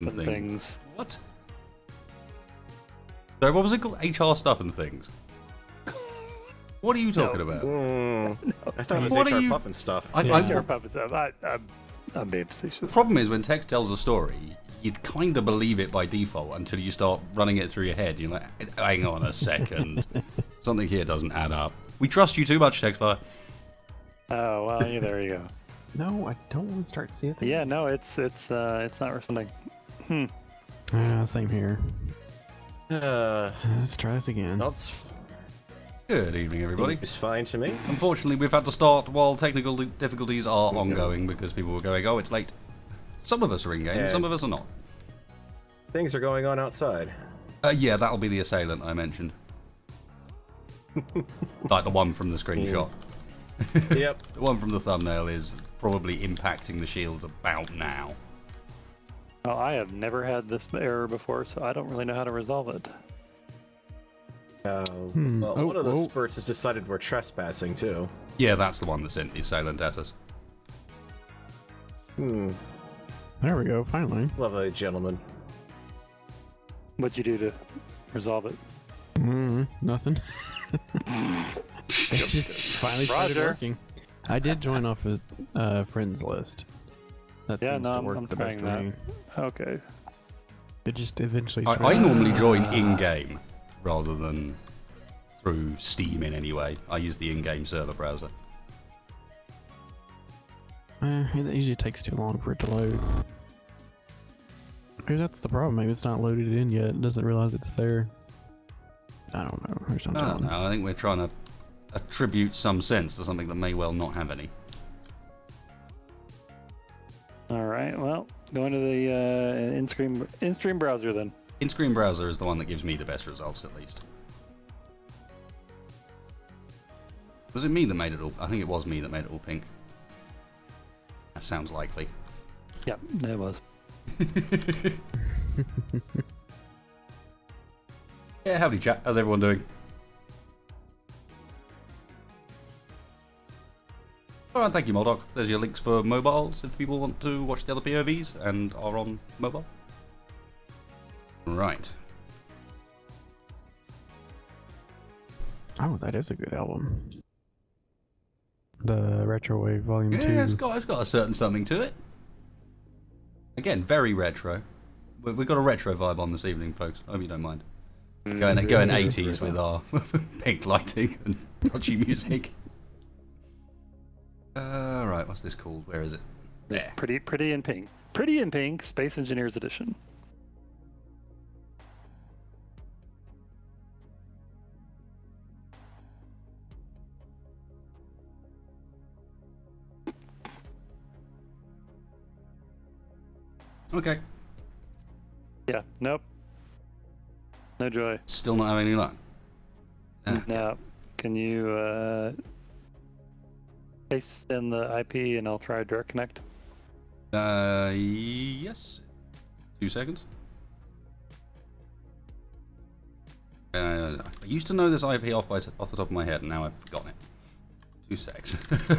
and and things. things. What? So what was it called? HR stuff and things. What are you talking about? Mm, I thought it was What are HR you- Pufnstuf. I, Yeah. I- Your puppets. I, I'm, I'm being the facetious. problem is when text tells a story, you'd kind of believe it by default until you start running it through your head. You're like, hang on a second, something here doesn't add up. We trust you too much, Textfire. Oh well, yeah, there you go. No, I don't want to start seeing things. Yeah, no, it's it's uh, it's not responding. Hmm. Uh, same here. Uh, Let's try this again. that's Good evening, everybody. it's fine to me. Unfortunately, we've had to start while technical difficulties are ongoing because people were going, oh, it's late. Some of us are in game, Yeah. some of us are not. Things are going on outside. Uh, yeah, that'll be the assailant I mentioned. like the one from the screenshot. yep. The one from the thumbnail is probably impacting the shields about now. Well, I have never had this error before, so I don't really know how to resolve it. Uh, Hmm. well, Oh, one of those oh. spurts has decided we're trespassing too. Yeah, that's the one that sent the assailant at us. Hmm. There we go. Finally. Lovely gentleman. What'd you do to resolve it? Mm, nothing. it just finally started Roger. working. I did join off a uh, friends list. That Yeah, seems no, to I'm- work I'm the best trying for that. me. Okay. It just eventually. I, I normally join in game rather than through Steam in any way. I use the in game server browser. Eh, it usually takes too long for it to load. Maybe that's the problem. Maybe it's not loaded in yet. It doesn't realize it's there. I don't know. There's no I don't know. I think we're trying to attribute some sense to something that may well not have any. All right. Well, going to the uh, in-stream in-stream browser then. In screen browser is the one that gives me the best results, at least. Was it me that made it all? I think it was me that made it all pink. That sounds likely. Yep, it was. Yeah, howdy chat. How's everyone doing? Alright, thank you, Moldog. There's your links for mobiles if people want to watch the other POVs and are on mobile. Right. Oh, that is a good album. The Retro Wave Volume Yeah, 2. it's got, it's got a certain something to it. Again, very retro. We- We've got a retro vibe on this evening, folks. I hope you don't mind. Going, going mm, 80s with our pink lighting and dodgy music. Uh, right, what's this called? Where is it? There. Pretty, pretty in pink. Pretty in pink. Space Engineers Edition. Okay. Yeah. Nope. No joy. Still not having any luck. Ah. Now, can you uh, paste in the IP and I'll try direct connect? Uh, yes. Two seconds. Uh, I used to know this IP off by off the top of my head, and now I've forgotten it. Two secs.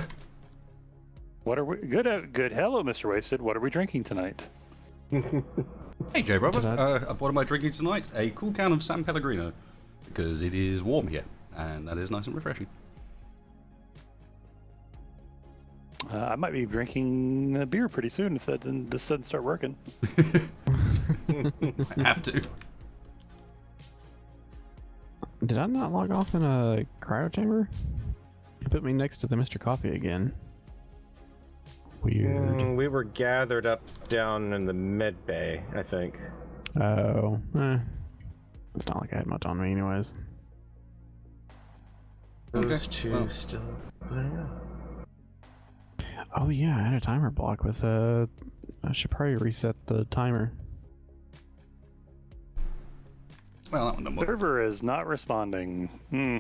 What are we? Good. Uh, good. Hello, Mr. Wasted. What are we drinking tonight? hey, Jay Robert. I- Uh, what am I drinking tonight? A cool can of San Pellegrino, because it is warm here, and that is nice and refreshing. Uh, I might be drinking a beer pretty soon if that didn't, this doesn't start working. I have to. Did I not log off in a cryo chamber? You put me next to the Mr. Coffee again. Weird. Mm, we were gathered up down in the mid bay, I think. Oh, eh. It's not like I had much on me, anyways. Those Okay, two well. still. I don't know. Oh yeah, I had a timer block with uh I should probably reset the timer. Well, that one done well. Server is not responding. Hmm.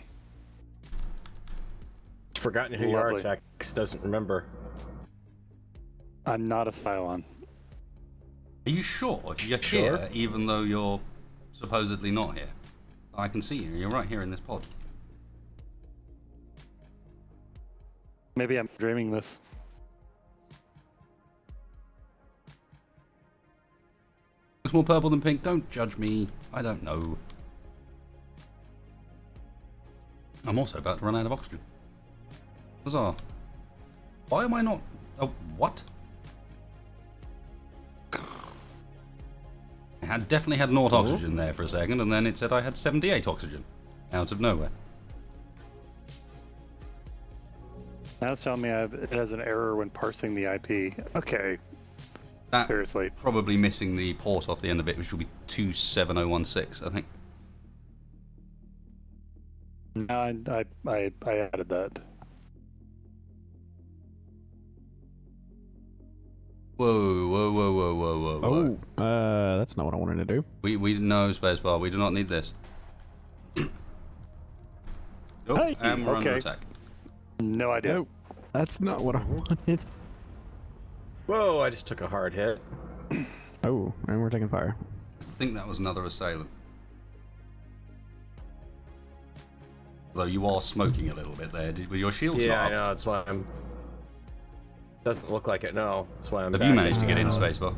Forgotten who you are, Lovely. Tex doesn't remember. I'm not a Cylon. Are you sure you're Sure. here, even though you're supposedly not here? I can see you. You're right here in this pod. Maybe I'm dreaming this. Looks more purple than pink. Don't judge me. I don't know. I'm also about to run out of oxygen. Bizarre. Why am I not... Oh, what? I had definitely had naught oh. oxygen there for a second, and then it said I had 78 oxygen. Out of nowhere. Now it's telling me I've, it has an error when parsing the IP. Okay, That seriously. probably missing the port off the end of it, which will be 27016, I think. No, I, I, I, I added that. Whoa, whoa, whoa, whoa, whoa, whoa, whoa. Oh, uh, that's not what I wanted to do. We, we no spacebar. We do not need this. Nope, Hey, and we're under okay. attack. No idea. Nope. That's not what I wanted. Whoa, I just took a hard hit. Oh, and we're taking fire. I think that was another assailant. Though you are smoking a little bit there. Did, was your shields Yeah, not I up? know. That's why I'm. Doesn't look like it. No, that's why I'm. Have you managed to get in spacebar?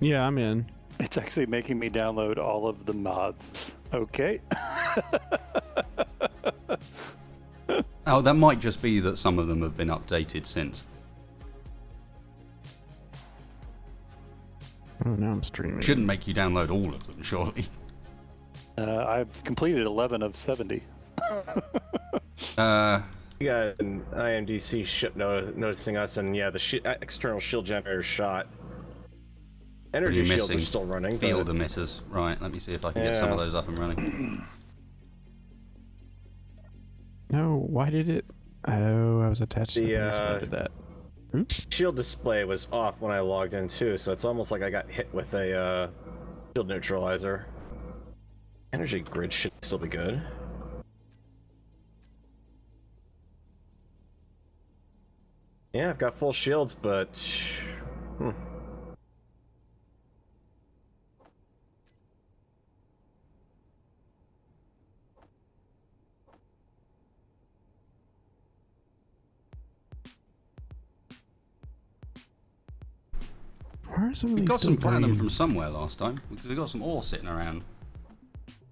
Yeah, I'm in. It's actually making me download all of the mods. Okay. Oh, that might just be that some of them have been updated since. Oh, now I'm streaming. Shouldn't make you download all of them, surely. Uh, I've completed 11 of 70. Uh, We got an IMDC ship no- noticing us, and yeah, the shi uh, external shield generator shot. Energy shields missing? are still running. Field but- emitters. Right, let me see if I can get some of those up and running. No, why did it? Oh, I was attached to The, the that's why I uh, that. Shield display was off when I logged in too, so it's almost like I got hit with a uh, shield neutralizer. Energy grid should still be good. Yeah, I've got full shields, but hmm. Why are some of We these got still some platinum from somewhere last time. We- We got some ore sitting around.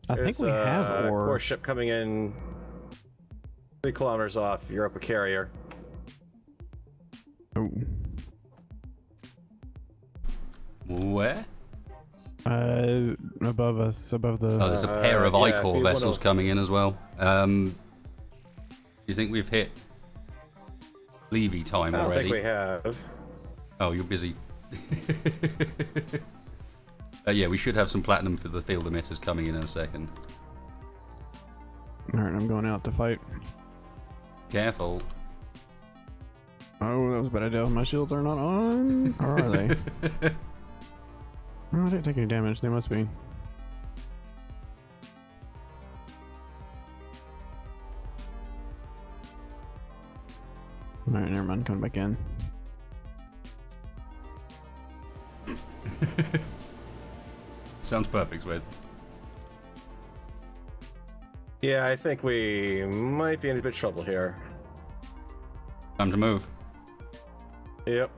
I think we a have ore. core ship coming in three kilometers off Europa carrier. Oh. Where? Uh, above us, above the. Oh, there's a Uh, pair of yeah, if Icor you wanna- vessels coming in as well. Um, do you think we've hit Levy time already? I don't already? think we have. Oh, you're busy. uh, yeah, we should have some platinum for the field emitters coming in in a second. All right, I'm going out to fight. Careful. Oh, that was a bad idea. My shields are not on. Or are they? oh, I didn't take any damage. They must be. All right, never mind. Coming back in. Sounds perfect, Swed. Yeah, I think we might be in a bit of trouble here. Time to move. Yep.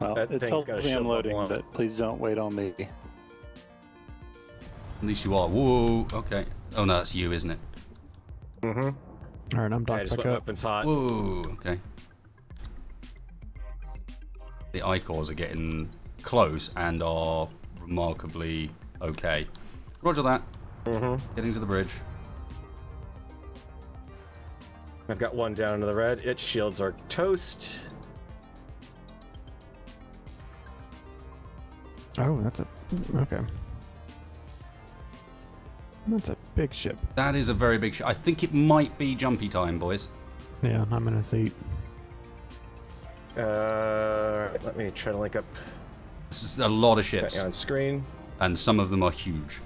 Well, That it thing's tells me I'm loading, level but please don't wait on me. At least you are. Whoa. Okay. Oh no, that's you, isn't it? Mm-hmm. All right, I'm I docked just back up. weapons hot. Whoa. Okay. The Icors are getting close and are remarkably okay. Roger that. Mm-hmm. Getting to the bridge. I've got one down into the red. Its shields are toast. Oh, that's a okay. That's a big ship. That is a very big ship. I think it might be jumpy time, boys. Yeah, I'm in a seat. Uh, let me try to link up This is a lot of got ships, you on screen. and some of them are huge.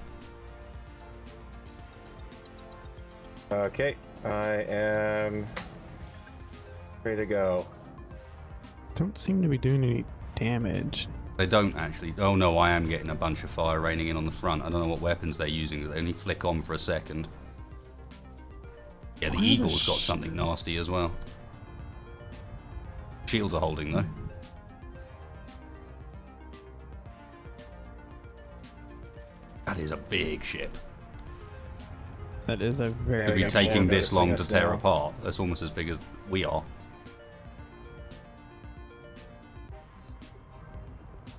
Okay, I am ready to go. Don't seem to be doing any damage. They don't actually. Oh no, I am getting a bunch of fire raining in on the front. I don't know what weapons they're using. They only flick on for a second. Yeah, the Why the got something nasty as well. Shields are holding though. That is a big ship. That is a very. To be taking this long to tear apart. That's almost as big as we are.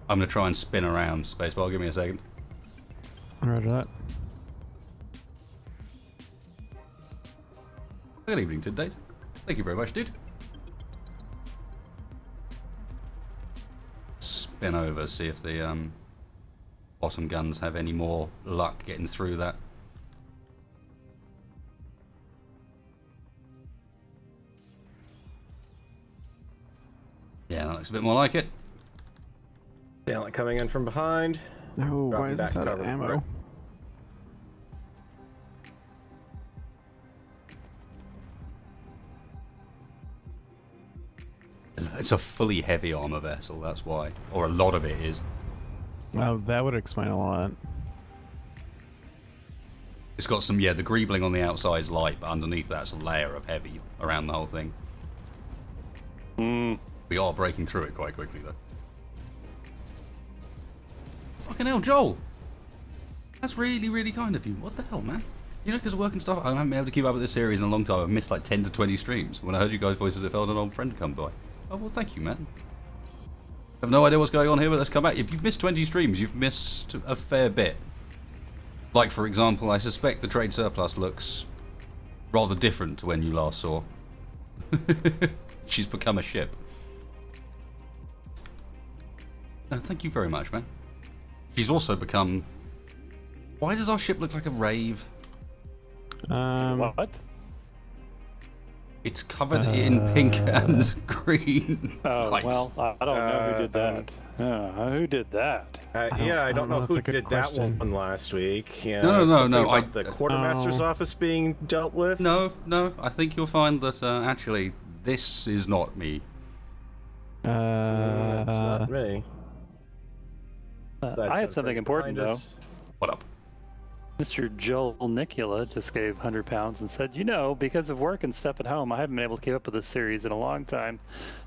I'm gonna try and spin around spacebar. Give me a second. Roger that. Good evening, Tid Date. Thank you very much, dude. Spin over, see if the um, bottom guns have any more luck getting through that. Yeah, that looks a bit more like it. Talent coming in from behind. No, why is this back out of ammo? quick. It's a fully heavy armor vessel, that's why. Or a lot of it is. Oh, that would explain a lot. It's got some, yeah, the greebling on the outside is light, but underneath that's a layer of heavy around the whole thing. Mm, We are breaking through it quite quickly, though. Fucking hell, Joel! That's really, really kind of you. What the hell, man? You know, because work and stuff, I haven't been able to keep up with this series in a long time. I've missed like 10 to 20 streams. When I heard you guys' voices, it felt an old friend come by. Oh, well, thank you, man. I have no idea what's going on here, but let's come back. If you've missed 20 streams, you've missed a fair bit. Like, for example, I suspect the trade surplus looks rather different to when you last saw. She's become a ship. No, thank you very much, man. She's also become. Why does our ship look like a rave? Um, what? It's covered in pink Uh, and green. Oh lights. well, I, I don't know who did Uh, that. Uh, who did that? Uh, yeah, I I don't don't know, know, who that's a good did that one last week. Yeah, No, no, no, no, I- the quartermaster's Oh. office being dealt with. No, no. I think you'll find that uh, actually this is not me. that's uh, not me. Uh, I have something important though. What up? Mr. Joel Nicula just gave 100 pounds and said, You know, because of work and stuff at home, I haven't been able to keep up with this series in a long time.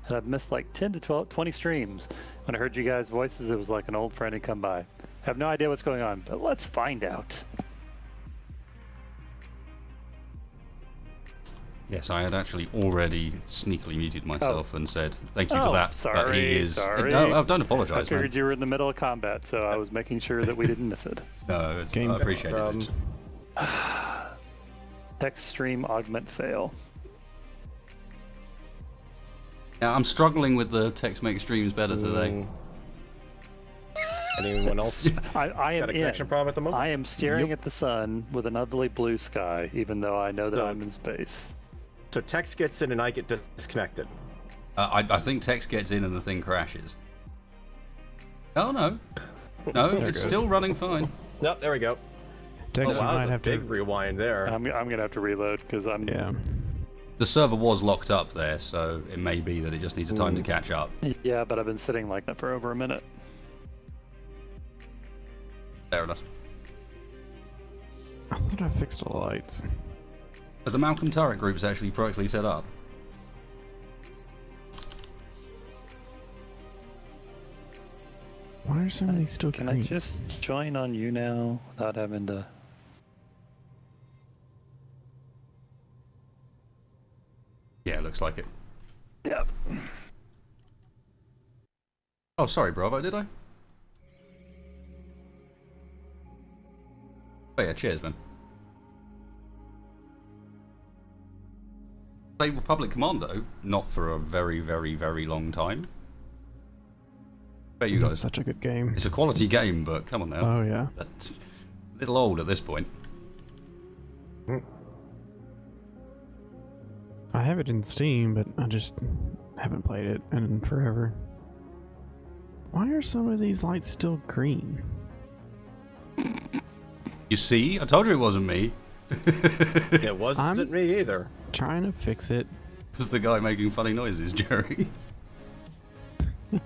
And I've missed like 10 to 12, 20 streams. When I heard you guys' voices, it was like an old friend had come by. I have no idea what's going on, but let's find out. Yes, I had actually already sneakily muted myself and said thank you to Oh, that. but sorry, he is. sorry. No, oh, don't apologize. I figured man. you were in the middle of combat, so I was making sure that we didn't miss it. No, it's, Game I appreciate Um, it. Text stream augment fail. Yeah, I'm struggling with the text make streams better today. Mm. Anyone else I, I am got a in. connection problem at the moment? I am staring at the sun with an ugly blue sky, even though I know that So- I'm in space. So text gets in and I get disconnected. Uh, I, I think text gets in and the thing crashes. Oh no, no, There it it's goes. still running fine. Nope, there we go. Dex, oh, you wow, might a have big to. rewind there. I'm, I'm gonna have to reload because I'm. Yeah. The server was locked up there, so it may be that it just needs a time to catch up. Yeah, but I've been sitting like that for over a minute. Fair enough. I thought I fixed all the lights. But the Malcolm Turret group is actually properly set up. Why are so many still Can I just join on you now without having to? Yeah, looks like it. Yep. Oh, sorry, Bravo, did I? Oh yeah, cheers, man. Play Republic Commando, not for a very, very, very long time. Bet you That's guys. such a good game. It's a quality game, but come on now. Oh yeah. That's a little old at this point. I have it in Steam, but I just haven't played it in forever. Why are some of these lights still green? You see? I told you it wasn't me. It wasn't I'm- me either. Trying to fix it. It was the guy making funny noises Jerry.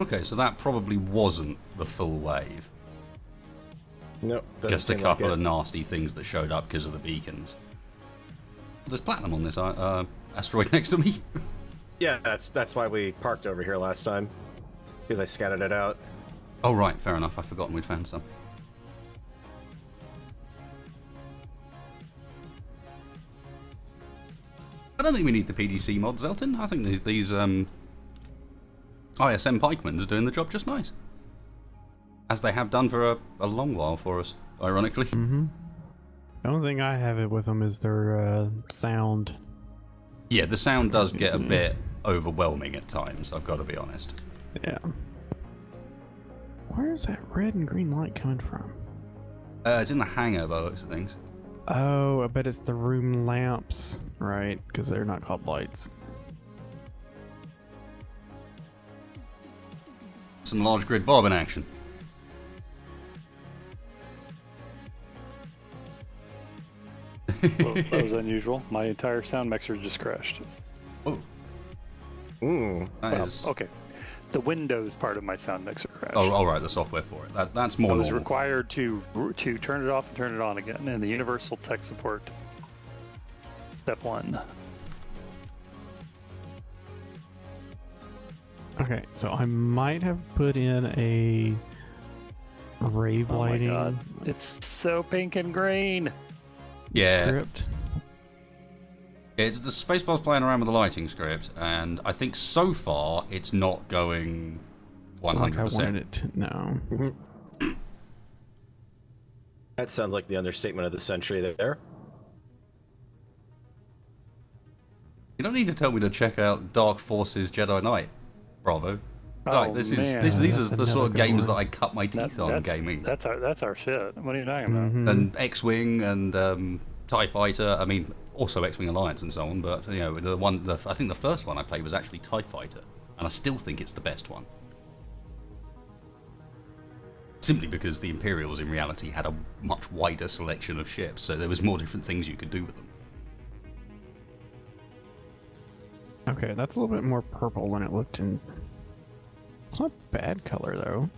okay, so that probably wasn't the full wave. Nope. Just a seem like couple of nasty things that showed up because of the beacons. There's platinum on this uh, uh, asteroid next to me. Yeah, that's that's why we parked over here last time. Because I scattered it out. oh right, fair enough. I've forgotten we'd found some. Don't think we need the PDC mods, Elton. I think these, these um, ISM pikemen are doing the job just nice. As they have done for a, a long while for us, ironically. Mm-hmm. The only thing I have it with them is their uh, sound. Yeah, the sound does get a bit overwhelming at times, I've got to be honest. Yeah. Where is that red and green light coming from? Uh, it's in the hangar by the looks of things. Oh, I bet it's the room lamps, right? Because they're not called lights. Some large grid bob in action. Well, that was unusual. My entire sound mixer just crashed. Oh, Mmm. that Well, okay. The Windows part of my sound mixer crashed. Oh, all right, the software for it. That, that's more I was normal. required to to turn it off and turn it on again in the Universal Tech Support. Step one. Okay, so I might have put in a rave lighting. Oh my lighting god, it's so pink and green. Yeah. script. It's, the Spacebar's playing around with the lighting script, and I think so far it's not going 100%. Like I wanted it to. No. That sounds like the understatement of the century there. You don't need to tell me to check out Dark Forces Jedi Knight. Bravo. Oh, Right, this is man. this, these That's are the sort of games one. that I cut my That- teeth on that's, gaming. That's our that's our shit. What are you talking about? Mhm. and X-wing and um, Tie Fighter. I mean, also X-wing Alliance and so on. But you know, the one, the, I think the first one I played was actually Tie Fighter, and I still think it's the best one. Simply because the Imperials in reality had a much wider selection of ships, so there was more different things you could do with them. Okay, that's a little bit more purple than it looked in. It's not bad color though.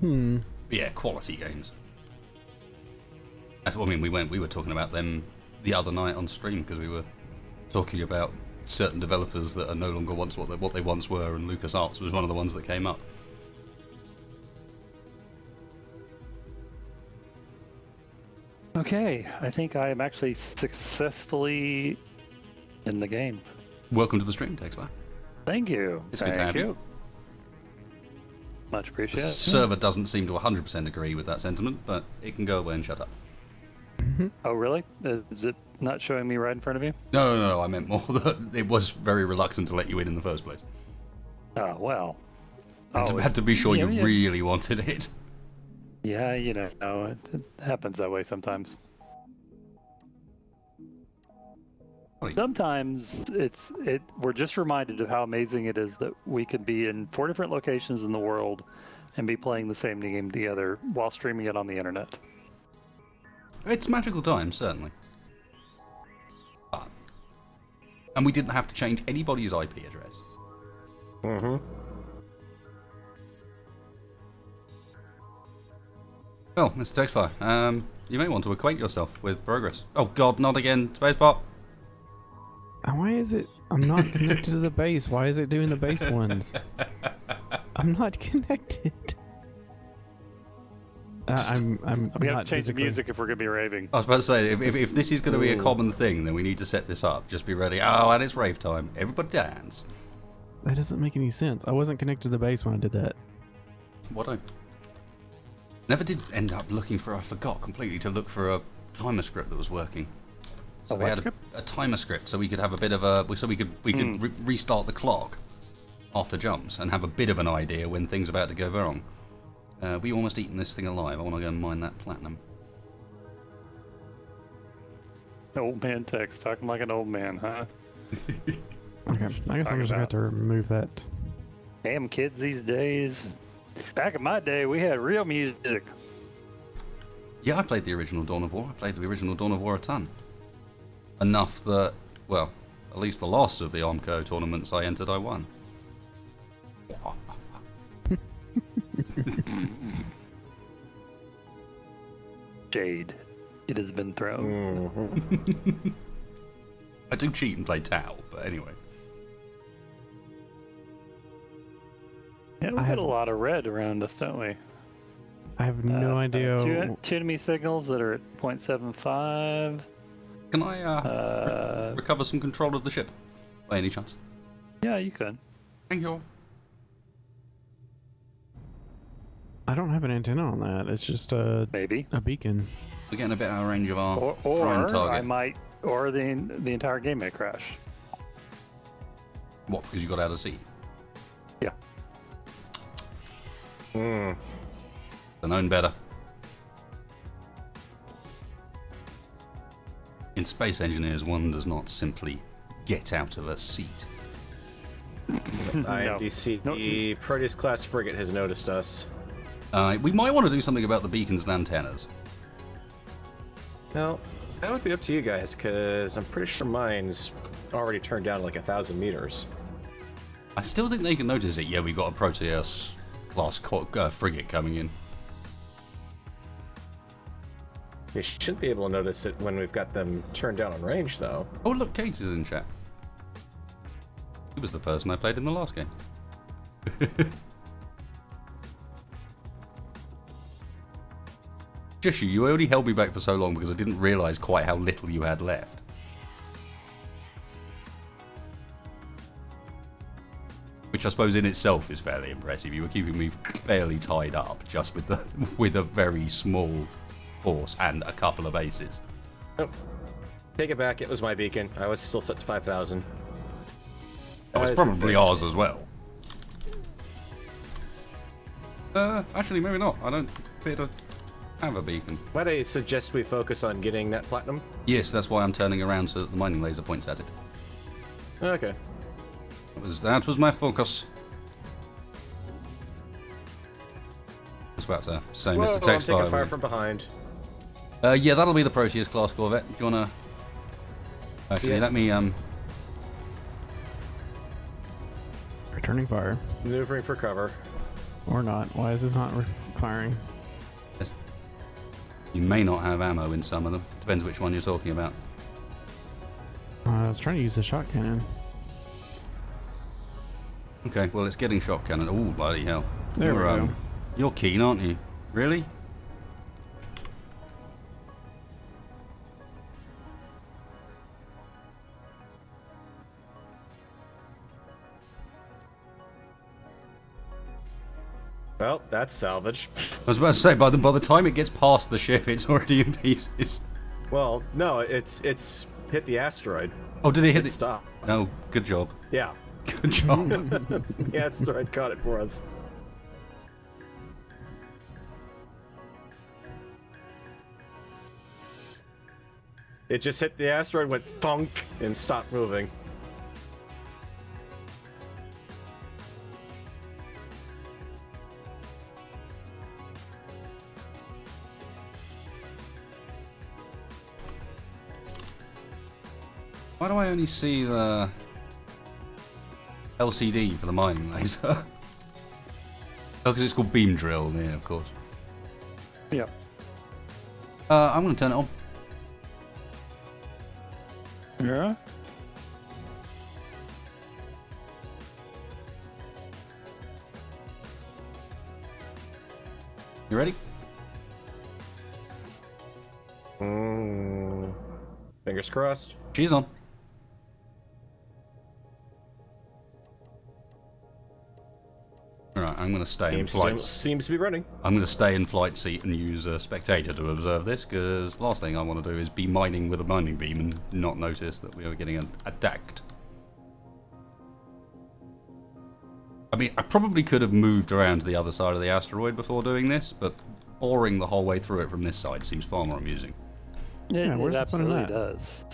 Hmm. Yeah, quality games. That's what I mean. We went. We were talking about them the other night on stream because we were talking about certain developers that are no longer once what they, what they once were, and LucasArts was one of the ones that came up. Okay, I think I am actually successfully in the game. Welcome to the stream, Texfly. Thank you. It's good to have you. Much The appreciated. server doesn't seem to 100% agree with that sentiment, but it can go away and shut up. Mm-hmm. Oh, really? Is it not showing me right in front of you? No, no, no. I meant more that it was very reluctant to let you in in the first place. Oh, well. To, Oh, had to be sure yeah, you yeah. really wanted it. Yeah, you know, it, it happens that way sometimes. Sometimes it's it. We're just reminded of how amazing it is that we could be in four different locations in the world and be playing the same game together while streaming it on the internet. It's magical times, certainly. But, and we didn't have to change anybody's IP address. Mm-hmm. Well, Mr. Texfire, um, you may want to acquaint yourself with progress. Oh God, not again, space Spacepot. Uh, Why is it? I'm not connected to the base. Why is it doing the base ones? I'm not connected. Uh, I'm. I'm. We have to change physically- the music if we're going to be raving. I was about to say, if, if, if this is going to be a common thing, then we need to set this up. Just be ready. Oh, and it's rave time. Everybody dance. That doesn't make any sense. I wasn't connected to the base when I did that. What I never did end up looking for. I forgot completely to look for a timer script that was working. So A we had a, a timer script, so we could have a bit of a. So we could we could re- restart the clock after jumps and have a bit of an idea when things are about to go wrong. Uh, we almost eaten this thing alive. I want to go and mine that platinum. Old man text, talking like an old man, huh? Okay. I guess I'm just gonna have about- to remove that. Damn kids these days. Back in my day, we had real music. Yeah, I played the original Dawn of War. I played the original Dawn of War a ton. Enough that, well, at least the last of the Armco tournaments I entered, I won. Jade. It has been thrown. I do cheat and play Tau, but anyway. Yeah, we I got a lot of red around us, don't we? I have no Uh, idea. Two, two enemy signals that are at 0.75. Can I uh, Uh, recover some control of the ship? By any chance? yeah, you could. Thank you. I don't have an antenna on that. It's just a Maybe. a beacon. We're getting a bit out of range of our Or, prime or I might, or the the entire game may crash. What, because you got out of sea? Yeah. Mm. They're known better. In Space Engineers, one does not simply get out of a seat. IMDC, No. the Proteus class frigate has noticed us. Uh, we might want to do something about the beacons and antennas. Well, that would be up to you guys, because I'm pretty sure mine's already turned down like a thousand meters. I still think they can notice it. Yeah, we got a Proteus class uh, frigate coming in. They shouldn't be able to notice it when we've got them turned down on range, though. Oh, look, Kate is in chat. He was the person I played in the last game. Just you, you only held me back for so long because I didn't realise quite how little you had left. Which I suppose in itself is fairly impressive. You were keeping me fairly tied up just with the with a very small force and a couple of aces. Take it back, it was my beacon. I was still set to 5,000. That was Has been probably ours as well. Uh, actually, maybe not. I don't appear to have a beacon. Might I suggest we focus on getting that platinum? Yes, that's why I'm turning around so that the mining laser points at it. Okay. That was, that was my focus. I was about to say, Whoa, Mr. I'm Text taking Fire. fire from behind. Uh, yeah, that'll be the Proteus class corvette. Do you wanna? Actually, Yeah. let me um. Returning fire. Maneuvering for cover. Or not. Why is this not re- firing? You may not have ammo in some of them. Depends which one you're talking about. Uh, I was trying to use the shot cannon. Okay, well, it's getting shot cannon. Oh, bloody hell! There we you're, go. um, You're keen, aren't you? Really? Well, that's salvage. I was about to say, by the by the time it gets past the ship, it's already in pieces. Well, no, it's it's hit the asteroid. Oh, did it hit It the? stopped. No, good job. Yeah, Good job. the asteroid caught it for us. It just hit the asteroid, went thunk, and stopped moving. Why do I only see the LCD for the mining laser? oh, because it's called beam drill. Yeah, of course. Yeah. Uh, I'm going to turn it on. Yeah. You ready? Mm. Fingers crossed. She's on. Alright, I'm going to stay in flight. seems, seems to be running. I'm going to stay in flight seat and use a spectator to observe this, because last thing I want to do is be mining with a mining beam and not notice that we are getting a- attacked. I mean, I probably could have moved around to the other side of the asteroid before doing this, but boring the whole way through it from this side seems far more amusing. It, Yeah, where's it the fun in absolutely that? does.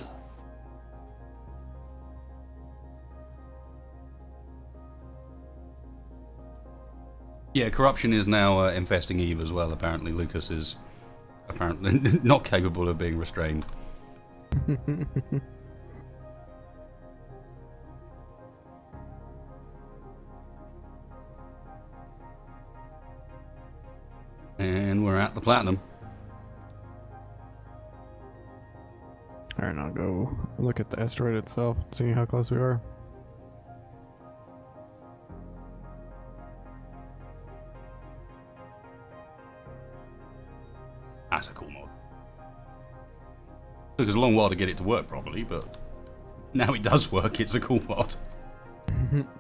Yeah, corruption is now uh, infesting Eve as well. Apparently, Lucas is apparently not capable of being restrained. and we're at the platinum. Alright, I'll go look at the asteroid itself, see how close we are. Took us a long while to get it to work properly, but now it does work. It's a cool mod.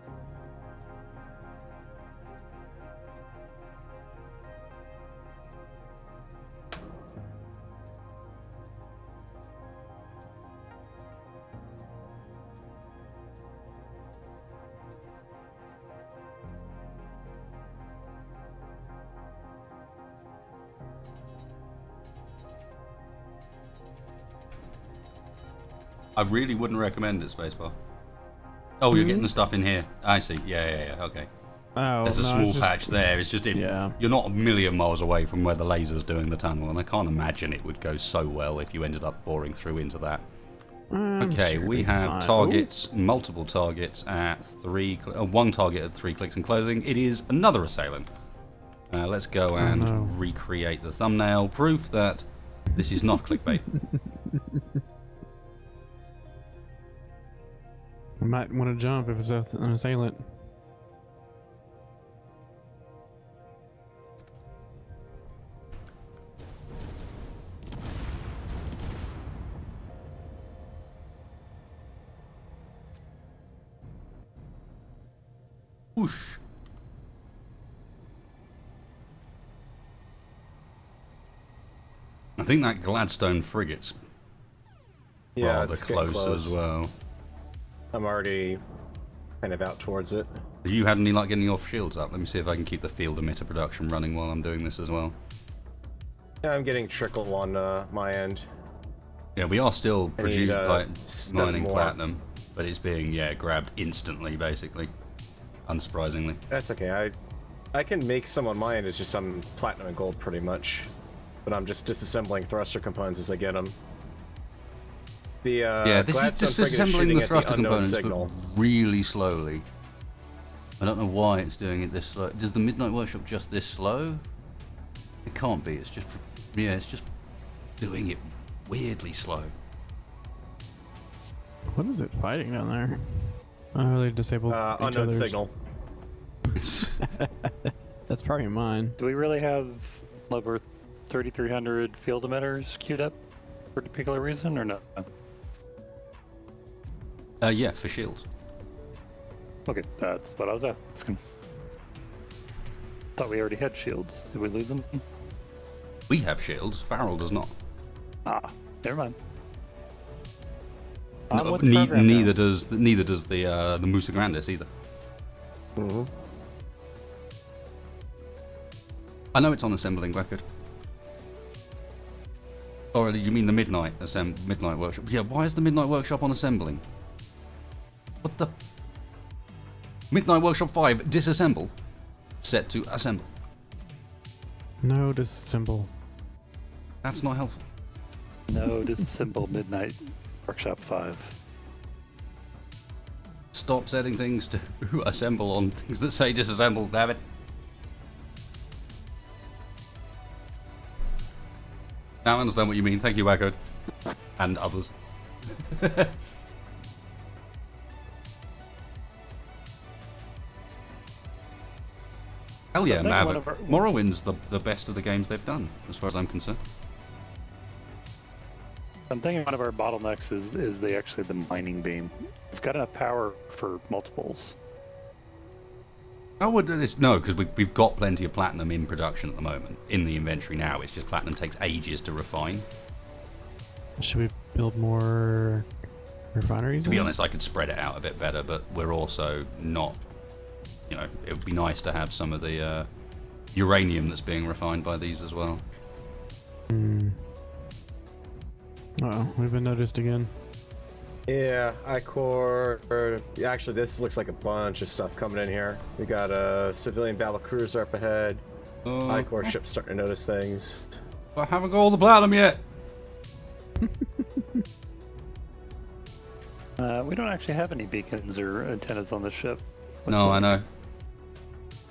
I really wouldn't recommend it, Spacebar. Oh, you're getting the stuff in here. I see. Yeah, yeah, yeah. Okay. Oh, There's a no, small just- patch there. It's just it, Yeah. you're not a million miles away from where the laser's doing the tunnel, and I can't imagine it would go so well if you ended up boring through into that. I'm Okay, sure we have fine. targets, multiple targets at three, uh, one target at three clicks and closing. It is another assailant. Uh, let's go and no. recreate the thumbnail, proof that this is not clickbait. might want to jump if it's an assailant. Whoosh. I think that Gladstone frigate's Yeah, rather it's close, close. as well. I'm already kind of out towards it. Have you had any luck getting your shields up? Let me see if I can keep the field emitter production running while I'm doing this as well. Yeah, I'm getting trickle on uh, my end. Yeah, we are still producing uh, mining more. platinum, but it's being yeah grabbed instantly, basically. Unsurprisingly. That's okay. I I can make some on my end. It's just some platinum and gold pretty much. But I'm just disassembling thruster components as I get them. The uh, yeah, this is Gladstone frigate is disassembling the thruster unknown components, signal. but really slowly. I don't know why it's doing it this slow. Does the Midnight Workshop just this slow? It can't be. It's just yeah, it's just doing it weirdly slow. What is it fighting down there? Oh, they disabled Uh, each unknown other's. signal. That's probably mine. Do we really have over 3,300 field emitters queued up for a particular reason, or no? Uh, yeah, for shields. Okay, that's what I was asking. Thought we already had shields. Did we lose them? We have shields. Farrell does not. Ah, never mind. No, On with the ne- program now. neither does neither does the uh, the Musa Grandis either. hmm I know it's on assembling record. Or do you mean the midnight assemb- midnight workshop? Yeah, why is the midnight workshop on assembling? What the? Midnight Workshop 5 disassemble. Set to assemble. No disassemble. That's not helpful. No, disassemble Midnight Workshop 5. Stop setting things to assemble on things that say disassemble, damn it. Now I understand what you mean. Thank you, Wacko. And others. Hell yeah, I think one Maverick. of our- Morrowind's the, the best of the games they've done, as far as I'm concerned. I'm thinking one of our bottlenecks is is the actually the mining beam. We've got enough power for multiples. Oh, I would this no, because we, we've got plenty of platinum in production at the moment in the inventory now. It's just platinum takes ages to refine. Should we build more refineries? To be honest, I could spread it out a bit better, but we're also not. You know, it would be nice to have some of the uh, uranium that's being refined by these as well. Hmm. Uh-oh, we've been noticed again. Yeah, I-Core. Or, actually, this looks like a bunch of stuff coming in here. We got a civilian battle cruiser up ahead. Uh, I-Core ships starting to notice things. I haven't got all the platinum yet. Uh, we don't actually have any beacons or antennas on the ship. No, I know.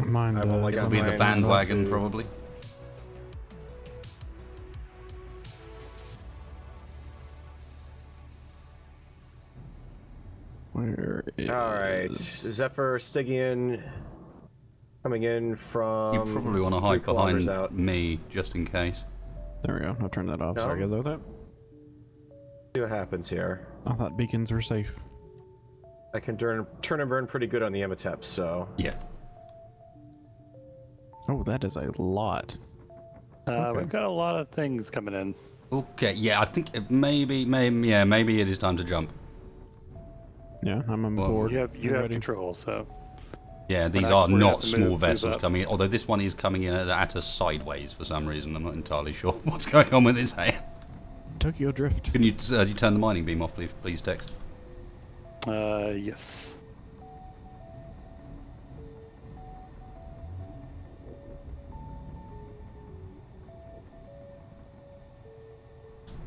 Mine I've does. only It'll be the bandwagon to- probably. Where is... All right, Zephyr Stygian coming in from. You probably want to hide behind out. me just in case. There we go. I'll turn that off. No. Sorry about that. See what happens here. I thought beacons were safe. I can turn turn and burn pretty good on the Emetep, so Yeah. Oh, that is a lot. Uh, Okay. We've got a lot of things coming in. Okay. Yeah, I think it maybe, maybe, yeah, maybe it is time to jump. Yeah, I'm on Well, board. You have you I'm have ready. control, so Yeah, these not- are not small move- move vessels up. coming in. Although this one is coming in at, at us sideways for some reason. I'm not entirely sure what's going on with this. Hey, Tokyo Drift. can you uh, you turn the mining beam off, please, please, Tex? uh, yes.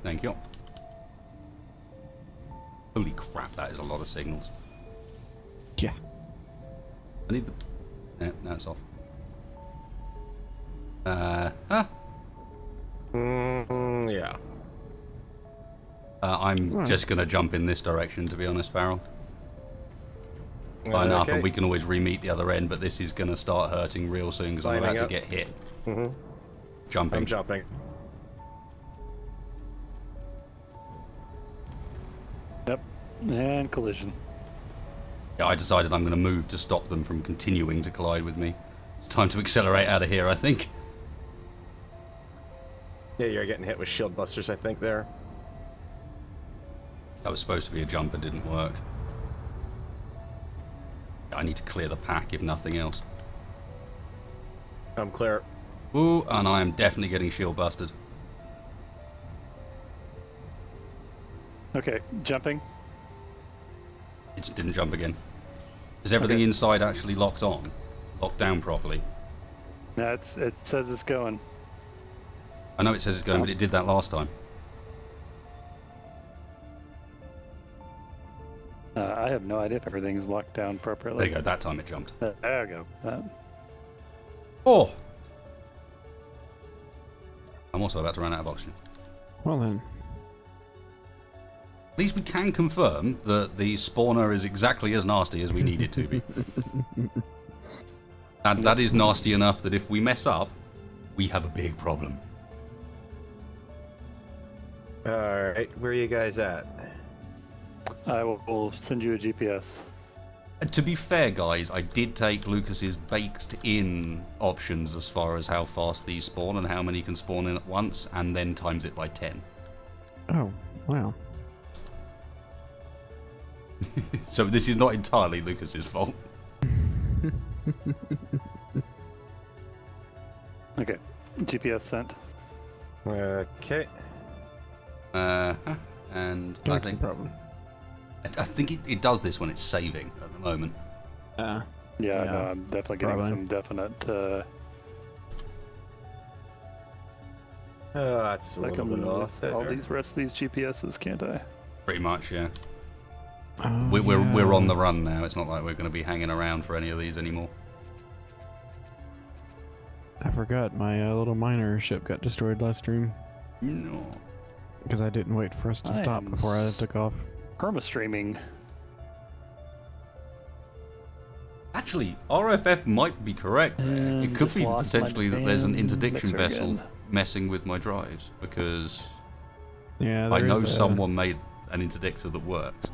Thank you. Holy crap, that is a lot of signals. Yeah. I need the. Yeah, no, it's off. Uh, huh? mm, yeah. Uh, I'm Right. just gonna jump in this direction, to be honest, Farrell. Line up, Okay. and we can always re-meet the other end. But this is gonna start hurting real soon because I'm about up. to get hit. Mm -hmm. Jumping. I'm jumping. And collision. Yeah, I decided I'm gonna move to stop them from continuing to collide with me. It's time to accelerate out of here, I think. Yeah, you're getting hit with shield busters, I think there. That was supposed to be a jump, it didn't work. I need to clear the pack, if nothing else. I'm clear. Ooh, and I am definitely getting shield busted. Okay, jumping. It just didn't jump again. Is everything Okay. inside actually locked on? Locked down properly? Yeah, it's, it says it's going. I know it says it's going, but it did that last time. Uh, I have no idea if everything's locked down properly. There you go, that time it jumped. Uh, there we go. Uh, Oh! I'm also about to run out of oxygen. Well then. At least we can confirm that the spawner is exactly as nasty as we need it to be. and that is nasty enough that if we mess up, we have a big problem. Alright, where are you guys at? I will, will send you a GPS. Uh, To be fair, guys, I did take Lucas's baked in options as far as how fast these spawn and how many can spawn in at once, and then times it by 10. Oh, wow. So this is not entirely Lucas's fault. Okay, GPS sent. Okay. Uh, huh. and I Connection think problem. I think it, it does this when it's saving at the moment. Uh, Yeah, Yeah, no, I'm definitely getting probably. some definite. Uh, Oh, that's a I little can bit off all there. these rest of these GPSs, can't I? Pretty much, yeah. Oh, We're, we're, we're on the run now. It's not like we're going to be hanging around for any of these anymore. I forgot my uh, little miner ship got destroyed last stream No. because I didn't wait for us to I stop before I took off. Perma streaming. Actually, RFF might be correct there. Um, it could be potentially that there's an interdiction vessel again. messing with my drives because Yeah, I know is a- someone made an interdictor that works.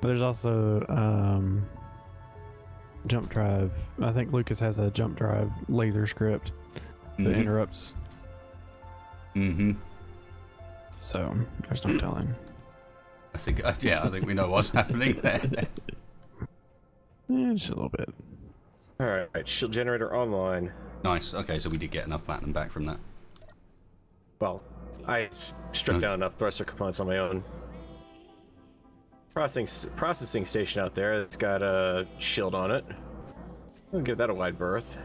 There's also um, jump drive. I think Lucas has a jump drive laser script that Mhm. interrupts. Mm-hmm. So there's no telling. I think, uh, yeah, I think we know what's happening there. Yeah, just a little bit. Alright, shield generator online. nice. Okay, so we did get enough platinum back from that. Well, I stripped Hmm. down enough thruster components on my own. Processing processing station out there. It's got a shield on it. I'll give that a wide berth.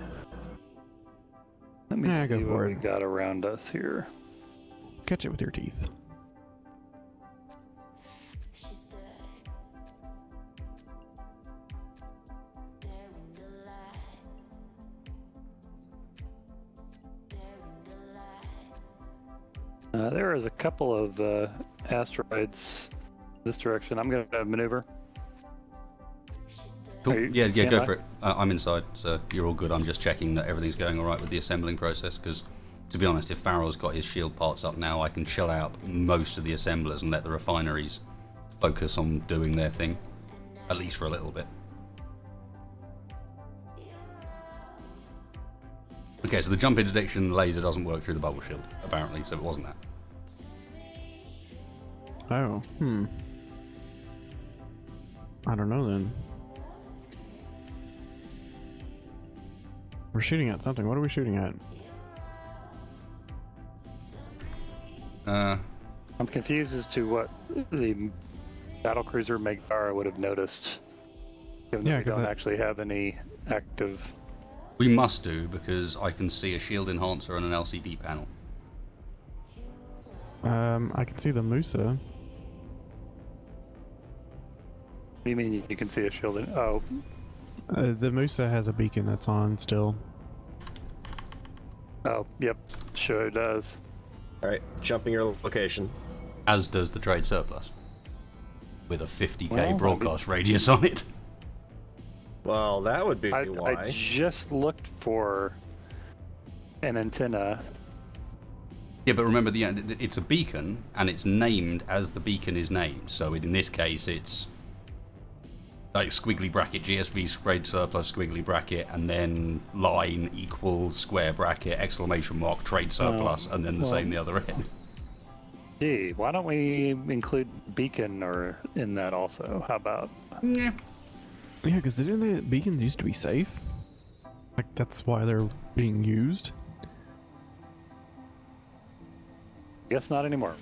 Let me Yeah, see go what for we got around us here. Catch it with your teeth. She's dead. There in the light. There in the light. Uh, there is a couple of uh, asteroids this direction. I'm going to maneuver. Cool. You Yeah, yeah, go by? for it. Uh, I'm inside, so you're all good. I'm just checking that everything's going all right with the assembling process, because to be honest, if Farrell's got his shield parts up now, I can chill out most of the assemblers and let the refineries focus on doing their thing, at least for a little bit. Okay, so the jump interdiction laser doesn't work through the bubble shield, apparently, so it wasn't that. Oh, hmm. I don't know then. We're shooting at something. What are we shooting at? Uh, I'm confused as to what the battle cruiser Megara would have noticed. Given that Yeah, we 'cause don't that- actually have any active. we must do, because I can see a shield enhancer on an LCD panel. Um, I can see the Musa. Do you mean you can see a shield? In, oh, Uh, the Musa has a beacon that's on still. oh, yep, sure does. All right, jumping your location. as does the trade surplus, with a 50k Well, broadcast radius on it. Well, that would be I, why. I just looked for an antenna. Yeah, but remember, the it's a beacon, and it's named as the beacon is named. So in this case, it's like squiggly bracket GSV trade surplus squiggly bracket, and then line equals square bracket exclamation mark trade surplus, and then the well- same the other end. Gee, why don't we include beacon or in that also? How about? Yeah. Yeah, because didn't the beacons used to be safe? Like that's why they're being used. Guess not anymore.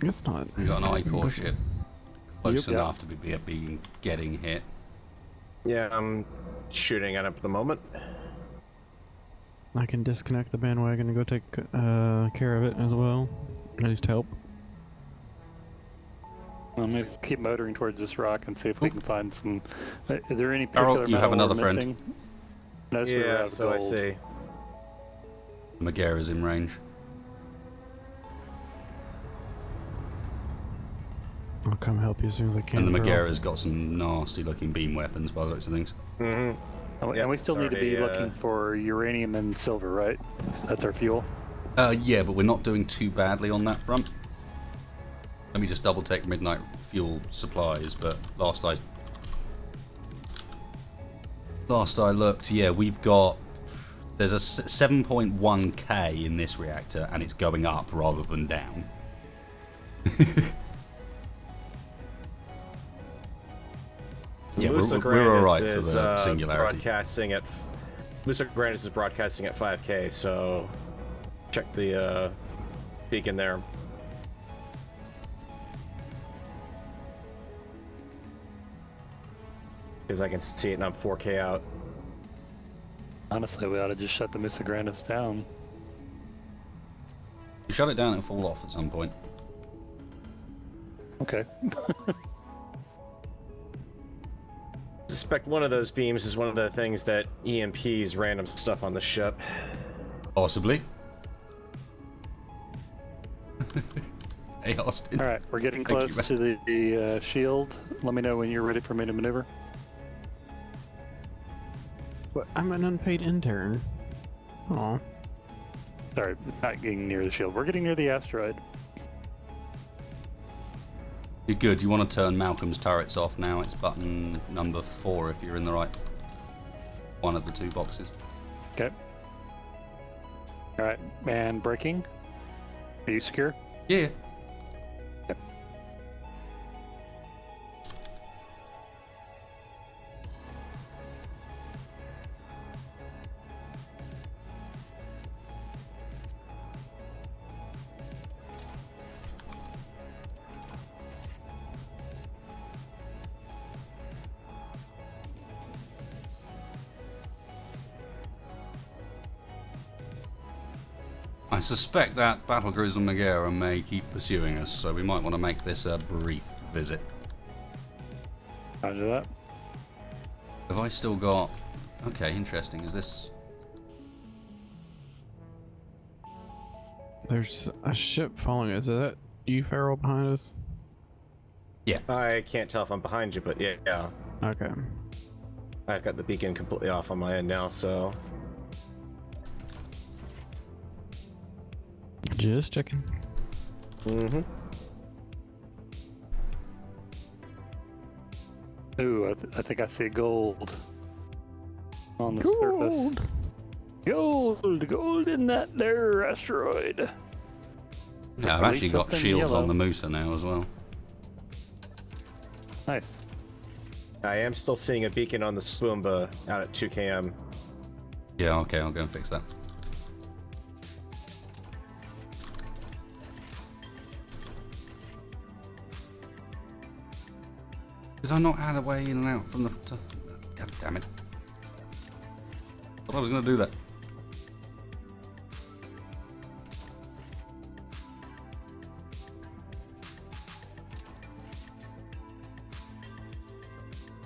Guess not. You got an I-core ship close Yep. enough to be, be being getting hit. yeah, I'm shooting at it at the moment. I can disconnect the bandwagon and go take uh, care of it as well. At least help. I'm gonna keep motoring towards this rock and see if we can find some. uh, Are there any Carol, particular you have another friend. missing? Notice we Yeah, of so I gold. see. Megara's in range. I'll come help you as soon as I can. And the Carol. Megara's got some nasty looking beam weapons by the looks of things. Mm-hmm. And we, and we still need to be uh, looking for uranium and silver, right? That's our fuel. Uh, yeah, but we're not doing too badly on that front. Let me just double check midnight fuel supplies, but last I last I looked, yeah, we've got there's a 7.1k in this reactor, and it's going up rather than down. yeah, we're, Musa we're all right Grandis for is, the uh, singularity. Broadcasting at Musa Grandis is broadcasting at 5K, so check the uh, beacon there. Because I can see it and I'm 4K out. Honestly, we ought to just shut the Musa Grandis down. You shut it down and fall off at some point. Okay. suspect one of those beams is one of the things that EMPs random stuff on the ship. Possibly. hey, Austin. All right, we're getting Thank you, close to the, the uh, shield. Let me know when you're ready for me to maneuver. But I'm an unpaid intern. Oh, Sorry, not getting near the shield. We're getting near the asteroid. You're good. You want to turn Malcolm's turrets off now. It's button number four if you're in the right one of the two boxes. Okay. All right, and braking. Are you secure? Yeah. I suspect that battlecruiser Megara may keep pursuing us, so we might want to make this a brief visit. Roger that. Have I still got... Okay, interesting. Is this... there's a ship following us. Is that you, Farrell, behind us? Yeah. I can't tell if I'm behind you, but yeah, yeah. Okay. I've got the beacon completely off on my end now, so Just checking. mm-hmm. Ooh, I, th- I think I see gold on the surface. Gold, gold in that there asteroid. Yeah, I've At actually got shields yellow. on the Musa now as well. Nice. I am still seeing a beacon on the Swoomba out at 2 km. Yeah, okay, I'll go and fix that. Did I not add a way in and out from the... God damn it. Thought I was going to do that.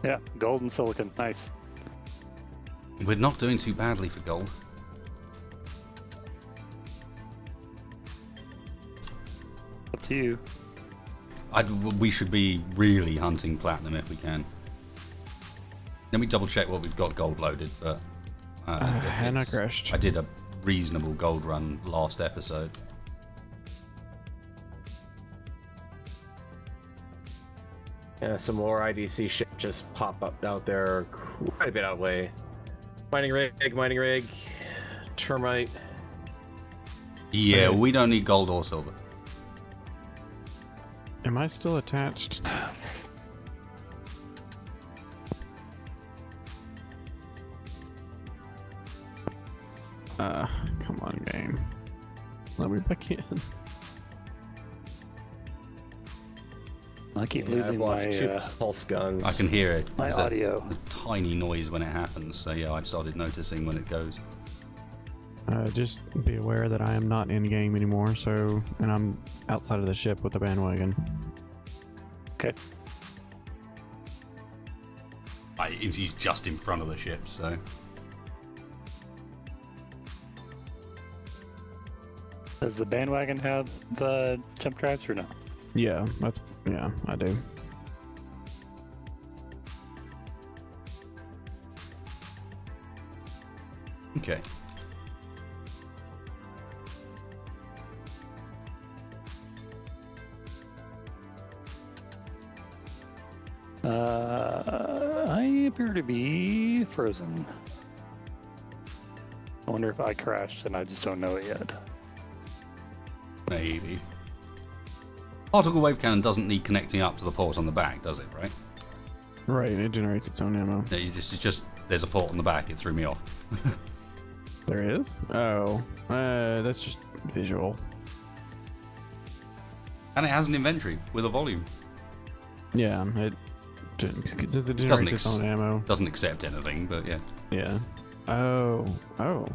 Yeah, gold and silicon. Nice. We're not doing too badly for gold. Up to you. I'd, we should be really hunting platinum if we can. Let me double check what we've got gold loaded, but uh, Uh, and I crashed. I did a reasonable gold run last episode. Yeah, some more IDC shit just pop up out there quite a bit out of the way. Mining rig, mining rig, termite. Yeah, we don't need gold or silver. Am I still attached? Uh, come on, game. Let me back in. I keep Yeah, I've losing lost my two uh, pulse guns. I can hear it. my There's a- audio. a tiny noise when it happens, so yeah, I've started noticing when it goes. Uh, just be aware that I am not in game anymore, so, and I'm outside of the ship with the bandwagon. Okay. I, he's just in front of the ship, so. Does the bandwagon have the jump drives or no? Yeah, that's, yeah, I do. Okay. Uh, I appear to be frozen. I wonder if I crashed and I just don't know it yet. Maybe. Particle wave cannon doesn't need connecting up to the port on the back, does it? Right? Right, it generates its own ammo. No, you just, it's just there's a port on the back. It threw me off. There is? Oh, uh, that's just visual. And it has an inventory with a volume. Yeah, it, gen- since it Doesn't generates its ex- own ammo. Doesn't accept anything, but yeah. Yeah. Oh, oh,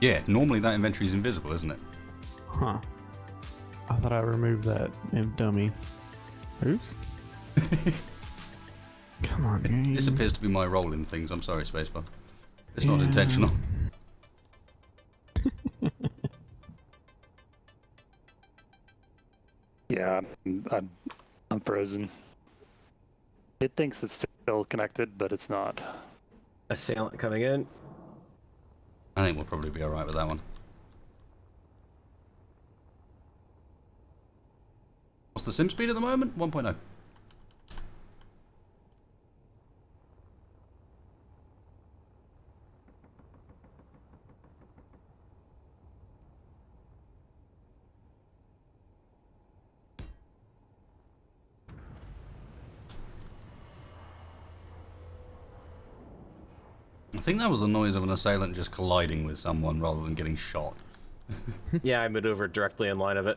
Yeah, normally that inventory is invisible, isn't it? huh. I thought I removed that dummy. Oops. Come on, game. This appears to be my role in things. I'm sorry, Spacebar. It's not intentional. Yeah, I'm, I'm, I'm frozen. It thinks it's still connected, but it's not. Assailant coming in. I think we'll probably be alright with that one. What's the sim speed at the moment? oh. 1.0. think that was the noise of an assailant just colliding with someone rather than getting shot. yeah, I maneuvered directly in line of it.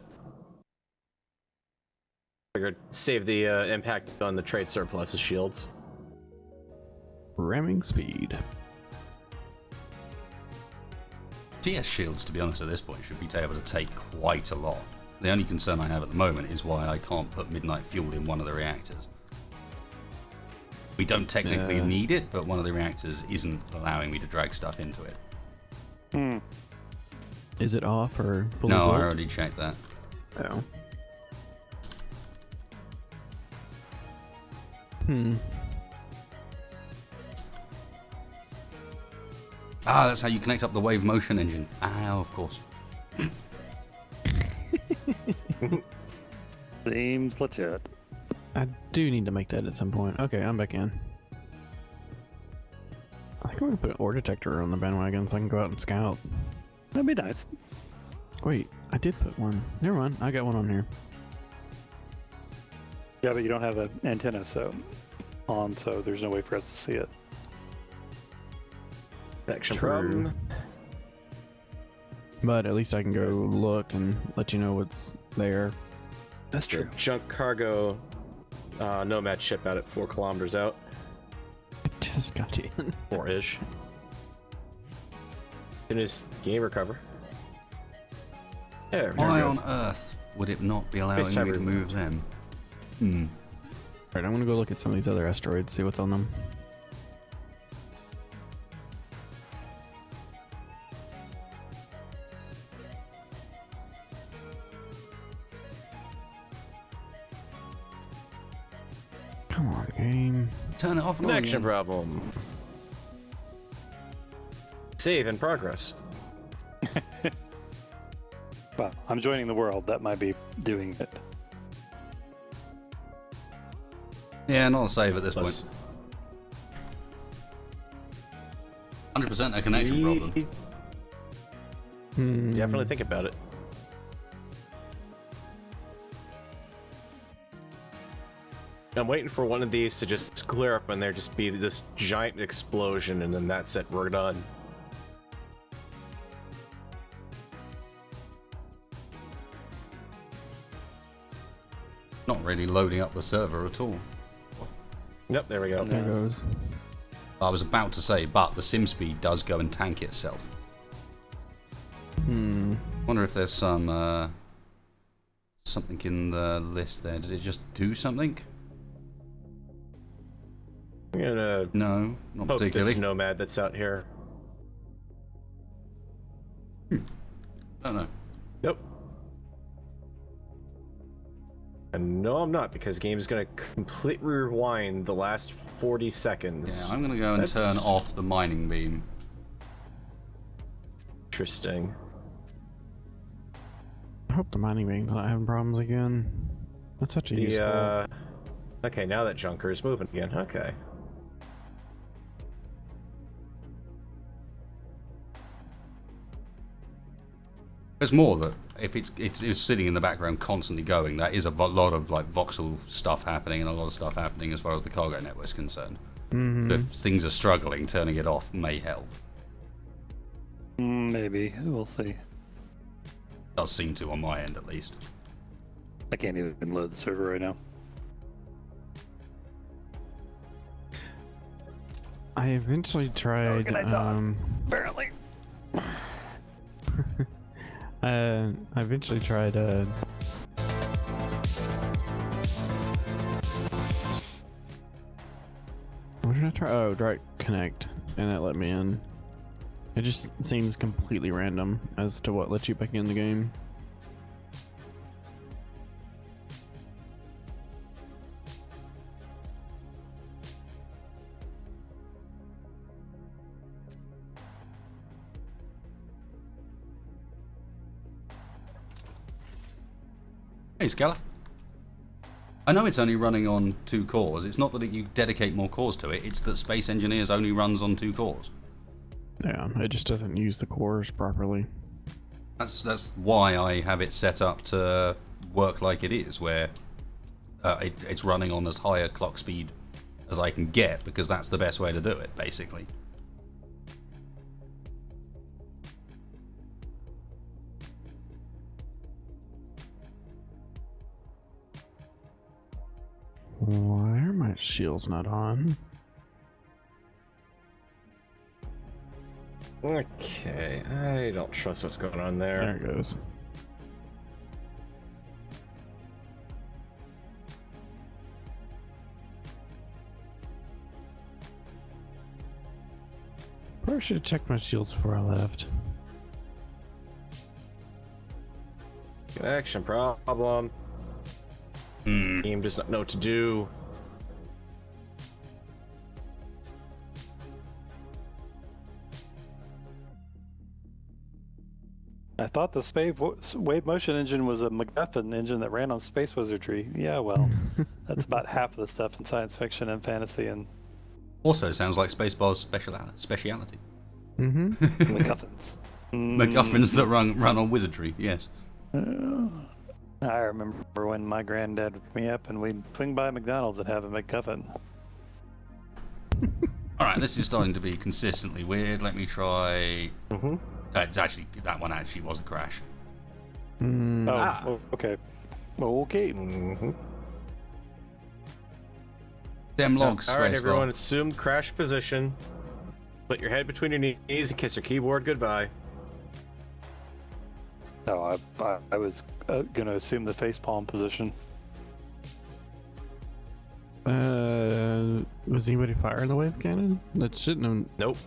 Figured save the uh, impact on the trade surplus of shields. Ramming speed. TS shields, to be honest, at this point should be able to take quite a lot. The only concern I have at the moment is why I can't put midnight fuel in one of the reactors. We don't technically yeah. need it, but one of the reactors isn't allowing me to drag stuff into it. Hmm. Is it off or fully No, built? I already checked that. Oh. Hmm. Ah, that's how you connect up the wave motion engine. Ah, of course. Seems legit. I do need to make that at some point. Okay, I'm back in. I think I'm gonna put an ore detector on the bandwagon so I can go out and scout. That'd be nice. Wait, I did put one. Never mind, I got one on here. Yeah, but you don't have an antenna so on, so there's no way for us to see it. Connection True. problem. But at least I can go look and let you know what's there. That's The junk cargo uh, nomad ship out at four kilometers out, Just got in. four ish. Soon as game recover. There, there Why on earth would it not be allowing me to move them? Hmm. Alright, I'm gonna go look at some of these other asteroids, see what's on them. Turn it off and Connection again. problem. Save in progress. Well, I'm joining the world. That might be doing it. Yeah, not a save at this Plus, point. 100% a connection problem. Hmm. Definitely think about it. I'm waiting for one of these to just clear up and there just be this giant explosion and then that's it, we're done. Not really loading up the server at all. Yep, there we go. There goes. I was about to say, but the sim speed does go and tank itself. Hmm. Wonder if there's some uh, something in the list there. Did it just do something? I'm gonna No, not poke particularly. this nomad that's out here. I don't know. Yep. And no, I'm not because game is gonna completely rewind the last 40 seconds. Yeah, I'm gonna go and That's- turn off the mining beam. Interesting. I hope the mining beam's not having problems again. That's such a The useful. uh, okay, now that Junker is moving again. Okay. There's more that if it's, it's it's sitting in the background constantly going, that is a vo- lot of like voxel stuff happening and a lot of stuff happening as far as the cargo network is concerned. Mhm. So if things are struggling, turning it off may help. Maybe. We'll see. Does seem to on my end at least. I can't even load the server right now. I eventually tried. Organize off. Um, Apparently. uh, I eventually tried. Uh, what did I try? Oh, direct connect, and that let me in. It just seems completely random as to what lets you back in the game. Hey, Scala. I know it's only running on two cores. It's not that you dedicate more cores to it. It's that Space Engineers only runs on two cores. Yeah, it just doesn't use the cores properly. That's that's why I have it set up to work like it is, where uh, it, it's running on as high a clock speed as I can get, because that's the best way to do it, basically. Why are my shields not on? Okay, I don't trust what's going on There there. it goes. Probably should have checked my shields before I left. Connection problem. Hmm. Game does not know what to do. I thought the wave, wave motion engine was a MacGuffin engine that ran on space wizardry. Yeah, well, that's about half of the stuff in science fiction and fantasy and Also sounds like Spacebar's special speciality. Mm-hmm. MacGuffins. MacGuffins that run run on wizardry. Yes. I remember when my granddad would pick me up and we'd swing by McDonald's and have a MacGuffin. All right, this is starting to be consistently weird. Let me try. Mm-hmm. Uh, it's actually that one actually was a crash. Mm, Oh, Ah. okay. Okay. Mm-hmm. Them logs. All right, Spacebar. everyone, assume crash position. Put your head between your knees and kiss your keyboard goodbye. No, I, I, I was uh, going to assume the face palm position. uh, was anybody firing the wave cannon? That shouldn't have. Nope.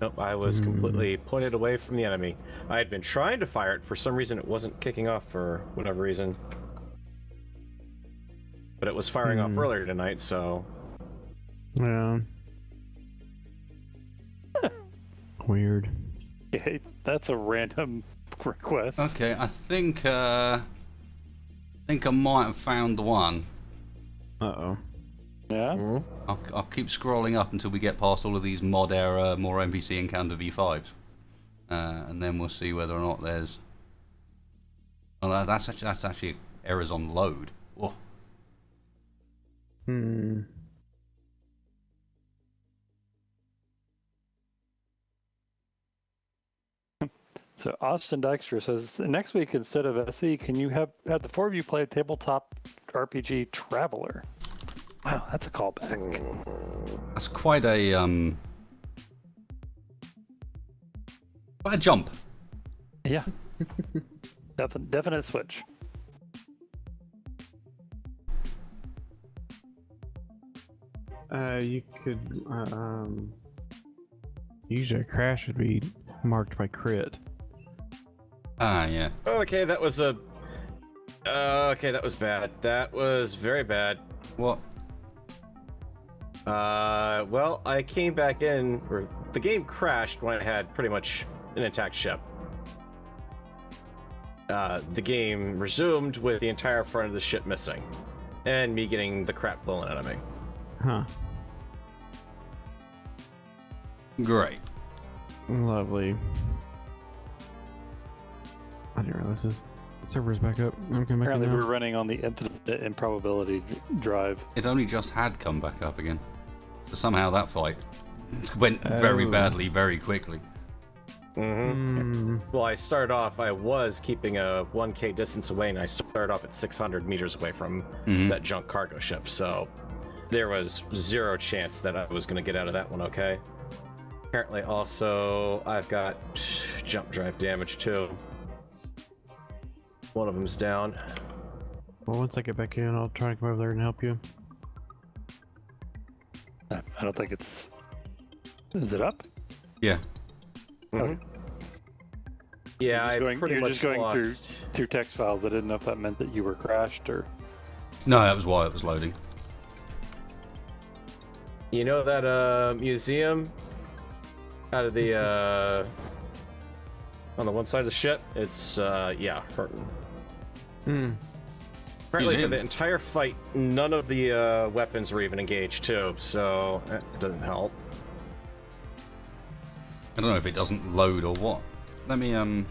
Nope, I was Hmm. completely pointed away from the enemy. I had been trying to fire it. For some reason, it wasn't kicking off for whatever reason. But it was firing off Hmm. earlier tonight, so... Yeah. Weird. Yeah, that's a random request. Okay, I think uh, I think I might have found the one. Uh oh. Yeah? Mhm. I'll, I'll keep scrolling up until we get past all of these mod era, more NPC encounter V5s, uh, and then we'll see whether or not there's. Well, that- that's actually, that's actually errors on load. Oh, Hmm. So Austin Dykstra says next week instead of SE, can you have have the four of you play tabletop RPG Traveller? Wow, that's a callback. that's quite a um, quite a jump. Yeah. definite, definite switch. Uh, you could. Uh, um. Usually, a crash would be marked by crit. Ah, yeah. Okay, that was a... Uh, okay, that was bad. That was very bad. What? Uh, well, I came back in, or the game crashed when I had pretty much an intact ship. Uh, the game resumed with the entire front of the ship missing, and me getting the crap blown out of me. Huh. Great. Lovely. I didn't realize this server's back up. I'm coming back Apparently, we're running on the infinite improbability drive. It only just had come back up again. So somehow that fight went very Oh. badly, very quickly. Mm-hmm. Hmm. Well, I started off. I was keeping a 1k distance away, and I started off at 600 meters away from Mhm. that junk cargo ship. So there was zero chance that I was going to get out of that one. Okay. Apparently, also I've got jump drive damage too. One of them's down. Well, once I get back in, I'll try to come over there and help you. I I don't think it's. Is it up? Yeah. Mhm. Yeah, You're just I going- pretty you're much just going through- lost. Through text files. I didn't know if that meant that you were crashed or. No, that was why it was loading. You know that uh museum out of the uh on the one side of the ship? It's uh yeah, hurting. Hmm. Apparently for the entire fight, none of the uh, weapons were even engaged too, so it doesn't help. I don't know if it doesn't load or what. Let me um.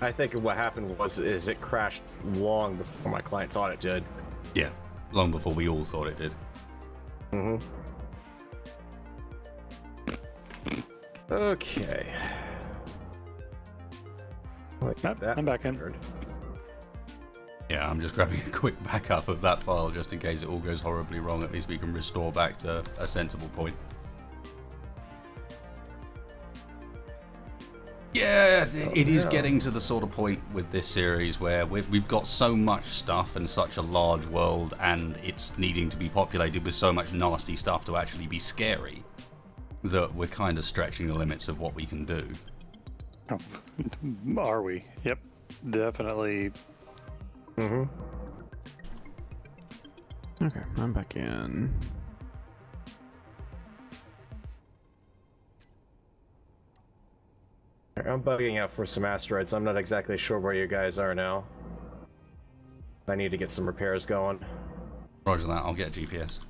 I think what happened was is it crashed long before my client thought it did. Yeah, long before we all thought it did. Mm-hmm. Okay. Like I'm back in. covered. Yeah, I'm just grabbing a quick backup of that file just in case it all goes horribly wrong. At least we can restore back to a sensible point. Yeah, it is yeah. getting to the sort of point with this series where we've, we've got so much stuff and such a large world, and it's needing to be populated with so much nasty stuff to actually be scary that we're kind of stretching the limits of what we can do. Oh, are we? Yep. Definitely. Mm-hmm. Okay, I'm back in. I'm bugging out for some asteroids. I'm not exactly sure where you guys are now. I need to get some repairs going. Roger that. I'll get GPS.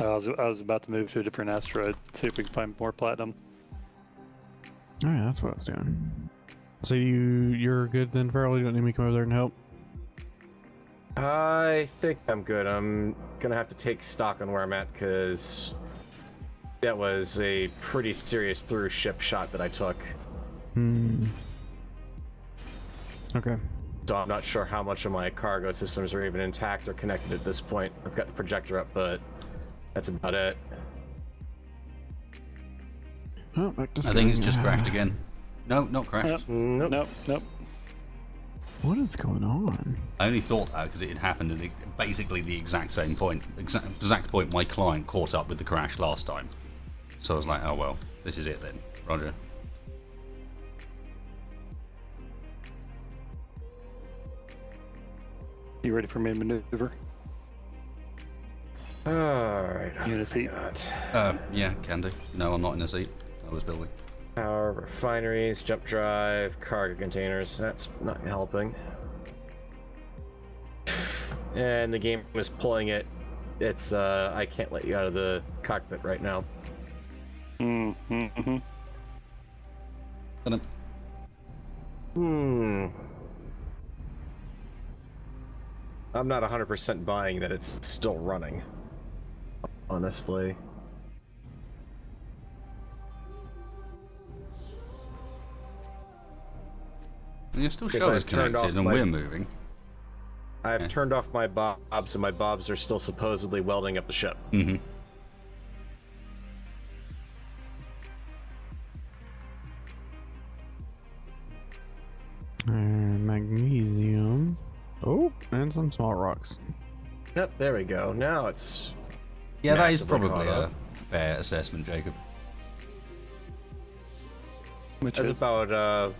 I was I was about to move to a different asteroid, see if we can find more platinum. Oh yeah, that's what I was doing. So you you're good then, Farrell? You don't need me to come over there and help? I think I'm good. I'm gonna have to take stock on where I'm at because that was a pretty serious through ship shot that I took. Hmm. Okay. So I'm not sure how much of my cargo systems are even intact or connected at this point. I've got the projector up, but that's about it. Oh, back to I think it's just crashed again. No, not crashed. Yep. Nope. Nope, nope. What is going on? I only thought that because it had happened at basically the exact same point. Exact, exact point my client caught up with the crash last time. So I was like, oh well, this is it then. Roger. You ready for me to maneuver? Alright. You in a seat? Uh, yeah, can do. No, I'm not in the seat. I was building. Power, refineries, jump drive, cargo containers. That's not helping. And the game was pulling it. It's, uh, I can't let you out of the cockpit right now. Mm-hmm. Gonna- Hmm. I'm not 100% buying that it's still running. Honestly. You're still Guess show I us turned connected and my- we're moving. I've Okay. turned off my bobs, and my bobs are still supposedly welding up the ship. Mm-hmm. And magnesium. Oh, and some small rocks. Yep, there we go. Now it's Yeah, that is probably caught a fair assessment, Jacob. Which That's is about uh,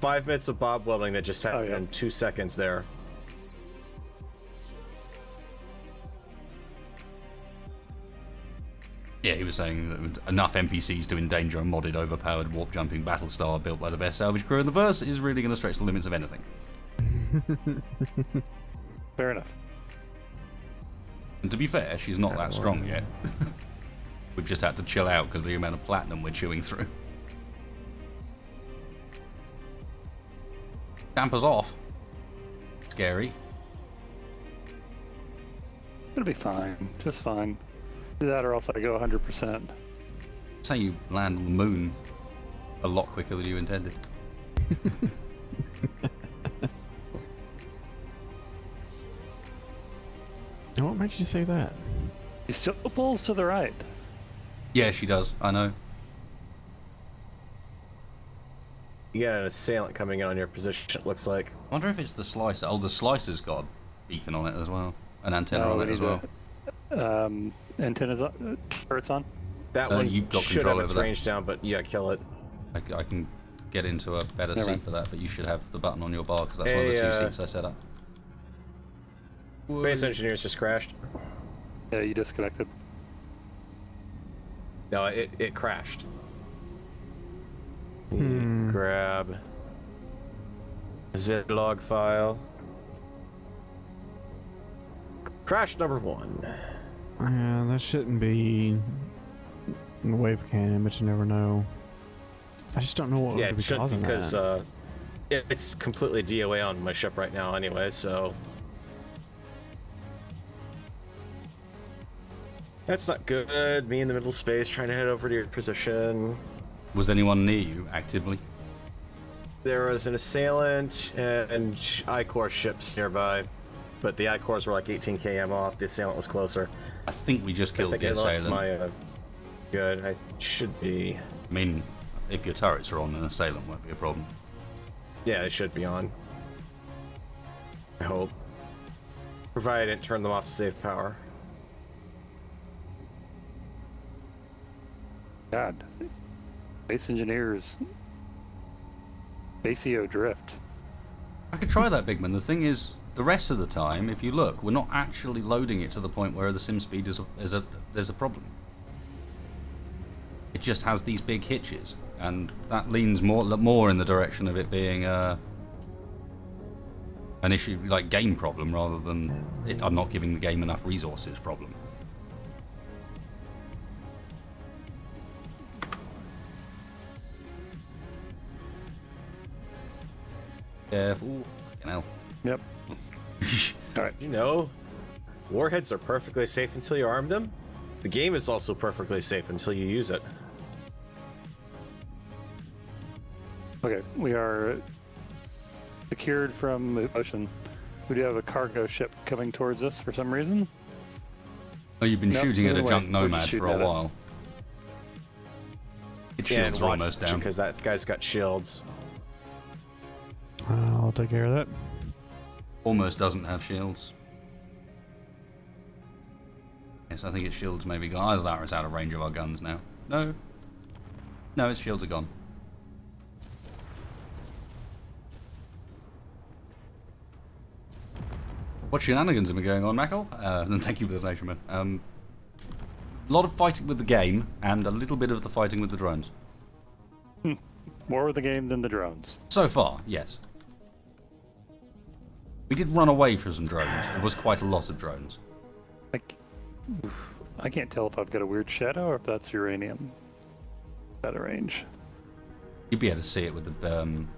five minutes of bob welding that just happened yeah. in two seconds there. Yeah, he was saying that enough NPCs to endanger a modded, overpowered, warp jumping battle star built by the best salvage crew in the verse is really going to stretch the limits of anything. fair enough. And to be fair, she's not that strong yet. We've just had to chill out because the amount of platinum we're chewing through. Dampers off. Scary. It'll be fine. Just fine. Do that or else I go 100%. That's how you land on the moon a lot quicker than you intended. And what makes you say that? He still pulls to the right. Yeah, she does. I know. You got an assailant coming in on your position, it looks like. I wonder if it's the slicer. Oh, the slicer's got a beacon on it as well. An antenna Oh, on it as well. to- Um, antennas on, uh, turrets on. That Uh, one you've got should control have its over that. range down, but yeah, kill it. I can get into a better Never seat mind. for that, but you should have the button on your bar because that's one of the two uh, seats I set up. Base engineers just crashed. Yeah, you disconnected. No, it, it crashed. Hmm. Grab zip log file. Crash number one. Yeah, that shouldn't be in the wave cannon, but you never know. I just don't know what yeah, would it be should causing because that. uh, it, it's completely DOA on my ship right now, anyway. So that's not good. Me in the middle of space trying to head over to your position. Was anyone near you actively? There was an assailant and I-Core ships nearby, but the I-Cores were like 18 km off. The assailant was closer. I think we just killed the assailant. my uh, good. I should be. I mean, if your turrets are on, an assailant won't be a problem. Yeah, it should be on. I hope. Provided I didn't turn them off to save power. God. Base engineers. Baseo drift. I could try that, Bigman. The thing is, the rest of the time, if you look, we're not actually loading it to the point where the sim speed is a, is a there's a problem. It just has these big hitches, and that leans more more in the direction of it being uh, an issue like game problem rather than it, I'm not giving the game enough resources problem. Yeah, ooh, fucking hell. Yep. All right. You know, warheads are perfectly safe until you arm them. The game is also perfectly safe until you use it. Okay, we are secured from the ocean. We do have a cargo ship coming towards us for some reason. Oh, you've been Nope, shooting at a junk We're nomad for a at it. while. Its shields are almost down. because that guy's got shields. I'll take care of that. Almost doesn't have shields. Yes, I think its shields maybe gone. Either that or it's out of range of our guns now. No. No, its shields are gone. What shenanigans have been going on, Mackle? Uh, and thank you for the donation, man. Um, a lot of fighting with the game, and a little bit of the fighting with the drones. More of the game than the drones. So far, yes. We did run away from some drones. It was quite a lot of drones. Like, I can't tell if I've got a weird shadow or if that's uranium. Out of range. You'd be able to see it with the um,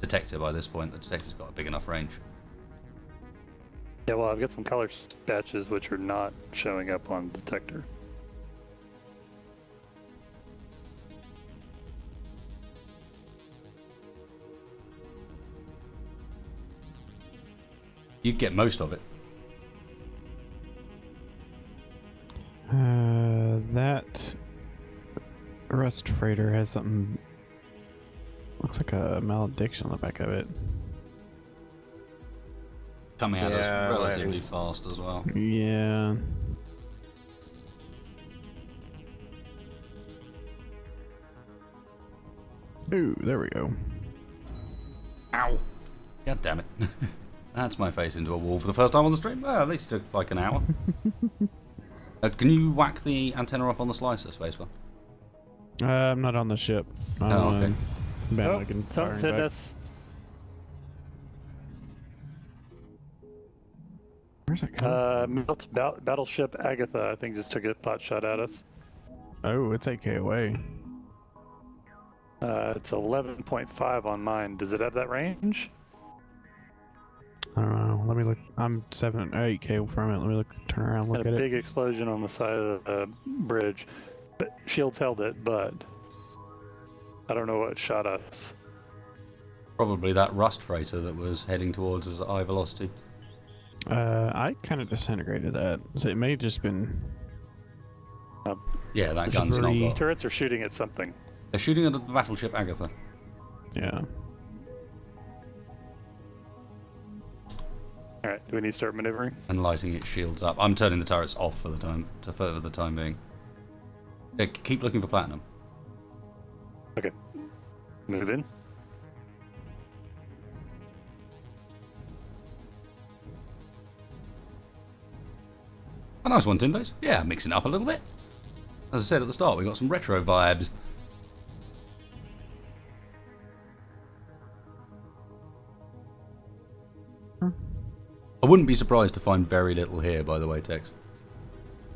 detector by this point. The detector's got a big enough range. Yeah, well, I've got some color patches which are not showing up on detector. You'd get most of it. Uh, that rust freighter has something. Looks like a malediction on the back of it. Coming at Yeah, us well, relatively fast as well. Yeah. Ooh, there we go. Ow! God damn it. That's my face into a wall for the first time on the stream. Well, at least it took like an hour. uh, can you whack the antenna off on the slicer, Spacebar? Uh, I'm not on the ship. I'm Oh, okay. on Oh, bandwagon something firing back. us. Where's that coming? Uh, ba- Battleship Agatha, I think, just took a pot shot at us. oh, it's 8k away. Uh, it's 11.5 on mine. Does it have that range? I don't know. Let me look. I'm seven, eight k from it. Let me look. Turn around. Look Had a at it. big explosion on the side of the bridge. But shields held it, but I don't know what shot us. Probably that rust freighter that was heading towards us at high velocity. Uh, I kind of disintegrated that. So it may have just been. Yeah, that gun's not really- got. Turrets are shooting at something. They're shooting at the battleship Agatha. Yeah. All right, do we need to start maneuvering? and lighting its shields up. I'm turning the turrets off for the time to for the time being. Yeah, keep looking for platinum. Okay. Move in. A nice one, Tindays. Yeah, mixing up a little bit. As I said at the start, we got some retro vibes. I wouldn't be surprised to find very little here, by the way, Tex.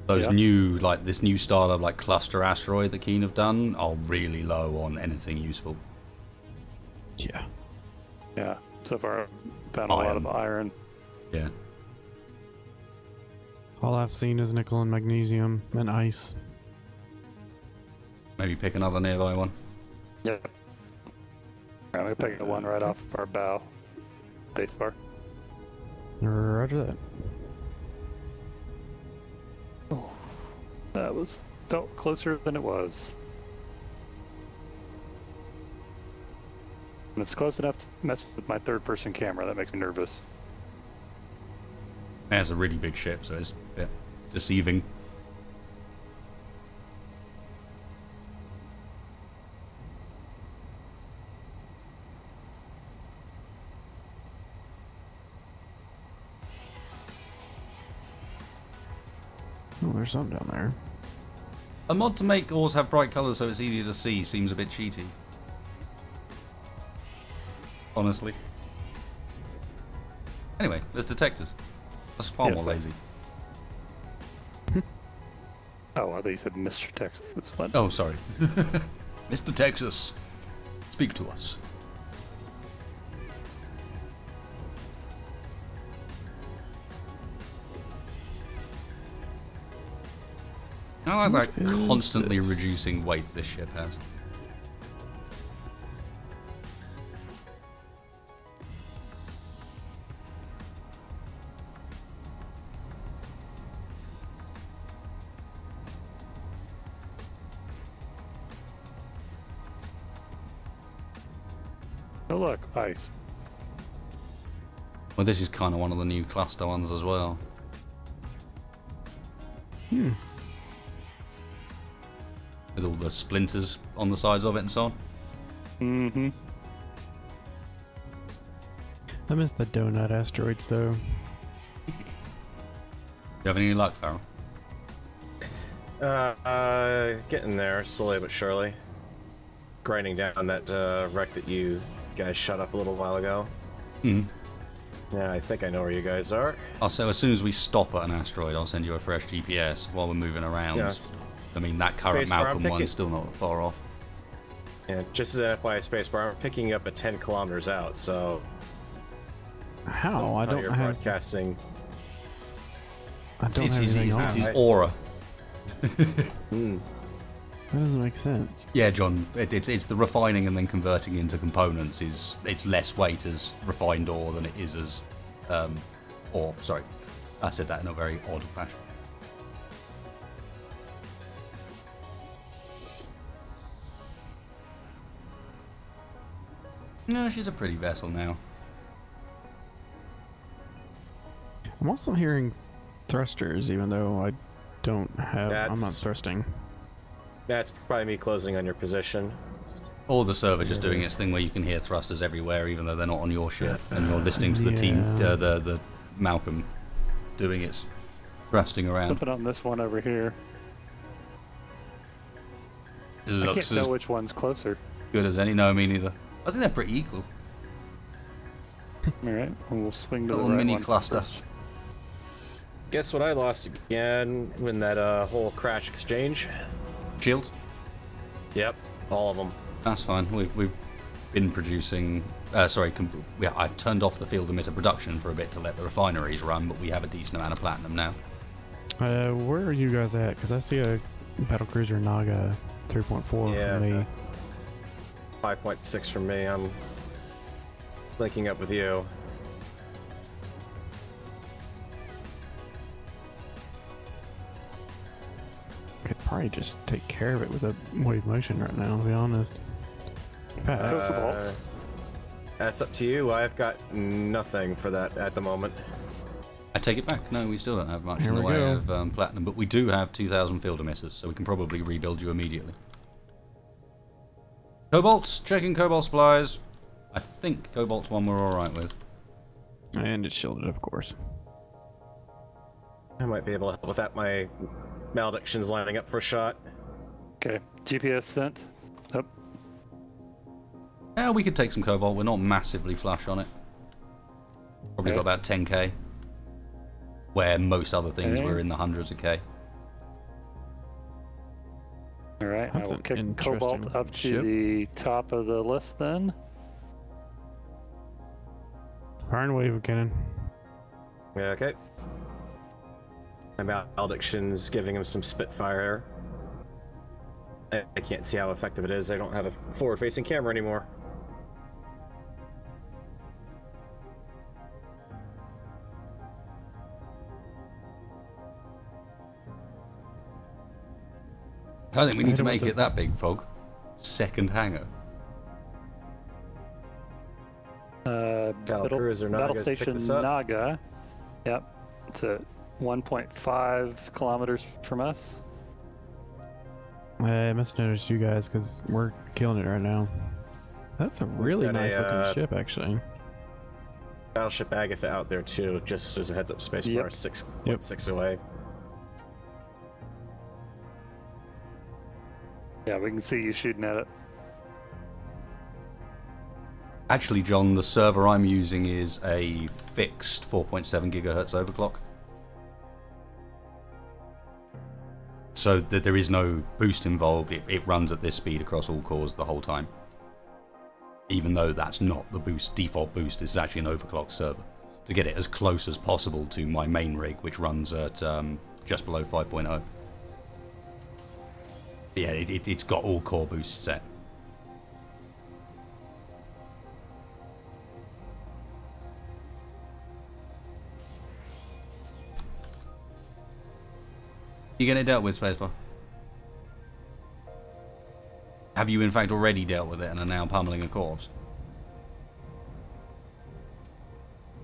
Those Yeah. new, like this new style of like cluster asteroid that Keen have done are really low on anything useful. Yeah. Yeah. So far, I've found a lot of iron. Yeah. All I've seen is nickel and magnesium and ice. Maybe pick another nearby one. Yeah. I'm gonna pick the one right off our bow. Spacebar. Roger that. That was felt closer than it was. And it's close enough to mess with my third person camera. That makes me nervous. It has a really big ship, so it's a bit deceiving. Oh, there's something down there. A mod to make ores have bright colours so it's easier to see seems a bit cheaty. Honestly. Anyway, there's detectors. That's far Yes, more lazy. Oh, I thought you said Mr. Texas. Oh, sorry. Mr. Texas, speak to us. I like What that is constantly this? reducing weight this ship has. Oh, look, ice. Well, this is kind of one of the new cluster ones as well. Hmm. With the splinters on the sides of it and so on. Mm-hmm. I miss the donut asteroids though. You have any luck, Farrell? Uh, uh, getting there slowly but surely. Grinding down that uh, wreck that you guys shut up a little while ago. Mm. Yeah, I think I know where you guys are. Also, as soon as we stop at an asteroid, I'll send you a fresh GPS while we're moving around. Yes. I mean, that current Space Malcolm picking- one's still not far off. Yeah, just as an FYI space bar, I'm picking up at 10 kilometers out, so How? I don't you're have. broadcasting. I It's, don't it's, have it's, anything it's, it's his aura. Hmm. That doesn't make sense. Yeah, John. It, it's it's the refining and then converting into components. Is it's less weight as refined ore than it is as um, ore. Sorry, I said that in a very odd fashion. No, she's a pretty vessel now. I'm also hearing thrusters, even though I don't have. I'm not That's- thrusting. That's probably me closing on your position. Or the server just doing its thing where you can hear thrusters everywhere, even though they're not on your ship, and you're listening to the team, uh, the the Malcolm, doing its thrusting around. Flipping on this one over here. It I can't as tell which one's closer. good as any. No, me neither. I think they're pretty equal. All right, we'll swing to Little the right mini one cluster. first. Guess what I lost again when that uh, whole crash exchange? Shields. Yep, all of them. That's fine. We've, we've been producing. Uh, sorry, com- yeah, I turned off the field emitter production for a bit to let the refineries run, but we have a decent amount of platinum now. Uh, where are you guys at? Because I see a battle cruiser Naga 3.4 Yeah. for me. 5.6 for me. I'm linking up with you. Could probably just take care of it with a wave motion right now. To be honest. Pat, Uh, Close the vaults. That's up to you. I've got nothing for that at the moment. I take it back. No, we still don't have much Here in the way go. of um, platinum, but we do have 2,000 field misses, so we can probably rebuild you immediately. Cobalt, checking cobalt supplies. I think cobalt's one we're alright with. and it's shielded, of course. I might be able to help with that. My malediction's lining up for a shot. Okay, GPS sent. Up. Yeah, we could take some cobalt. We're not massively flush on it. Probably Okay. got about 10k. Where most other things Okay. were in the hundreds of k. All right, That's I will an kick Cobalt up to ship. the top of the list then. Iron wave cannon. Yeah, okay. My malediction's giving him some spitfire. I, I can't see how effective it is. I don't have a forward-facing camera anymore. I don't think we need to make it that big, Fog. Second hangar. Uh, Battle Cruiser Battle Station. Naga. Yep, it's at 1.5 kilometers from us. I must notice you guys because we're killing it right now. That's a really got a, nice looking uh, ship, actually. Battleship Agatha out there too, just as a heads up. Spacebar Yep. six Yep. six away. Yeah, we can see you shooting at it. Actually, John, the server I'm using is a fixed 4.7 gigahertz overclock. So that there is no boost involved. It, it runs at this speed across all cores the whole time. Even though that's not the boost default boost, it's actually an overclock server. To get it as close as possible to my main rig, which runs at um, just below 5.0. Yeah, it, it, it's got all core boosts set. You're going to dealt with, Spacebar? Have you in fact already dealt with it and are now pummeling a corpse?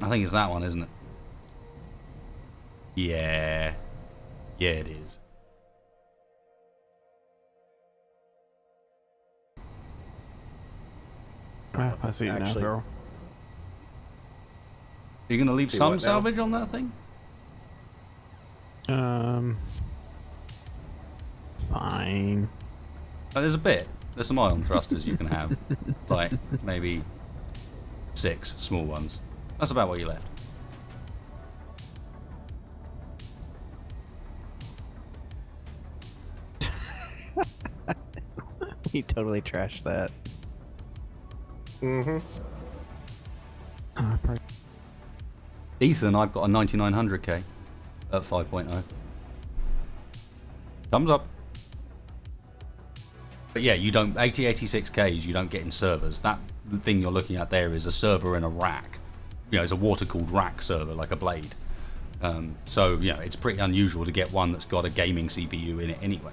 I think it's that one, isn't it? Yeah. Yeah, it is. Ah, I see it now, Actually- girl. Are you going to leave See some what now? salvage on that thing? Um. Fine. Uh, there's a bit. There's some ion thrusters you can have. like, maybe six small ones. That's about what you left. He totally trashed that. Mm-hmm. Uh, probably- Ethan, I've got a 9900K at 5.0. Thumbs up. But yeah, you don't 8086Ks you don't get in servers. That the thing you're looking at there is a server in a rack. You know, it's a water cooled rack server like a blade. Um, so you know, it's pretty unusual to get one that's got a gaming CPU in it anyway.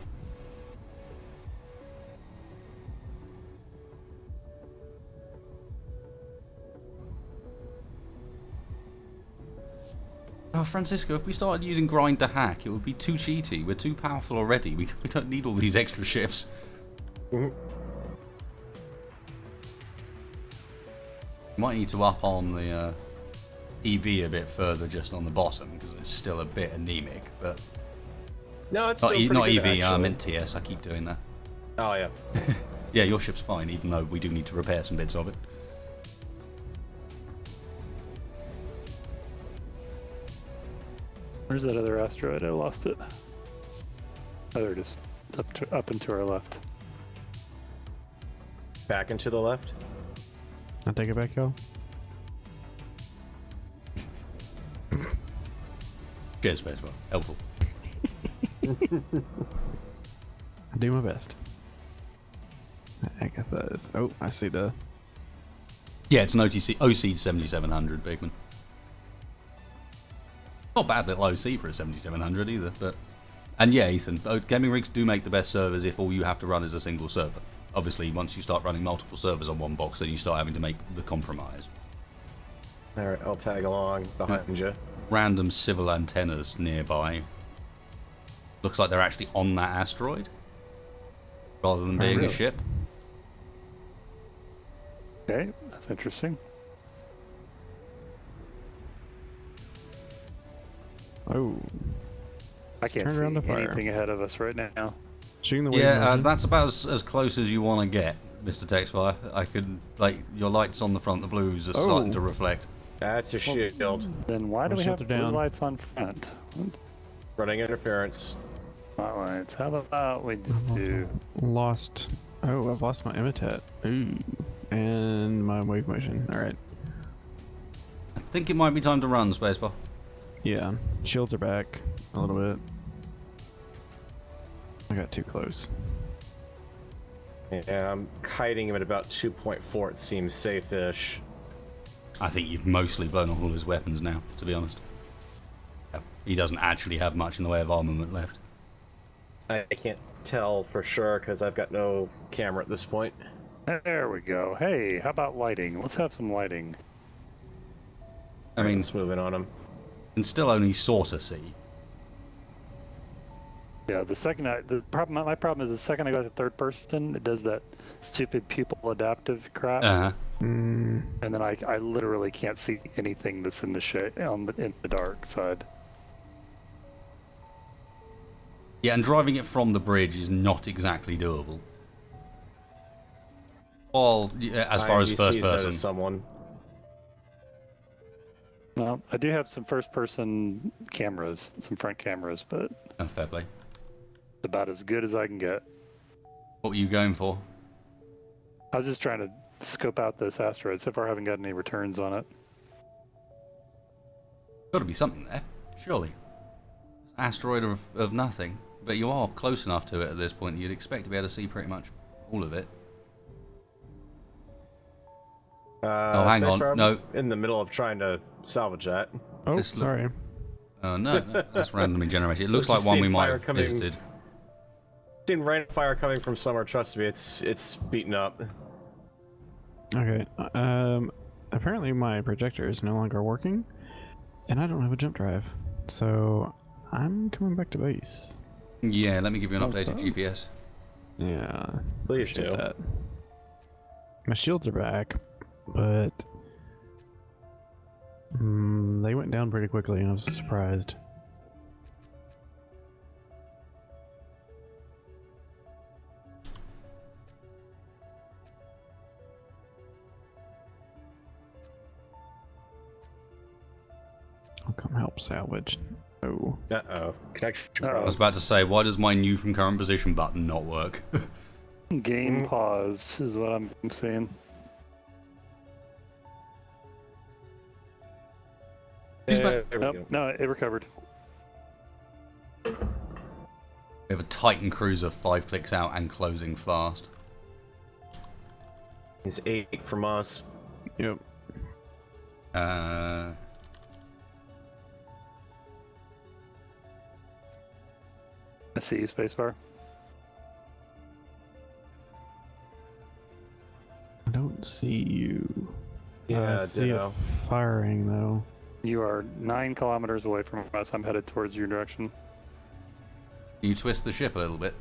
Oh, Francisco, if we started using grind to hack, it would be too cheaty. We're too powerful already. We, we don't need all these extra ships. Might need to up on the uh, EV a bit further just on the bottom because it's still a bit anemic. But No, it's not, still e- not EV, I meant TS. I keep doing that. Oh yeah. Yeah, your ship's fine, even though we do need to repair some bits of it. Where's that other asteroid? I lost it. Oh, there it is. It's up to up and to our left. Back and to the left. I take it back, y'all. Cheers, Spacewell. Helpful. I do my best. I guess that is. Oh, I see the. Yeah, it's an OTC OC 7700 Bigman. Not bad little OC for a 7700 either, but and yeah, Ethan, uh, gaming rigs do make the best servers if all you have to run is a single server. Obviously, once you start running multiple servers on one box, then you start having to make the compromise. All right, I'll tag along behind you. Random civil antennas nearby. Looks like they're actually on that asteroid rather than being a really? ship. Okay, that's interesting. Oh, I Let's can't see around to fire. anything ahead of us right now. shooting the Yeah, uh, that's about as, as close as you want to get, Mr. Texfire. I could like your lights on the front, the blues are starting Oh. to reflect. That's a shield. Then why do I'll we have shut blue her down. lights on front? Running interference. Spotlights. How about we just do? lost. Oh, I've lost my emitter. Ooh, and my wave motion. All right. I think it might be time to run, Spacebar. Yeah, shields are back a little bit. I got too close. Yeah, I'm kiting him at about 2.4. It seems safe-ish. I think you've mostly blown all his weapons now, to be honest. Yeah, He doesn't actually have much in the way of armament left. I I can't tell for sure because I've got no camera at this point. There we go. Hey, how about lighting? Let's have some lighting. I mean, Let's move in on him. Can still only sort of see. Yeah, the second I, the problem, my problem is the second I go to third person, it does that stupid pupil adaptive crap, Uh huh. Mm, and then I, I literally can't see anything that's in the shade on the in the dark side. Yeah, and driving it from the bridge is not exactly doable. Well, yeah, as far as IMDb first person. as someone. Well, I do have some first-person cameras, some front cameras, but Oh, fair play. it's about as good as I can get. What were you going for? I was just trying to scope out this asteroid. So far, I haven't got any returns on it. Got to be something there, surely. Asteroid of, of nothing, but you are close enough to it at this point that you'd expect to be able to see pretty much all of it. Uh, Oh, hang on, Barb, no. In the middle of trying to salvage that. Oh, This look- sorry. Oh no, no, that's randomly generated. It looks like one we might have coming- visited. Seen rain of fire coming from somewhere. Trust me, it's it's beaten up. Okay. Um, apparently my projector is no longer working, and I don't have a jump drive, so I'm coming back to base. Yeah, let me give you an Oh, updated so? GPS. Yeah. Please do. that. My shields are back, but mm, they went down pretty quickly, and I was surprised. I'll come help salvage. Oh, Uh oh. Connection Uh-oh. I was about to say, why does my new from current position button not work? Game Mm. pause is what I'm seeing. Who's back? Yeah, there we Nope, go. no, it recovered. we have a Titan cruiser five clicks out and closing fast. He's eight from us. yep. Uh, I see you, spacebar. I don't see you. Yeah, I see ditto. it firing though. You are nine kilometers away from us. I'm headed towards your direction. you twist the ship a little bit?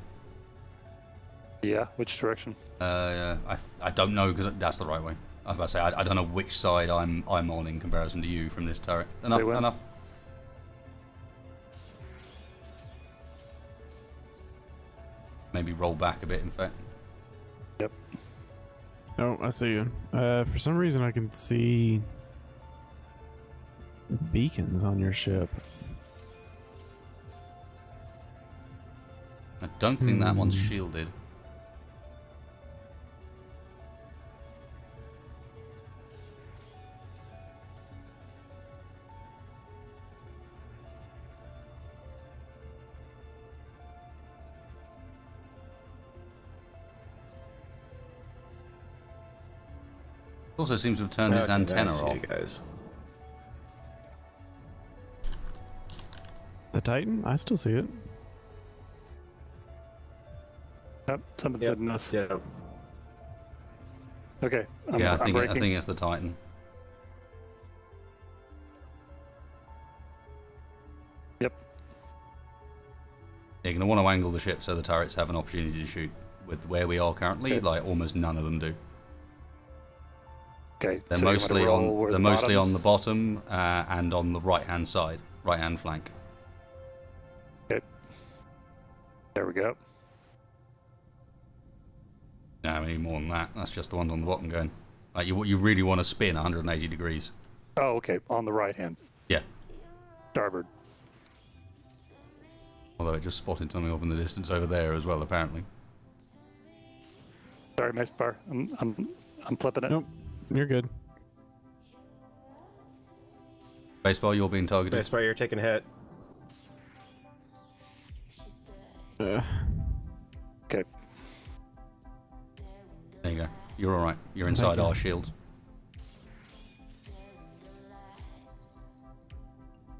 Yeah, which direction? Uh, I th- I don't know because that's the right way. I was about to say I, I don't know which side I'm I'm on in comparison to you from this turret. Enough, They win. enough. Maybe roll back a bit. In fact, Yep. Oh, I see you. Uh, for some reason, I can see beacons on your ship. I don't think that one's Hmm. shielded. Also seems to have turned its Okay, I antenna off. you guys. The Titan? I still see it. Yep, something's Yep. hitting us. Yeah. Okay. I'm, yeah, I I'm think it, I think it's the Titan. Yep. You're going to want to angle the ship so the turrets have an opportunity to shoot. With where we are currently, Okay. like almost none of them do. Okay. They're so you want me to mostly on they're the mostly on the bottom uh, and on the right hand side, right hand flank. There we go. No, any more than that. That's just the ones on the bottom going. Like you, you really want to spin 180 degrees. Oh, okay. On the right hand. Yeah. Starboard. Although it just spotted something off in the distance over there as well, apparently. Sorry, my bar. I'm, I'm, I'm flipping it. Nope. You're good. Baseball, you're being targeted. Baseball, you're taking a hit. Uh, Okay. There you go. You're all right. You're inside you. our shield.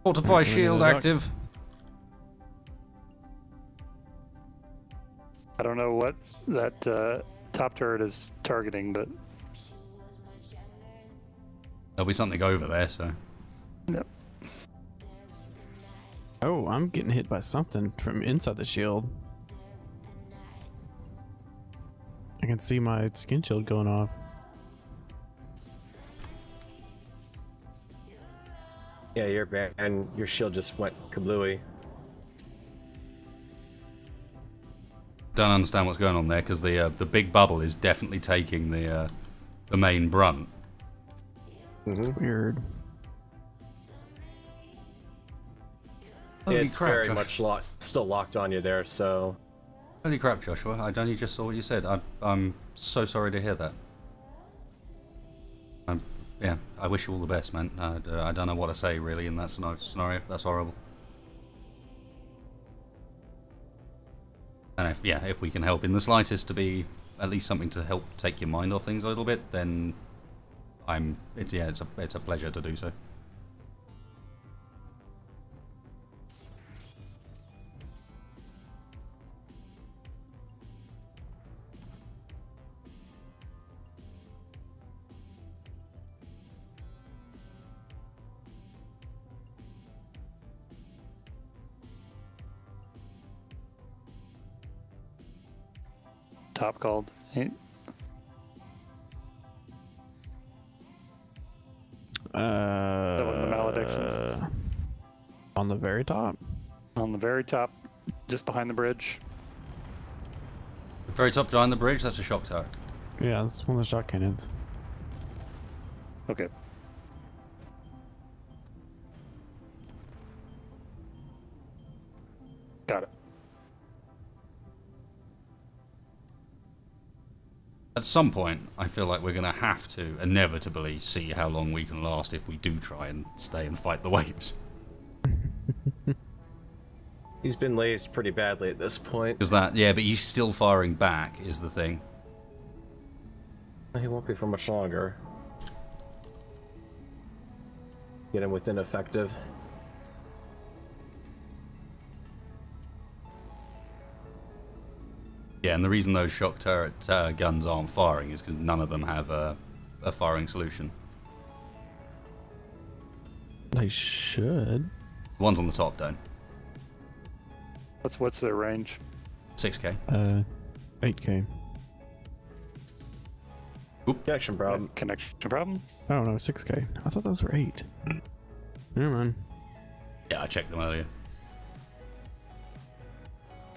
Fortify Alright, let shield get a duck. active. I don't know what that uh, top turret is targeting, but There'll be something over there, so. yep. Oh, I'm getting hit by something from inside the shield. I can see my skin shield going off. Yeah, your ban and your shield just went kablooey. don't understand what's going on there because the uh, the big bubble is definitely taking the uh, the main brunt. It's weird. Holy it's crap, very Josh. much locked, still locked on you there. So Holy crap, Joshua! I only just saw what you said. I, I'm so sorry to hear that. I'm, yeah, I wish you all the best, man. I, I don't know what to say really in that scenario. That's horrible. And if yeah, if we can help in the slightest to be at least something to help take your mind off things a little bit, then I'm. It's yeah, it's a it's a pleasure to do so. Top called. Ain't- Uh, one of the maledictions? on the very top. On the very top, just behind the bridge. Very top behind the bridge. That's a shock tower. Yeah, that's one of the shot cannons. Okay. Some point, I feel like we're going to have to inevitably see how long we can last if we do try and stay and fight the waves. he's been lazed pretty badly at this point. Because that, yeah, but he's still firing back is the thing. He won't be for much longer. Get him within effective. Yeah, and the reason those shock turret uh, guns aren't firing is because none of them have a, a firing solution. They should. The ones on the top don't. What's what's their range? 6k. Uh, 8k. Connection problem. Connection problem? Oh no, 6k. I thought those were 8. Never mind. Yeah, I checked them earlier.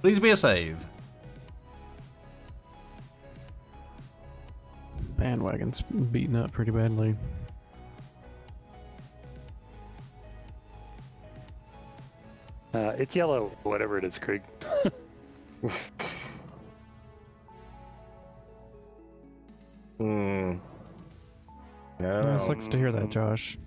Please be a save. Bandwagon's beaten up pretty badly. Uh, it's yellow, whatever it is, Krieg. Hmm. I don't know. it sucks to hear that, Josh.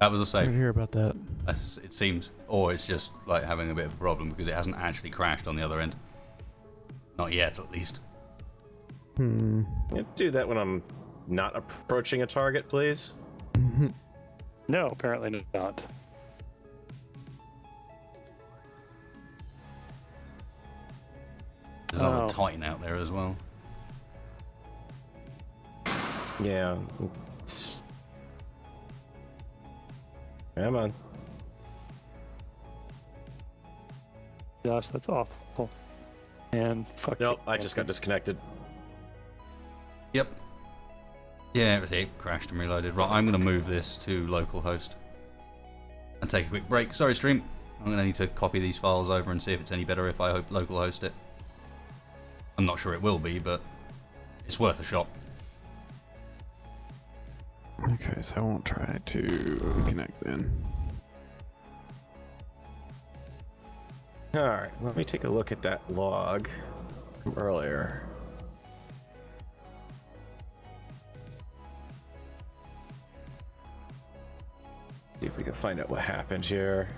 That was a Sorry to save. hear about that. That's- It seems. Or it's just like having a bit of a problem because it hasn't actually crashed on the other end. Not yet, at least. Hmm. Yeah, do that when I'm not approaching a target, please. No, apparently not. There's another Oh. Titan out there as well. Yeah. It's... Come on. Gosh, that's awful. And fuck. Nope, you, I just got disconnected. Yep. Yeah, it was it crashed and reloaded. Right, I'm going to move this to localhost and take a quick break. Sorry, stream. I'm going to need to copy these files over and see if it's any better if I hope localhost it. I'm not sure it will be, but it's worth a shot. Okay, so I won't try to connect then. Alright, let me take a look at that log from earlier. See if we can find out what happened here.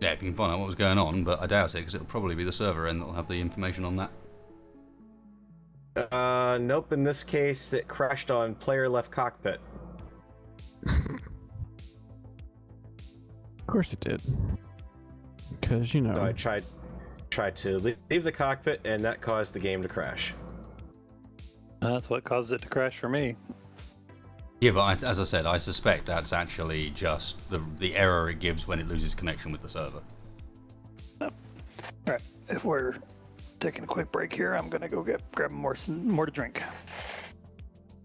Yeah, if you can find out what was going on, but I doubt it because it'll probably be the server end that'll have the information on that. Uh, nope, in this case, it crashed on player left cockpit. Of course it did. Because, you know. So I tried tried to leave the cockpit, and that caused the game to crash. That's what caused it to crash for me. Yeah, but I, as I said, I suspect that's actually just the the error it gives when it loses connection with the server. All right, if we're taking a quick break here, I'm gonna go get grab more more to drink.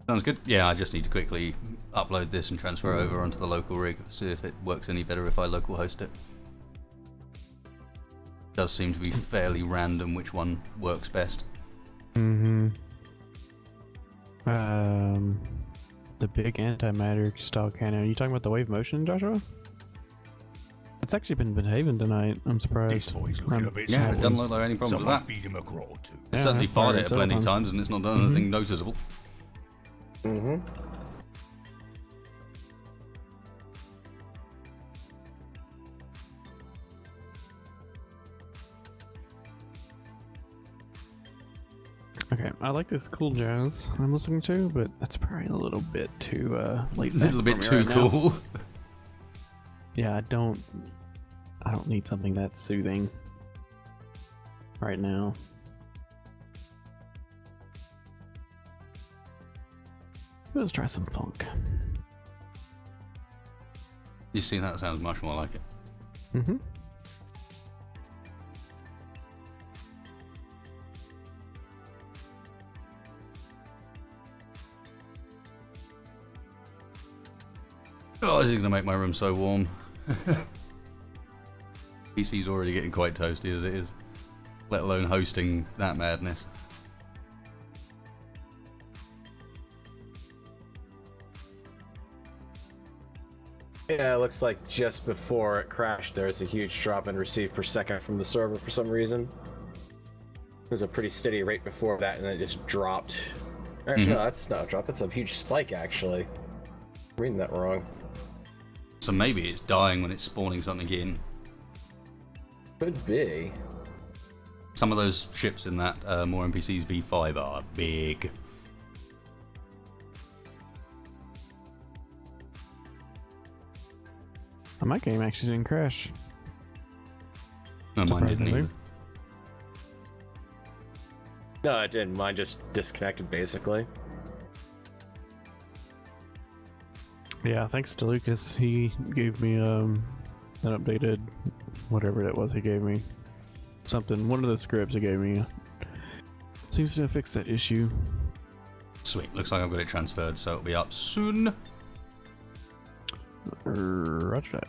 Sounds good. Yeah, I just need to quickly upload this and transfer it over onto the local rig, see if it works any better if I local host it. Does seem to be fairly random which one works best. Mm-hmm. Um, the big antimatter style cannon. Are you talking about the wave motion, Joshua? It's actually been behaving tonight. I'm surprised. This boy's looking Um, a bit Yeah, it doesn't look like any problems with that. feed him a crawl or two. It's Yeah, certainly I've fired fired it it plenty of times. times and it's not done anything noticeable. Mm-hmm. Okay, I like this cool jazz I'm listening to, but that's probably a little bit too uh, late. A little bit too cool. Yeah, I don't. I don't need something that's soothing right now. Let's try some funk. You see, that sounds much more like it. Mm-hmm. Oh, this is going to make my room so warm. PC's already getting quite toasty as it is, let alone hosting that madness. Yeah, it looks like just before it crashed, there was a huge drop in receive per second from the server for some reason. It was a pretty steady rate before that, and then it just dropped. Actually, mm-hmm. no, that's not a drop. That's a huge spike, actually. I'm reading that wrong. So maybe it's dying when it's spawning something in. Could be. Some of those ships in that uh, more NPCs V5 are big. Oh, my game actually didn't crash. No, mine didn't either. No, it didn't. Mine just disconnected, basically. Yeah, thanks to Lucas. He gave me um an updated whatever it was he gave me. Something. One of the scripts he gave me seems to have fixed that issue. Sweet. Looks like I've got it transferred, so it'll be up soon. Roger that.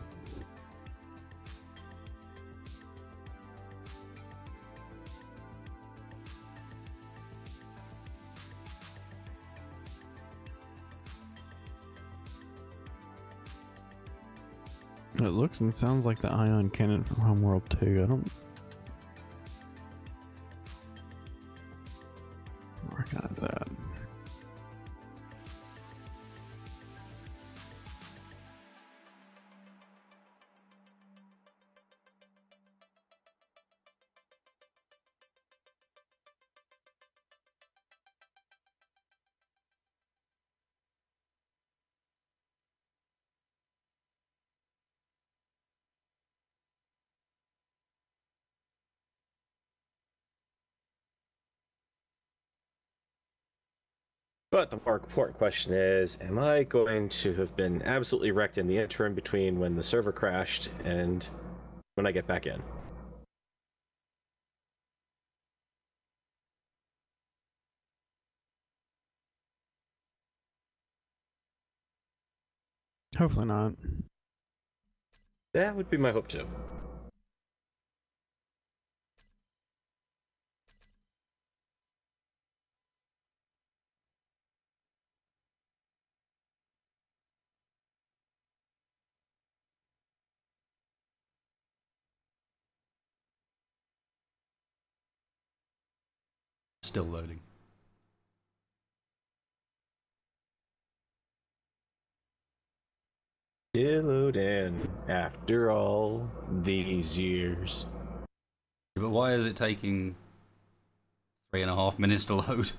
It looks and sounds like the ion cannon from Homeworld 2. I don't recognize that. But the more important question is, am I going to have been absolutely wrecked in the interim between when the server crashed and when I get back in? Hopefully not. That would be my hope too. Still loading. Still in after all these years. But why is it taking three and a half minutes to load?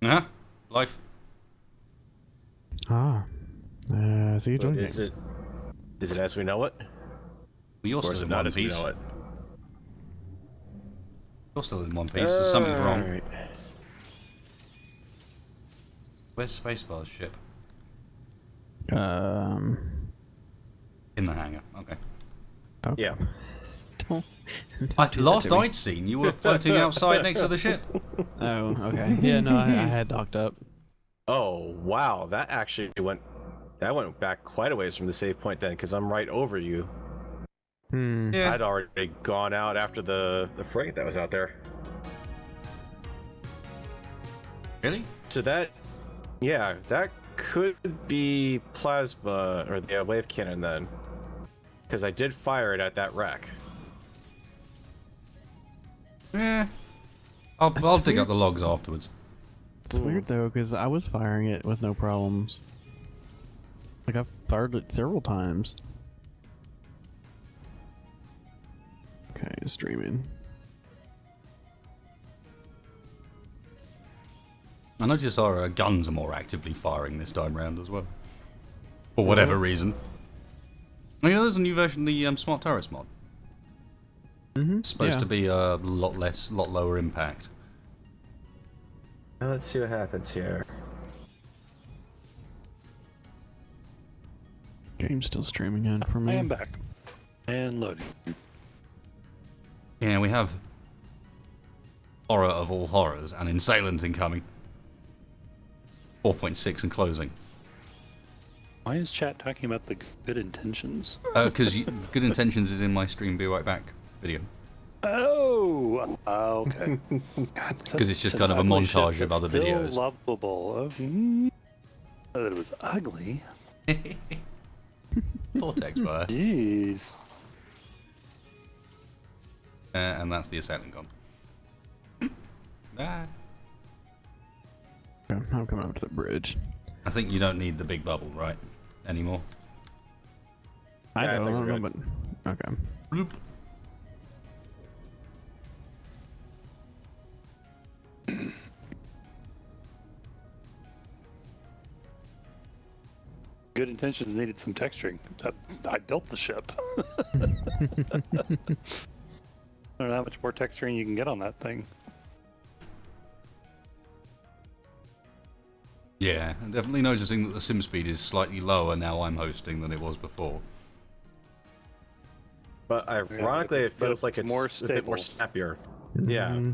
Yeah, life. Ah. Uh, see you But joined me. is it is it as we know it? Well, you're Or is still it in not one as we piece. know it? You're still in one piece. There's something's wrong. Alright. Where's Spacebar's ship? Um, In the hangar. Okay. okay. Yeah. Don't, I, do that last. I'd seen, you were floating outside next to the ship. Oh, okay. Yeah, no, I, I had docked up. Oh wow, that actually went that went back quite a ways from the save point then, because I'm right over you. Hmm. Yeah. I'd already gone out after the the freight that was out there. Really? So that, yeah, that could be plasma or the uh, wave cannon then, because I did fire it at that wreck. Yeah. I'll, I'll dig weird. up the logs afterwards. It's weird though, because I was firing it with no problems. Like I've fired it several times. Okay, streaming. I noticed our uh, guns are more actively firing this time round as well. For whatever reason. You know, there's a new version of the um, Smart Turrets mod. Mm-hmm. It's supposed yeah. to be a lot less, lot lower impact. Now let's see what happens here. Game's still streaming in for me. I am back. And loading. Yeah, we have horror of all horrors and Assailant incoming. 4.6 and closing. Why is chat talking about the good intentions? Because Good Intentions is in my stream Be Right Back video. Oh, uh, okay. 'Cause it's just kind of a montage of other still videos. Lovable. Mm, that it was ugly. Vortex fire. Jeez. Uh, and that's the Assailant gone. Bye. I'm coming up to the bridge. I think you don't need the big bubble, right? Anymore. I Yeah, I don't, think I don't know, but okay. Bloop. Good intentions needed some texturing. I, I built the ship. I don't know how much more texturing you can get on that thing. Yeah, I'm definitely noticing that the sim speed is slightly lower now I'm hosting than it was before. But ironically, it feels like it's it's more a bit more stable. snappier. Mm-hmm. Yeah.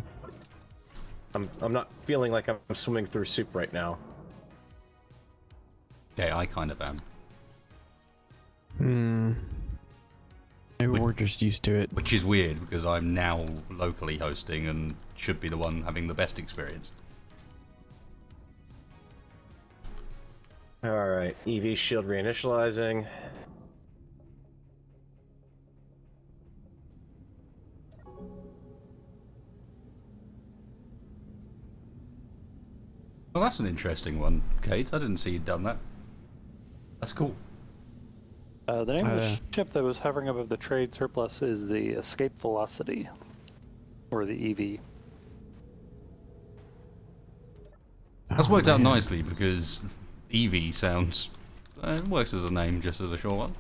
I'm I'm not feeling like I'm swimming through soup right now. Yeah, I kind of am. Hmm. Maybe Wait. we're just used to it. Which is weird because I'm now locally hosting and should be the one having the best experience. All right, EV shield reinitializing. Well, that's an interesting one, Kate. I didn't see you'd done that. That's cool. Uh, the name of Uh, the ship that was hovering above the trade surplus is the Escape Velocity, or the EV. That's Oh, worked out nicely because EV sounds. Uh, it works as a name just as a short one.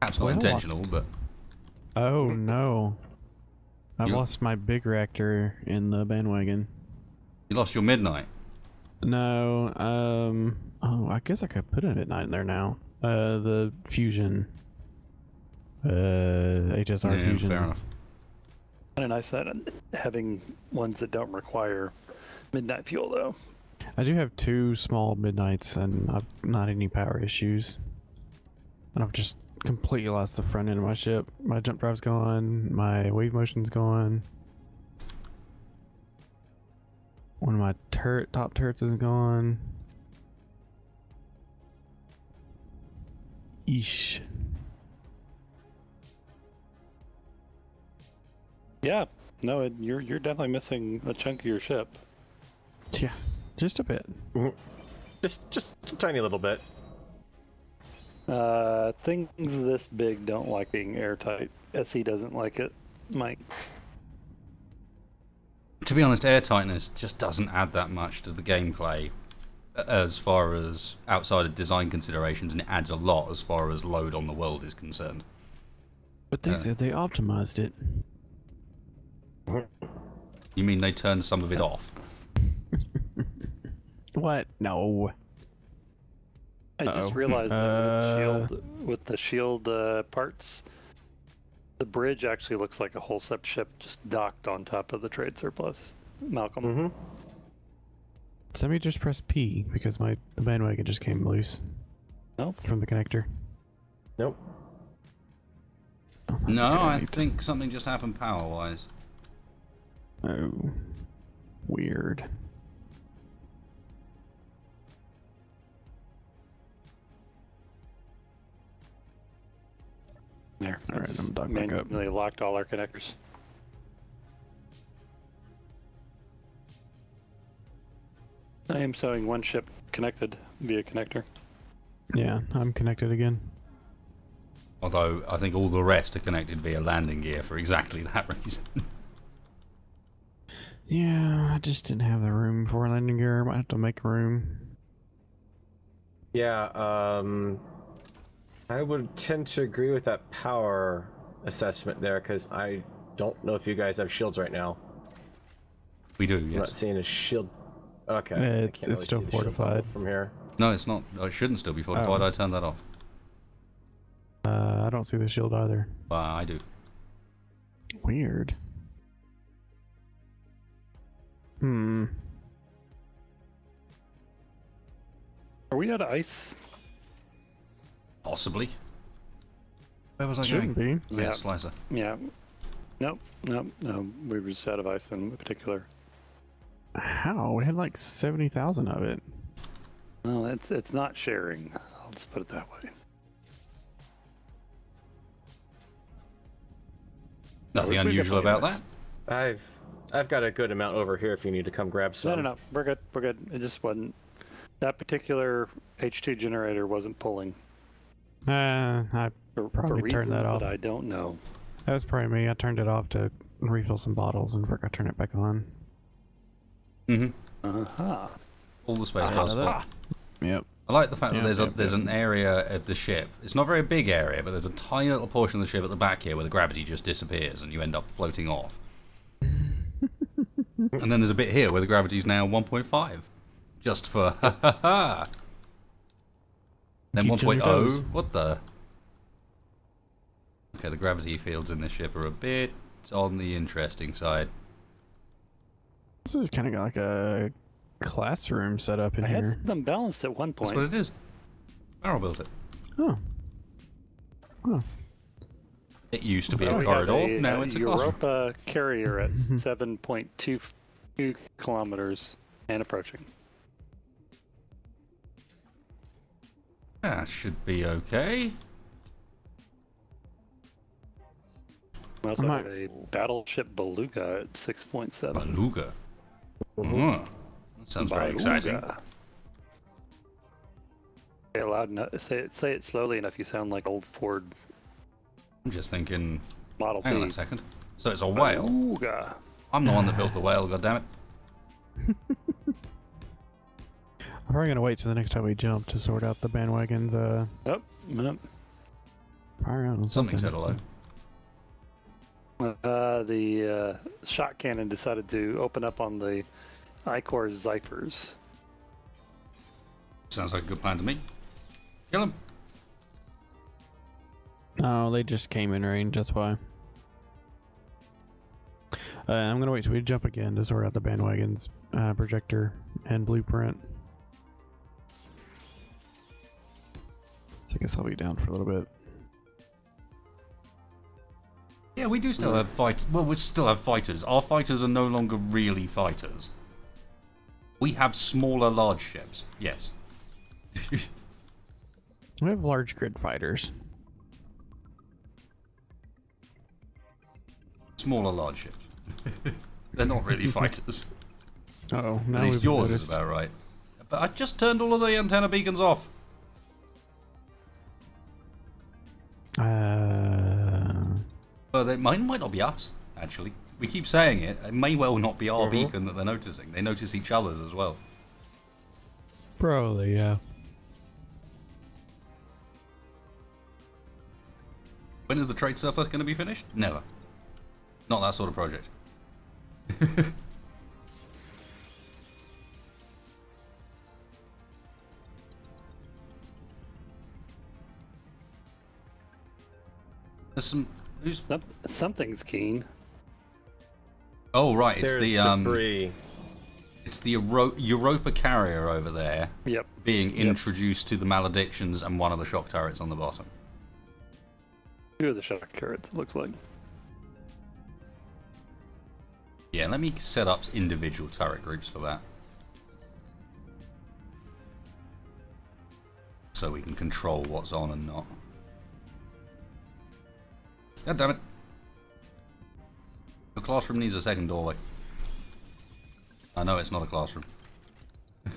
Perhaps not Well, intentional, but. Oh no. I've You- lost my big reactor in the bandwagon. You lost your midnight. No, um oh I guess I could put it at night in there now. Uh the fusion. Uh HSR yeah, fusion. fair enough. Kind of nice that uh, having ones that don't require midnight fuel, though. I do have two small midnights and I've not any power issues. And I've just completely lost the front end of my ship. My jump drive's gone, my wave motion's gone. One of my turret top turrets is gone. Eesh. Yeah, no, it, you're you're definitely missing a chunk of your ship. Yeah, just a bit. Just just a tiny little bit. Uh, things this big don't like being airtight. SE doesn't like it. Mike, To be honest, airtightness just doesn't add that much to the gameplay as far as outside of design considerations, and it adds a lot as far as load on the world is concerned. But they Yeah. said they optimized it. You mean they turned some of it off? What? No. I just Uh-oh. realized that Uh, with, shield, with the shield uh, parts, the bridge actually looks like a whole sep ship just docked on top of the trade surplus. Malcolm, Mm-hmm. Let me just press P because my the bandwagon just came loose nope. from the connector. Nope. Oh, No, I need think something just happened power-wise. Oh, weird. There. I All right, just I'm docked back up. manually locked all our connectors. I am showing one ship connected via connector. Yeah, I'm connected again. Although I think all the rest are connected via landing gear for exactly that reason. Yeah, I just didn't have the room for landing gear. I might have to make room. Yeah, um, I would tend to agree with that power assessment there because I don't know if you guys have shields right now. we do, I'm not seeing a shield. Okay. Yeah, I it's- can't it's still see the shield bubble fortified. from here. No, it's not. It shouldn't still be fortified. Oh. I turned that off. Uh, I don't see the shield either. But I do. Weird. Hmm. Are we out of ice? Possibly. Where was I Shouldn't going? be. Yeah, Yeah. slicer. Yeah. Nope. Nope. No. We were just out of ice in particular. How? We had like 70,000 of it. Well, it's it's not sharing. I'll just put it that way. Nothing we- we unusual about have that. I've I've got a good amount over here if you need to come grab some. No, no, no. We're good. We're good. It just wasn't. That particular H2 generator wasn't pulling Uh, I, for, for Probably reasons turn that off. I don't know. that was probably me. I turned it off to refill some bottles and forgot to turn it back on. Mm-hmm. Uh huh. All the space I bars know full. that. Yep. I like the fact Yep, that there's a there's yep. an area of the ship. It's not a very big area, but there's a tiny little portion of the ship at the back here where the gravity just disappears and you end up floating off. and then there's a bit here where the gravity's now 1.5, just for ha ha ha. Then Keeps you on 1.0. What the? Okay, the gravity fields in this ship are a bit on the interesting side. This is kind of got like a classroom set up in I here. had them balanced at one point. That's point. what it is. Barrel built it. Oh. Oh. It used to be So a we have corridor. a, now uh, it's a classroom. Europa carrier at 7.22 kilometers and approaching. That should be okay. We also I have a battleship Beluga at 6.7. Beluga. Mm. That sounds very exciting. Say it loud enough. Say it, say it slowly enough. You sound like old Ford I'm just thinking. Model Hang on a second. So it's a whale. Beluga. I'm the one that built the whale. God damn it. I'm probably gonna wait till the next time we jump to sort out the bandwagons. Uh, Yep. Yep. fire on Something something. said hello. Uh, the uh, shot cannon decided to open up on the Icor Zyphers. Sounds like a good plan to me. Kill him. Oh, they just came in range. That's why. Uh, I'm gonna wait till we jump again to sort out the bandwagons, uh, projector, and blueprint. So I guess I'll be down for a little bit. Yeah, we do still have fight. Well, we still have fighters. Our fighters are no longer really fighters. We have smaller, large ships. Yes. We have large grid fighters. Smaller, large ships. They're not really fighters. Oh, At least yours noticed. is about right. But I just turned all of the antenna beacons off. Uh, Well, they mine might not be us, actually. We keep saying it. It may well not be our beacon that they're noticing. They notice each other's as well. probably yeah. When is the trade surplus going to be finished? Never. Not that sort of project. some. Who's? Something's keen. Oh right, it's There's the um, debris. it's the Euro- Europa carrier over there Yep. being introduced to the maledictions and one of the shock turrets on the bottom. Two of the shock turrets, it looks like. Yeah, let me set up individual turret groups for that. So we can control what's on and not. God damn it. The classroom needs a second doorway. I know it's not a classroom.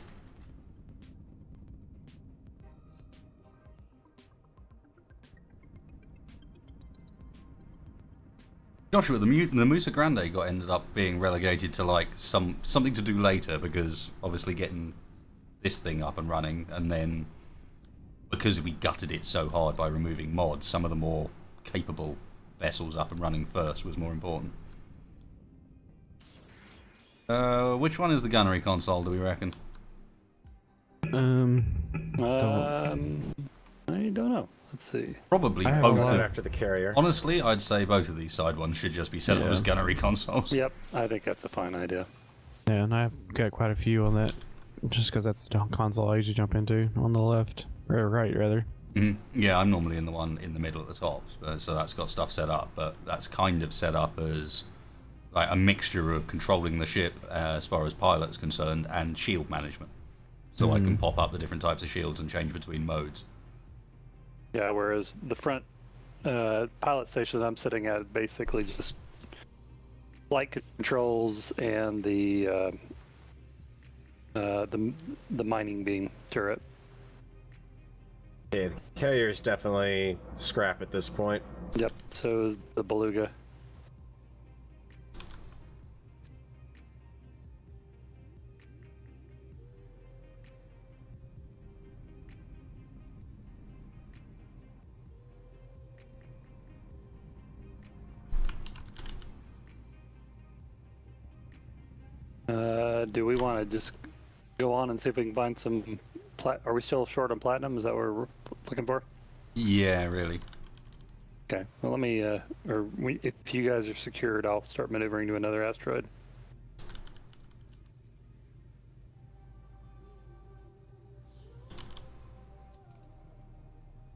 Joshua, the, the Musa Grande got ended up being relegated to like some something to do later because obviously getting this thing up and running, and then because we gutted it so hard by removing mods, some of the more capable vessels up and running first was more important. Uh, which one is the gunnery console? Do we reckon? Um, Um, I don't know. Let's see. Probably I have a both. Of, after the carrier. honestly, I'd say both of these side ones should just be set up as gunnery consoles. Yep, I think that's a fine idea. yeah, and I've got quite a few on that, just because that's the console I usually jump into on the left or right rather. Mhm. Yeah, I'm normally in the one in the middle at the top, uh, so that's got stuff set up. But that's kind of set up as like a mixture of controlling the ship uh, as far as pilot's concerned and shield management. So I can pop up the different types of shields and change between modes. Yeah, whereas the front uh, pilot station that I'm sitting at basically just flight controls and the uh, uh, the the mining beam turret. Okay, the carrier's definitely scrap at this point. Yep. So is the beluga. Uh, do we want to just go on and see if we can find some? Plat- are we still short on platinum? Is that what we're looking for? Yeah, really. Okay. Well, let me. Uh, or we, if you guys are secured, I'll start maneuvering to another asteroid.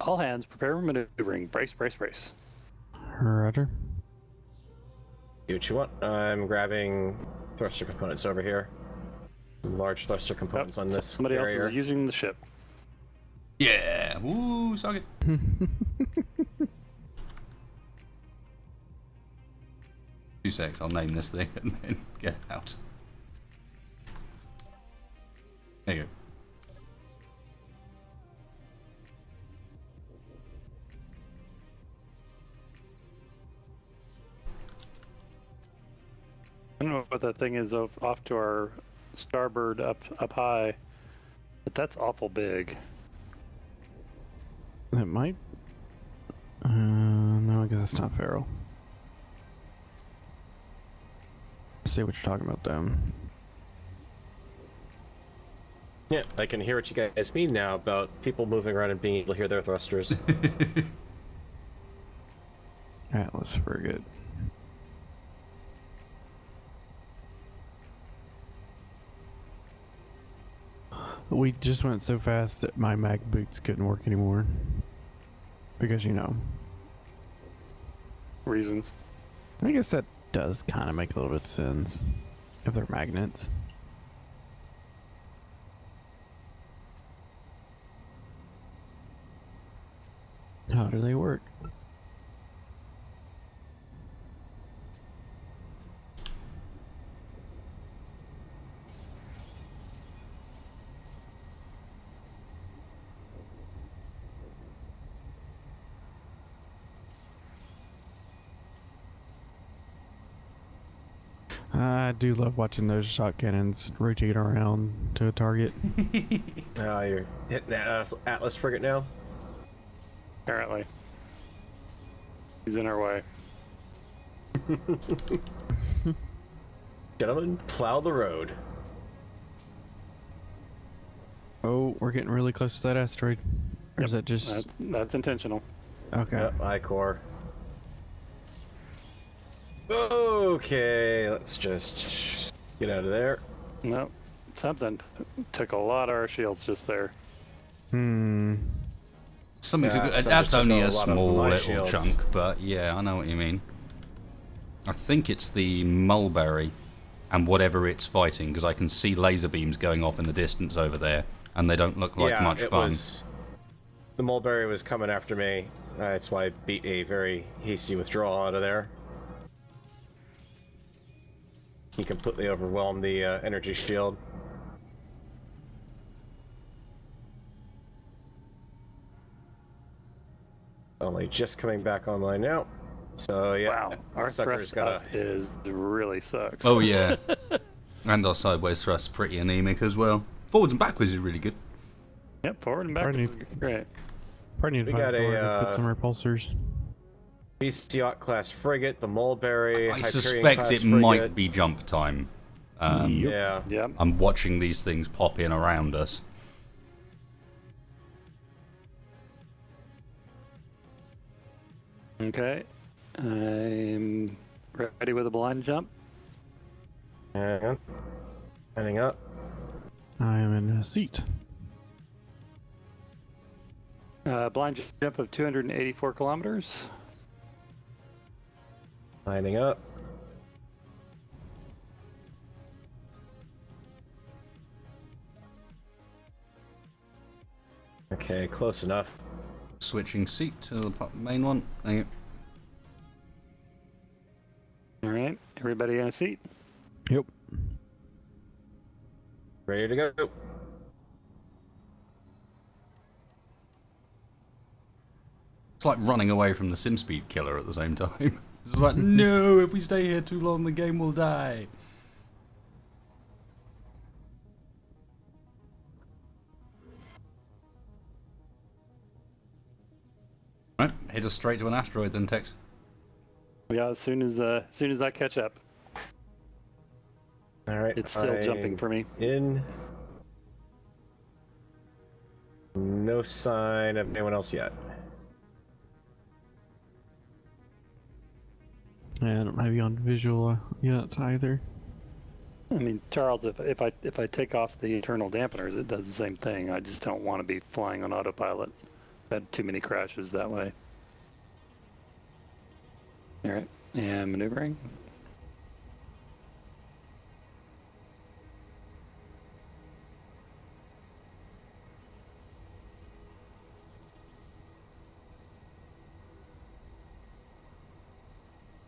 All hands, prepare for maneuvering. Brace, brace, brace. Roger. Do what you want. I'm grabbing thruster components over here. Some large thruster Yep, components on this Somebody else is using the ship. Yeah. Woo, suck it. Two secs, I'll name this thing and then get out. There you go. I don't know what that thing is off, off to our starboard up up high, but that's awful big. That might. Uh, no, I guess it's not feral. See what you're talking about, though. Yeah, I can hear what you guys mean now about people moving around and being able to hear their thrusters. Atlas frigate. We just went so fast that my mag boots couldn't work anymore. Because, you know, Reasons. I guess that does kind of make a little bit of sense. If they're magnets. How do they work? I do love watching those shot cannons rotate around to a target. Ah, you're hitting that Atlas- Atlas frigate now? Apparently. He's in our way. Gentlemen, plow the road. Oh, we're getting really close to that asteroid. Or is that just That's, that's intentional. okay? Yep, I core. Okay, let's just get out of there. No, something took a lot of our shields just there. Hmm. Something Yeah, to, so that's only a a small little shields. chunk, but yeah, I know what you mean. I think it's the mulberry and whatever it's fighting, because I can see laser beams going off in the distance over there, and they don't look like yeah, much it fun. was. The mulberry was coming after me. That's why I beat a very hasty withdrawal out of there. He completely overwhelmed the uh, energy shield. Only just coming back online now. So yeah, Wow, our sucker's thrust got up is really sucks. Oh yeah, and our sideways thrust pretty anemic as well. Forwards and backwards is really good. Yep, forward and back Pardon is great. Probably need We got a, somewhere to uh, put some repulsors. Beast Yacht class frigate, the Mulberry. I Hyperion suspect class it frigate. might be jump time. Um, Yeah. Yep. I'm watching these things pop in around us. Okay. I'm ready with a blind jump. Hang on. Heading up. I am in a seat. Uh, blind jump of 284 kilometers. Lining up. Okay, close enough. Switching seat to the main one. Thank you. All right. Everybody in a seat. Yep. Ready to go. It's like running away from the SimSpeed killer at the same time. It's like, no, if we stay here too long, the game will die. Right, hit us straight to an asteroid then, Tex. Yeah, as soon as uh, as soon as I catch up, All right. it's still jumping I'm for me. In. No sign of anyone else yet. Yeah, I don't have you on visual uh, yet either. I mean, Charles, if if I if I take off the internal dampeners, it does the same thing. I just don't want to be flying on autopilot. I've had too many crashes that way. All right, and maneuvering.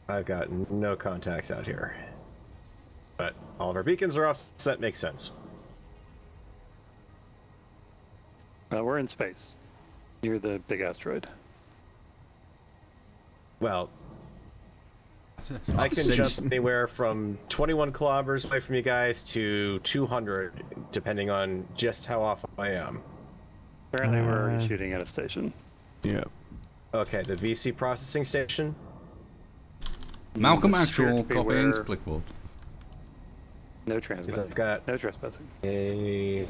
I've got no contacts out here. But all of our beacons are off, so that makes sense. Uh, we're in space, near the big asteroid. Well, I can jump anywhere from 21 kilometers away from you guys to 200, depending on just how off I am. Apparently, we're Uh, shooting at a station. Yep. Okay, the VC processing station. Malcolm Actual, copying beware. No Because trespassing. I've got No trespassing. a.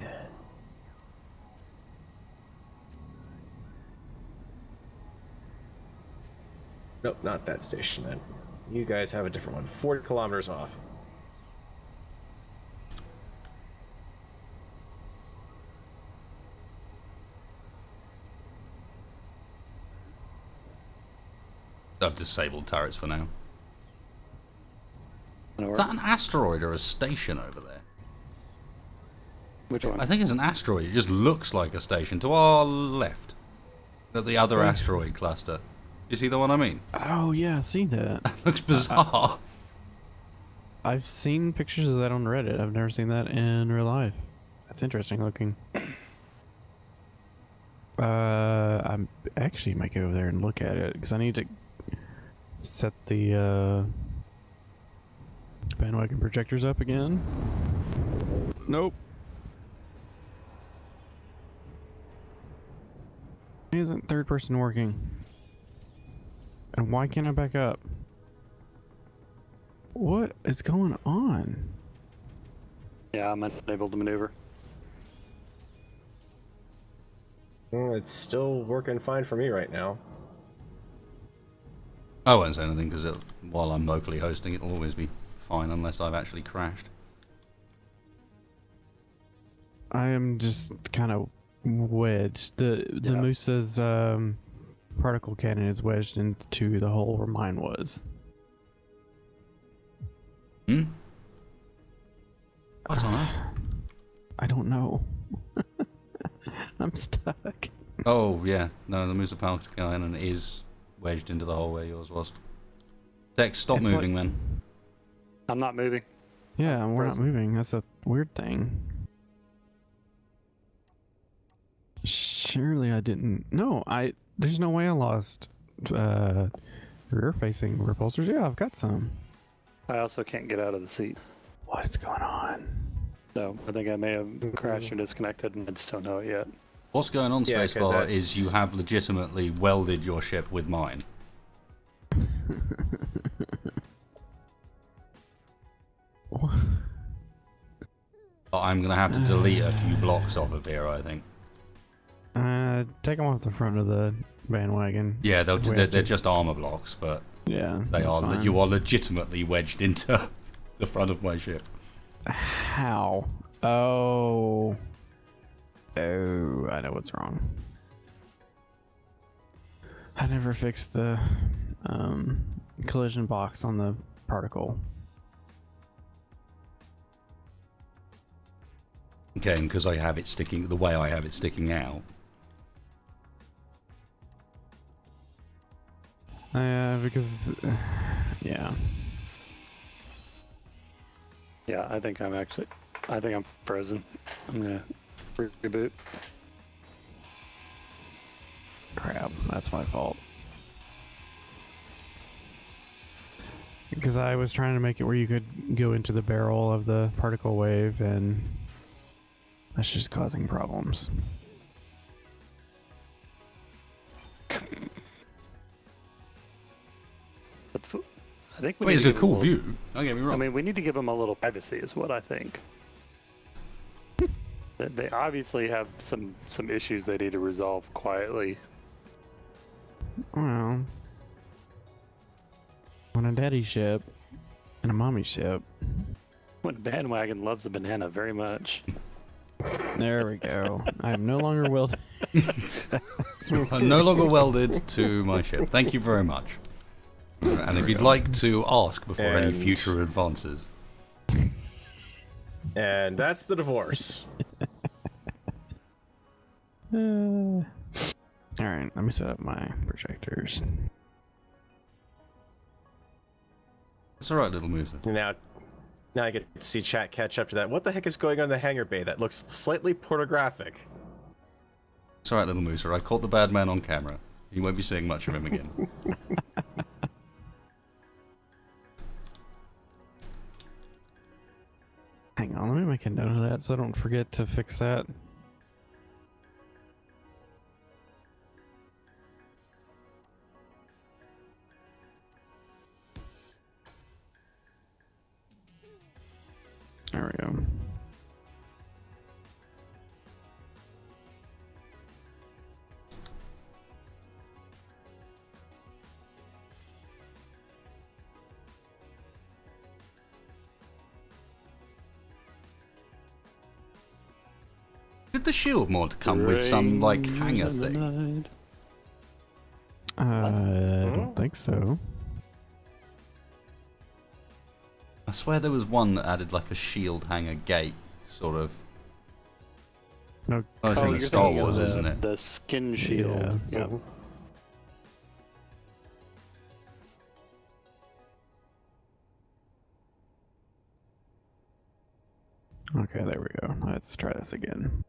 Nope, not that station then. You guys have a different one. 40 kilometers off. I've disabled turrets for now. Gonna Is that an asteroid or a station over there? Which one? I think it's an asteroid. It just looks like a station to our left. At the other asteroid cluster. You see the one I mean? Oh yeah, I seen that. Looks bizarre. I've seen pictures of that on Reddit. I've never seen that in real life. That's interesting looking. Uh, I'm actually might go over there and look at it because I need to set the uh, bandwagon projectors up again. Nope. Why isn't third person working? And why can't I back up? What is going on? Yeah, I'm unable to maneuver. Mm, It's still working fine for me right now. I won't say anything because while I'm locally hosting, it'll always be fine unless I've actually crashed. I am just kind of wedged. The the Yeah. Moose's um, particle cannon is wedged into the hole where mine was. Hmm? What's on earth? I don't know. I'm stuck. Oh, yeah. No, the Musa particle Cannon is wedged into the hole where yours was. Dex, stop It's like- moving, man. I'm not moving. Yeah, we're not moving. That's a weird thing. Surely I didn't. No, I. There's no way I lost uh, rear-facing repulsors. Yeah, I've got some. I also can't get out of the seat. What is going on? So I think I may have crashed or disconnected and I just don't know it yet. What's going on, Yeah, 'cause Spacebar, that's- is you have legitimately welded your ship with mine. But I'm going to have to delete a few blocks off of here, I think. Uh, take them off the front of the bandwagon. Yeah, they'll, they're, they're just armor blocks, but Yeah, they are fine. you are legitimately wedged into the front of my ship. How? Oh. Oh, I know what's wrong. I never fixed the um, collision box on the particle. Okay, and because I have it sticking the way I have it sticking out. Uh, because, yeah. Yeah, I think I'm actually, I think I'm frozen. I'm gonna re- reboot. Crap, that's my fault. Because I was trying to make it where you could go into the barrel of the particle wave, and that's just causing problems. But f- I think I we mean, need it's to a give cool little- view. Don't get me I mean, we need to give them a little privacy, is what I think. They- they obviously have some some issues they need to resolve quietly. Well, on a daddy ship and a mommy ship. When bandwagon loves a banana very much. There we go. I am no longer willed. I'm no longer welded to my ship. Thank you very much. Uh, And if you'd like to ask before any future advances, And that's the divorce. Uh, all right, let me set up my projectors. it's all right, little Musa. Now, now I get to see chat catch up to that. What the heck is going on in the hangar bay? That looks slightly pornographic. It's all right, little Mooser. I caught the bad man on camera. You won't be seeing much of him again. Hang on, let me make a note of that so I don't forget to fix that. There we go. Did the shield mod come with some like hanger thing? Uh, I don't think so. I swear there was one that added like a shield hanger gate, sort of. No, Oh, it's Oh, in Star Wars, the, isn't it? The skin shield. Yeah. Yep. Okay, there we go. Let's try this again.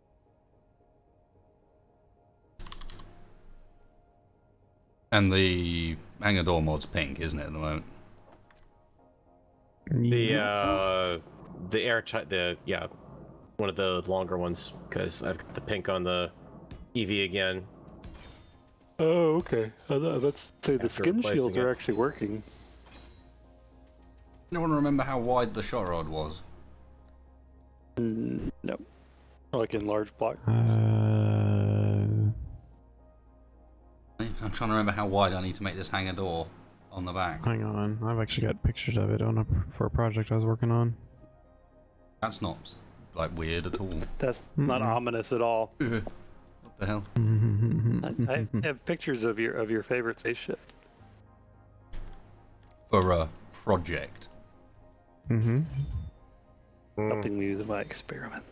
And the hanger door mod's pink, isn't it, at the moment? The uh, the airtight, the yeah, one of the longer ones because I've got the pink on the EV again. Oh, okay. Let's say the skin replacing shields are actually working. No one remember how wide the shot rod was. Mm, no. Like in large block. Uh, I'm trying to remember how wide I need to make this hanger door on the back. Hang on, I've actually got pictures of it on a, for a project I was working on. That's not like weird at all. That's not Mm-mm. ominous at all. what the hell? I, I have pictures of your of your favorite spaceship. For a project. mm-hmm. Mm. helping me with my experiment.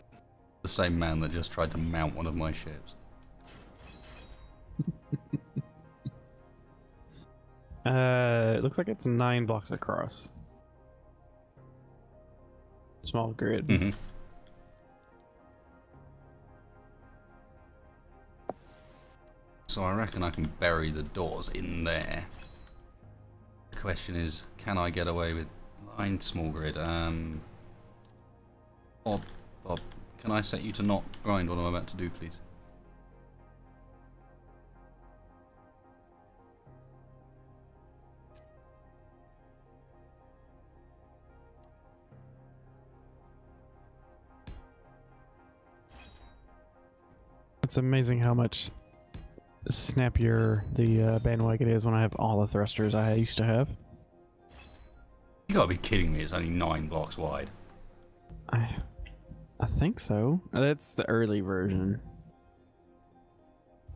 The same man that just tried to mount one of my ships. Uh, it looks like it's nine blocks across. Small grid. hmm So I reckon I can bury the doors in there. The question is, can I get away with line small grid? Um, Bob, Bob, can I set you to not grind what I'm about to do, please? It's amazing how much snappier the uh, bandwagon is when I have all the thrusters I used to have. You gotta be kidding me! It's only nine blocks wide. I, I think so. That's the early version.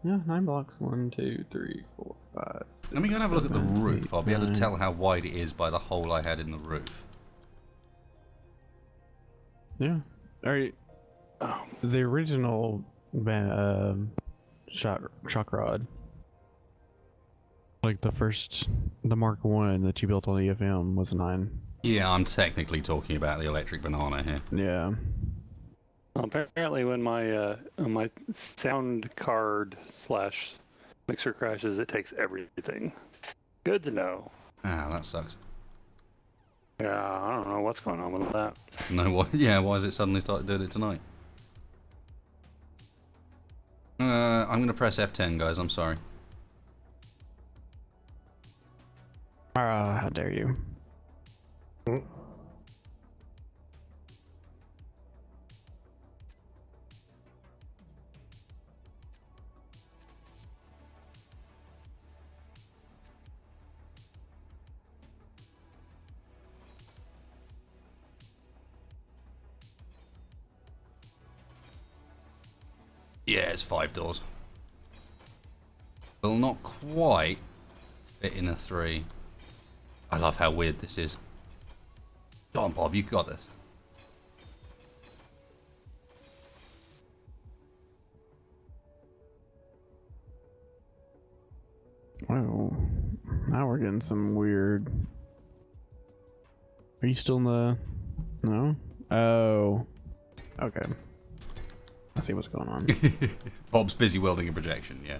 Yeah, nine blocks. One, two, three, four, five. Six, Let me go and have a look at the roof. eight, I'll be able to tell how wide it is by the hole I had in the roof. Yeah. Alright. Oh, The original ban- um, shot shock rod, like the first, the Mark One that you built on the EFM was nine. Yeah, I'm technically talking about the electric banana here. Yeah. well, apparently, when my uh, when my sound card slash mixer crashes, it takes everything. Good to know. Ah, that sucks. Yeah, I don't know what's going on with that. No, why? Yeah, why has it suddenly started doing it tonight? Uh, I'm gonna press F10, guys. I'm sorry. Ah, how dare you? Yeah, it's five doors. Will not quite fit in a three. I love how weird this is. Go on, Bob. You got this. Wow. Now we're getting some weird. Are you still in the? No. Oh. Okay. I see what's going on. Bob's busy welding a projection. Yeah.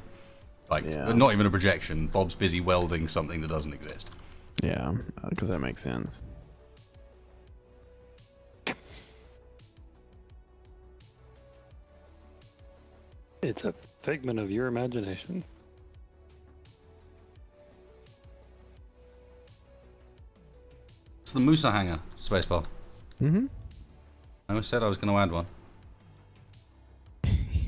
Like, Yeah. not even a projection. Bob's busy welding something that doesn't exist. yeah, because that makes sense. It's a figment of your imagination. It's the Musa hanger, Spacebar. Mm-hmm. I always said I was going to add one.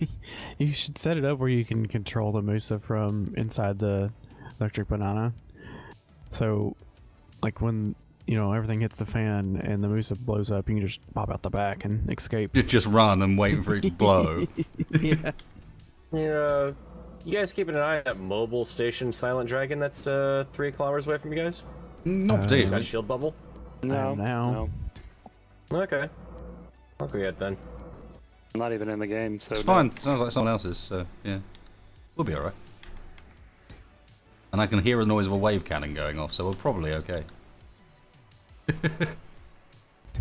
You should set it up where you can control the Musa from inside the electric banana. So, like when you know everything hits the fan and the Musa blows up, you can just pop out the back and escape. Ju- Just run and wait for it to blow. yeah. Yeah. uh, You guys keeping an eye on that mobile station Silent Dragon that's uh, three kilometers away from you guys? Not Uh, It's got a shield bubble? No, now. no, Okay. I'll go ahead then. I'm not even in the game, so It's no. fine. Sounds like someone else's, so yeah. We'll be alright. And I can hear the noise of a wave cannon going off, so we're probably okay.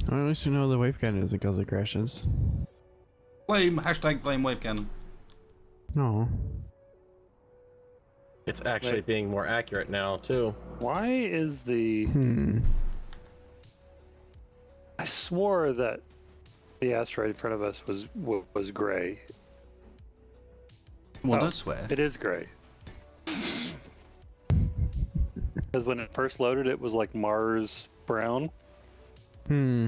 Well, at least we know the wave cannon isn't because it crashes. Blame, hashtag blame wave cannon. No. It's actually Wait. being more accurate now, too. Why is the? Hmm. I swore that the asteroid in front of us was was gray. Well, Oh. don't swear. It is gray. Because when it first loaded, it was like Mars brown. Hmm.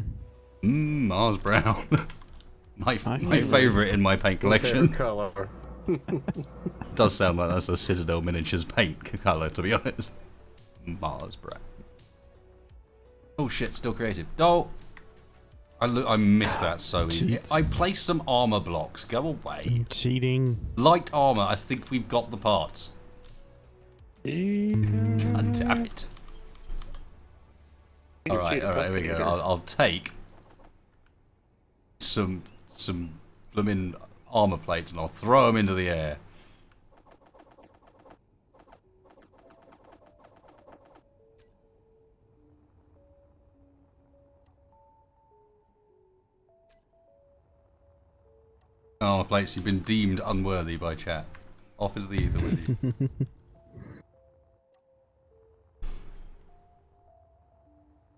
Mmm, Mars Brown. my my favourite in my paint collection. color. Does sound like that's a Citadel miniatures paint colour, to be honest. Mars, brown. Oh shit, still creative. Oh! I, lo- I missed that so easy. Cheats. I placed some armor blocks. Go away. Cheating. Light armor, I think we've got the parts. God damn it. Alright, alright, here we go. I'll, I'll take some some blooming armor plates and I'll throw them into the air. Armor plates, you've been deemed unworthy by chat. Off into the ether with you.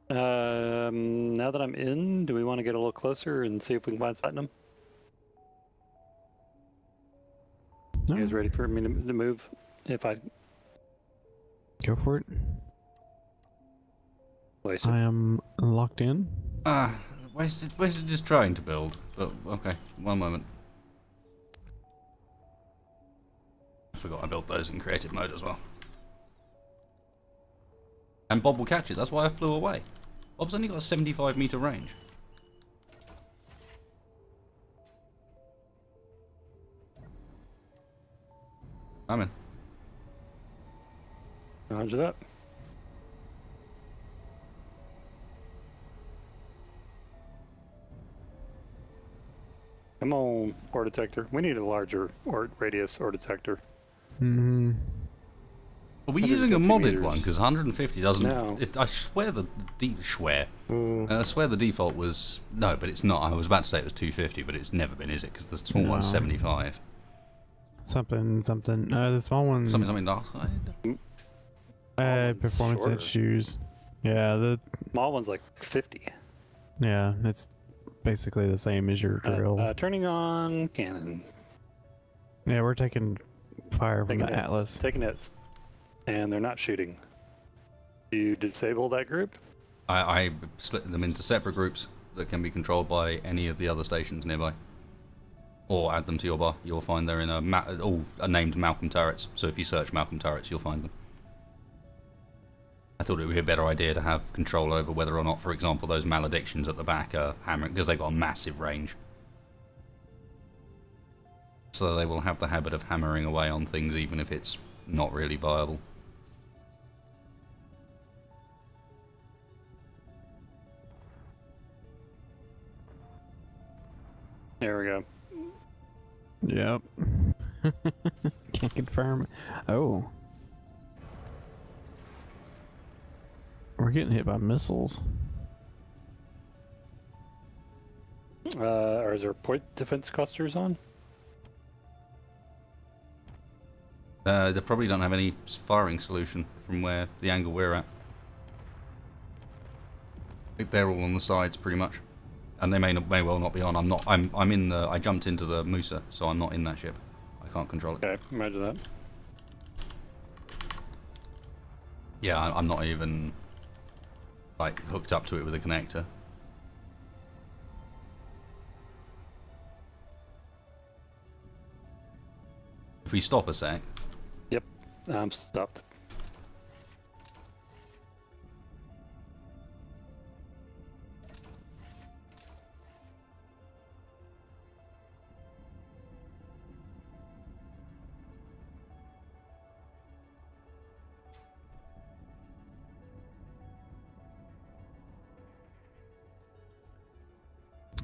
Um, now that I'm in, do we want to get a little closer and see if we can find platinum? You guys ready for me to, to move? If I go for it. place. I am locked in. Ah, wasted, wasted just trying to build. But okay, one moment. I forgot I built those in creative mode as well. And Bob will catch it. That's why I flew away. Bob's only got a 75 meter range. I'm in. Roger that. Come on, ore detector. We need a larger ore radius ore detector. Hmm Are we using a modded meters. one? Because 150 doesn't. No. It, I swear the de- swear. Mm, Uh, I swear the default was no, but it's not. I was about to say it was 250, but it's never been, is it? Because the small one's 75. Something, something. Uh, the small one. Something, something dark side. Uh, performance shorter. edge shoes. Yeah, the Small one's like 50. yeah, it's basically the same as your Uh, drill. uh, turning on cannon. yeah, we're taking fire from Taking the hits. Atlas. Taking hits. And they're not shooting. Do you disable that group? I, I split them into separate groups that can be controlled by any of the other stations nearby, or add them to your bar. You'll find they're in a ma- all are named Malcolm turrets. So if you search Malcolm turrets, you'll find them. I thought it would be a better idea to have control over whether or not, for example, those maledictions at the back are hammering because they've got a massive range. So they will have the habit of hammering away on things even if it's not really viable. There we go. Yep. Can't confirm. Oh. We're getting hit by missiles. Uh, or is there point defense clusters on? Uh, they probably don't have any firing solution from where the angle we're at. I think they're all on the sides pretty much, and they may not, may well not be on. I'm not. I'm I'm in the. I jumped into the Musa, so I'm not in that ship. I can't control it. Okay, imagine that. Yeah, I, I'm not even like hooked up to it with a connector. If we stop a sec, I'm stopped.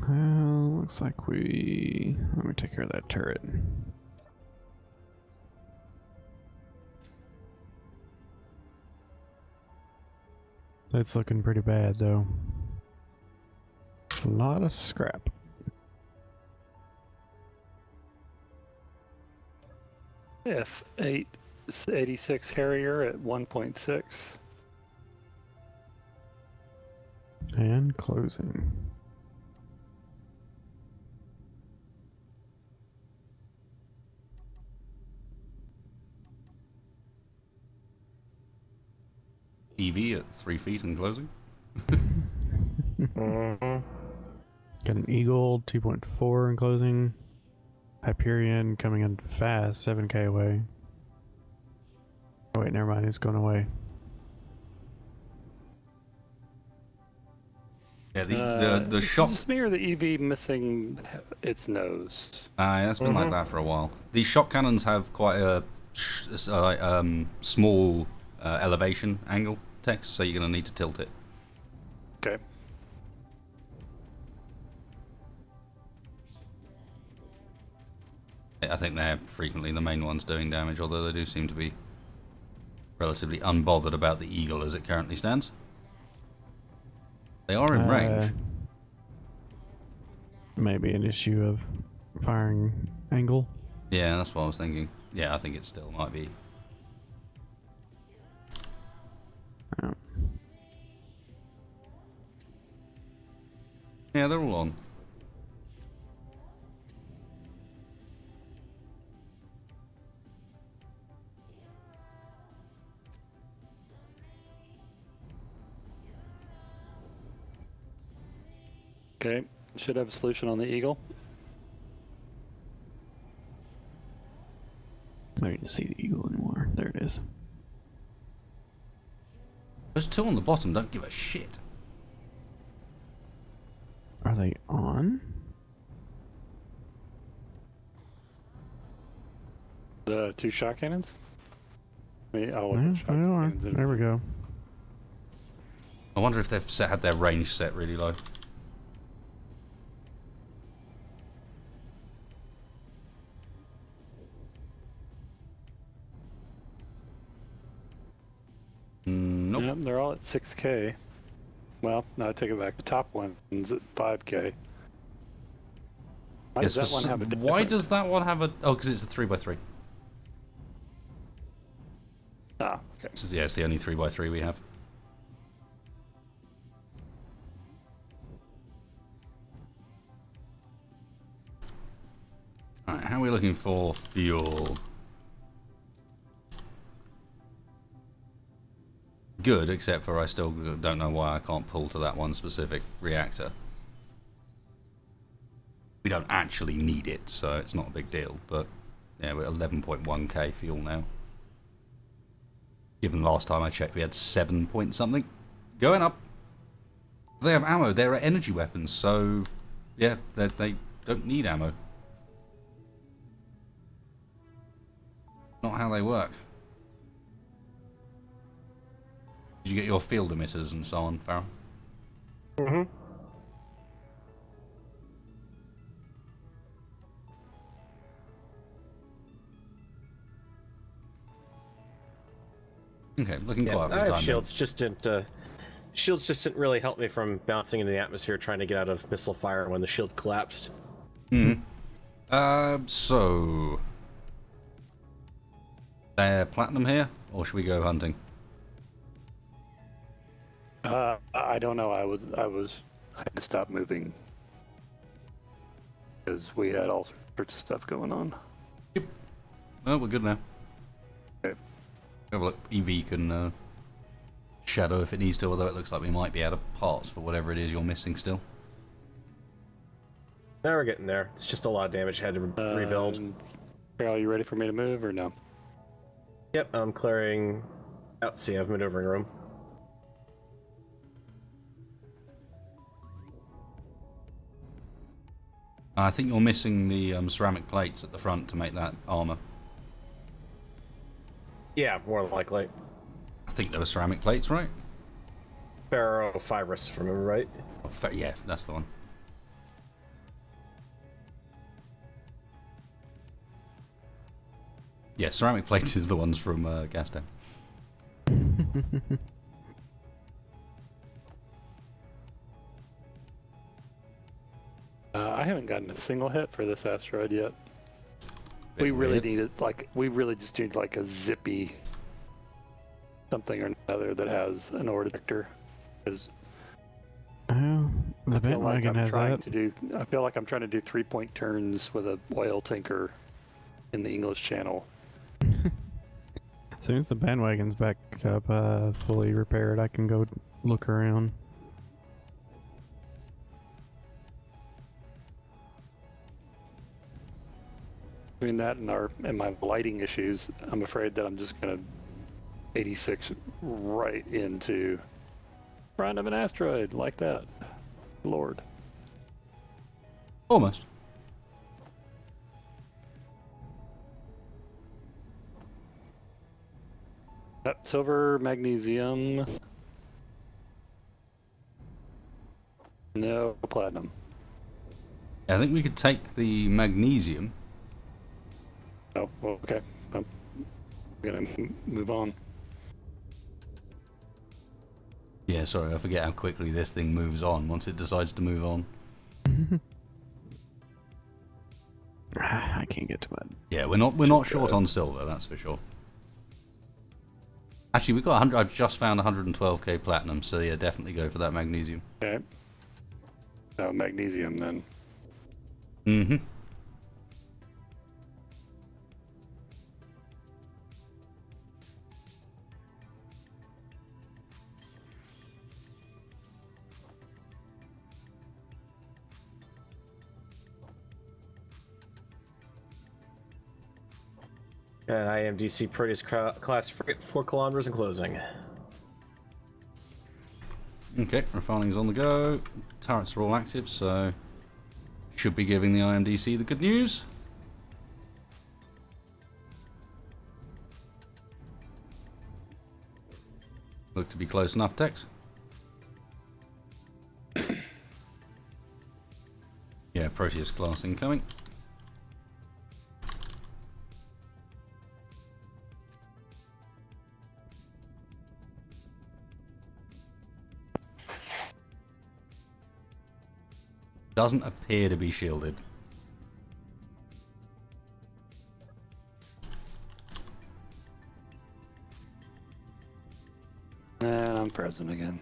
Uh, looks like we. Let me take care of that turret. That's looking pretty bad, though. A lot of scrap. F eight eighty six Harrier at one point six. And closing. EV at three feet and closing. Got an Eagle, 2.4 in closing. Hyperion coming in fast, 7k away. Oh, wait, never mind, it's going away. Yeah, the, uh, the, the shop. The EV missing its nose? Ah, uh, that's been mm -hmm. like mm-hmm. that for a while. These shot cannons have quite a, uh, um, small uh, elevation angle text, so you're going to need to tilt it. Okay. I think they're frequently the main ones doing damage, although they do seem to be relatively unbothered about the eagle as it currently stands. They are in Uh, range. Maybe an issue of firing angle. Yeah, that's what I was thinking. Yeah, I think it still might be. Yeah, they're all on. Okay. Should have a solution on the Eagle. I didn't see the eagle anymore. There it is. Those two on the bottom don't give a shit. Are they on? The two shot cannons? Me, oh, Yeah, shot they are. cannons in- There we go. I wonder if they've set, had their range set really low. Mm, Nope. Yep, they're all at 6k. Well, no, I take it back. The top one's at 5k. Why Yes, does that one have a why does that one have a? Oh, because it's a three by three. Ah, okay. So, yeah, it's the only three by three we have. Alright, how are we looking for fuel? Good, except for I still don't know why I can't pull to that one specific reactor. We don't actually need it, so it's not a big deal, but yeah, we're 11.1k fuel now. Given last time I checked, we had 7 point something. Going up. They have ammo. They're energy weapons, so yeah, they, they don't need ammo. Not how they work. Did you get your field emitters and so on, Farrell? Mm-hmm. Okay, looking Yeah, quiet for I have time. being. shields. Just didn't. Uh, shields just didn't really help me from bouncing into the atmosphere trying to get out of missile fire when the shield collapsed. Uh, so. They're platinum here, or should we go hunting? Uh, I don't know. I was, I was, I had to stop moving because we had all sorts of stuff going on. Oh, we're good now. Okay. Have a look. EV can uh, shadow if it needs to, although it looks like we might be out of parts for whatever it is you're missing still. Now we're getting there. It's just a lot of damage. Had to re- rebuild. Um, Carol, you ready for me to move or no? Yep, I'm clearing out. See, I have maneuvering room. I think you're missing the um, ceramic plates at the front to make that armor. Yeah, more likely. I think there were ceramic plates, right? Ferrofibrous, if I remember right. Oh, fa- yeah, that's the one. Yeah, ceramic plates is the ones from uh, Gastown. Uh, I haven't gotten a single hit for this asteroid yet. Bit we really weird. need it. Like we really just need like a zippy something or another that has an ore detector. Because Oh, the I feel like bandwagon I'm has trying that. to do. I feel like I'm trying to do three point turns with a oil tanker in the English Channel. As soon as the bandwagon's back up, uh, fully repaired, I can go look around. Between that and our and my lighting issues, I'm afraid that I'm just gonna 86 right into front of an asteroid like that. Lord. Almost. Yep, silver, magnesium. No platinum. I think we could take the magnesium. Oh, okay. I'm gonna m- move on. Yeah, sorry, I forget how quickly this thing moves on once it decides to move on. I can't get to my. Yeah, we're not we're not short on silver, that's for sure. Actually, we've got 100. I've just found 112k platinum, so yeah, definitely go for that magnesium. Okay. No magnesium then. Mm-hmm. And IMDC Proteus class frigate 4 kilometers and closing. Okay, refining's on the go. Turrets are all active, so should be giving the IMDC the good news. Look to be close enough, Tex. yeah, Proteus class incoming. Doesn't appear to be shielded. And I'm frozen again.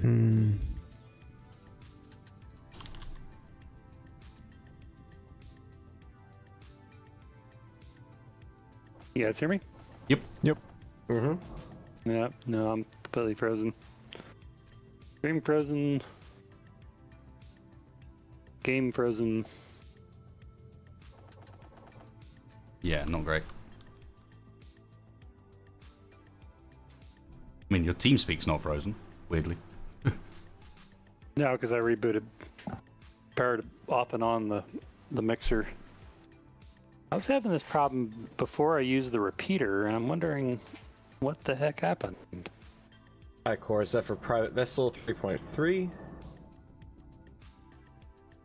Hmm. You guys hear me? Yep. Yep. Mm-hmm. Yeah, no, I'm completely frozen. Stream frozen. Game frozen. Yeah, not great. I mean, your TeamSpeak's not frozen, weirdly. No, because I rebooted, powered off and on the the mixer. I was having this problem before I used the repeater, and I'm wondering what the heck happened. High core Zephyr private vessel 3.3.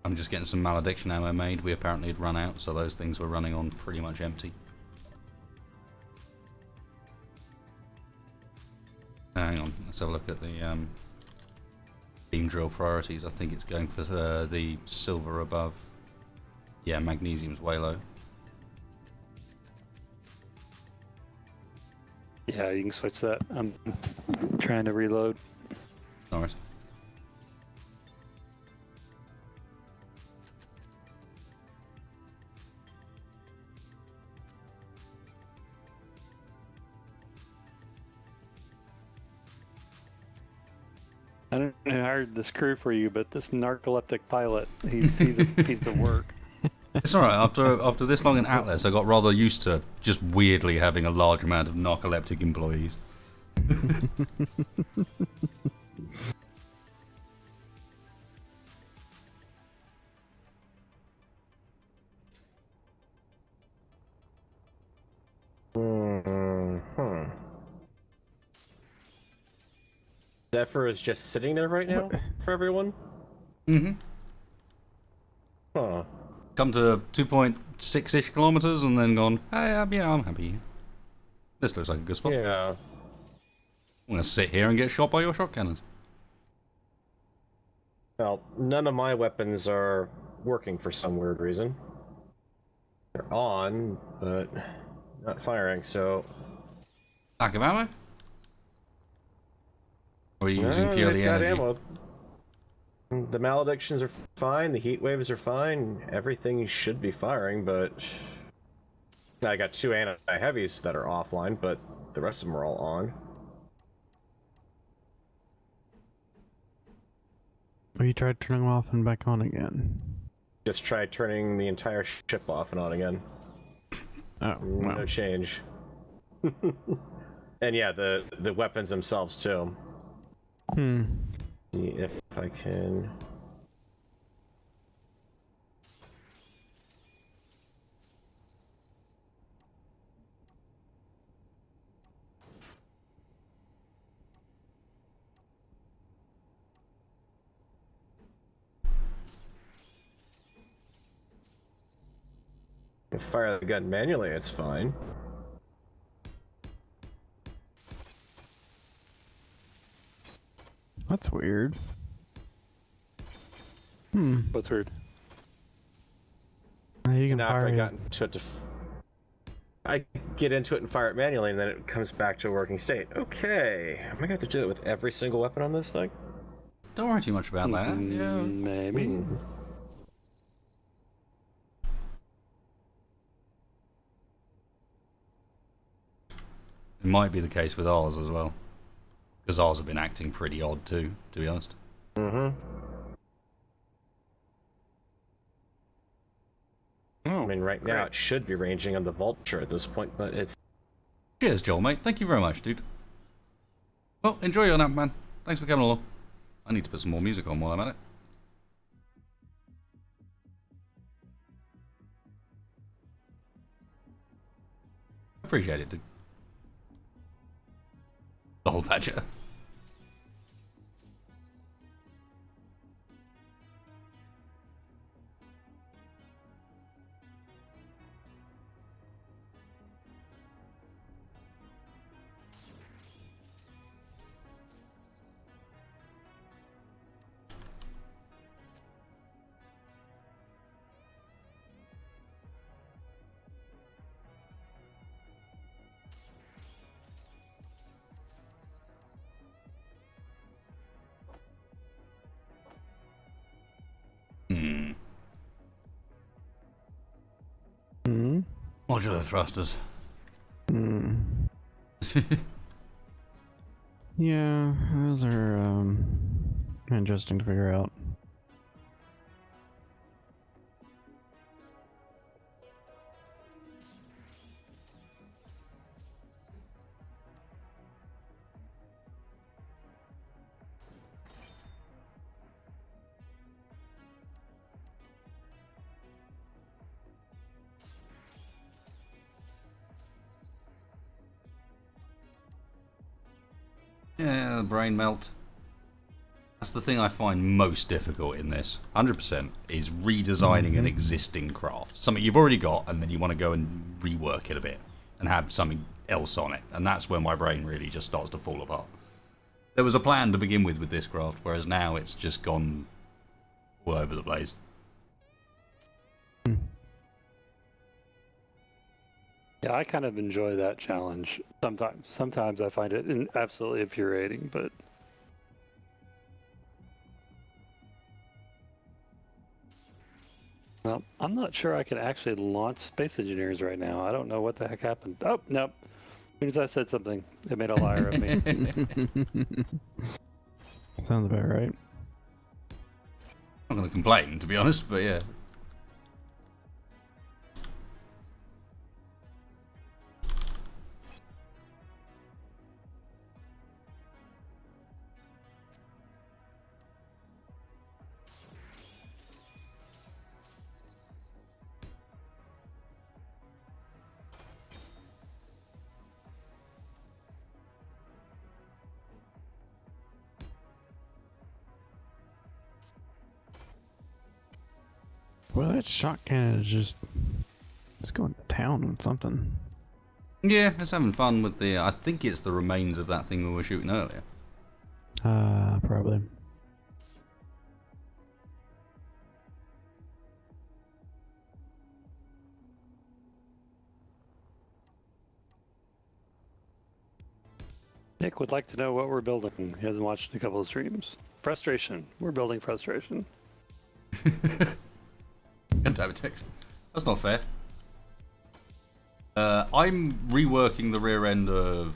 I'm just getting some malediction ammo made. We apparently had run out, so those things were running on pretty much empty. Hang on, let's have a look at the um, beam drill priorities. I think it's going for uh, the silver above. Yeah, magnesium's way low. Yeah, you can switch that. I'm trying to reload. No worries. Who hired this crew for you, but this narcoleptic pilot, he's, he's a piece of work. It's alright, after after this long in Atlas, I got rather used to just weirdly having a large amount of narcoleptic employees. Hmm. Zephyr is just sitting there right now for everyone? Mm-hmm. Huh. Come to 2.6-ish kilometers and then gone, hey, um, yeah, I'm happy. This looks like a good spot. Yeah. I'm going to sit here and get shot by your shot cannons. Well, none of my weapons are working for some weird reason. They're on, but not firing, so. Lack of ammo? Or are you No, using they've purely energy? ammo. The maledictions are fine, the heat waves are fine, everything should be firing, but. I got two anti heavies that are offline, but the rest of them are all on. Well, you tried turning them off and back on again. Just try turning the entire ship off and on again. Oh, No change. and yeah, the the weapons themselves too. Hmm. See if I can. Fire the gun manually, it's fine. That's weird. Hmm. What's weird? Uh, You can Now after fire I got into it to f- I get into it and fire it manually, and then it comes back to a working state. Okay, am I gonna have to do that with every single weapon on this thing? Don't worry too much about that. Yeah. Mm, Maybe. Hmm. It might be the case with ours as well. Because ours have been acting pretty odd too, to be honest. Mm-hmm. Oh, I mean, right now it should be ranging on the vulture at this point, but it's Cheers, Joel, mate. Thank you very much, dude. Well, enjoy your nap, man. Thanks for coming along. I need to put some more music on while I'm at it. Appreciate it, dude. The whole badger. Modular thrusters. Hmm. Yeah, those are um interesting to figure out. Brain melt. That's the thing I find most difficult in this. 100% is redesigning an mm-hmm. existing craft. Something you've already got, and then you want to go and rework it a bit and have something else on it. And that's where my brain really just starts to fall apart. There was a plan to begin with with this craft, whereas now it's just gone all over the place. Yeah, I kind of enjoy that challenge sometimes. Sometimes I find it in- absolutely infuriating, but well, I'm not sure I can actually launch Space Engineers right now. I don't know what the heck happened. Oh, nope. As soon as I said something, it made a liar of me. Sounds about right. I'm not going to complain, to be honest, but yeah. Well, that shot cannon is just it's going to town on something. Yeah, it's having fun with the. I think it's the remains of that thing we were shooting earlier. Uh, probably. Nick would like to know what we're building. He hasn't watched a couple of streams. Frustration. We're building frustration. Antimatics. That's not fair. Uh, I'm reworking the rear end of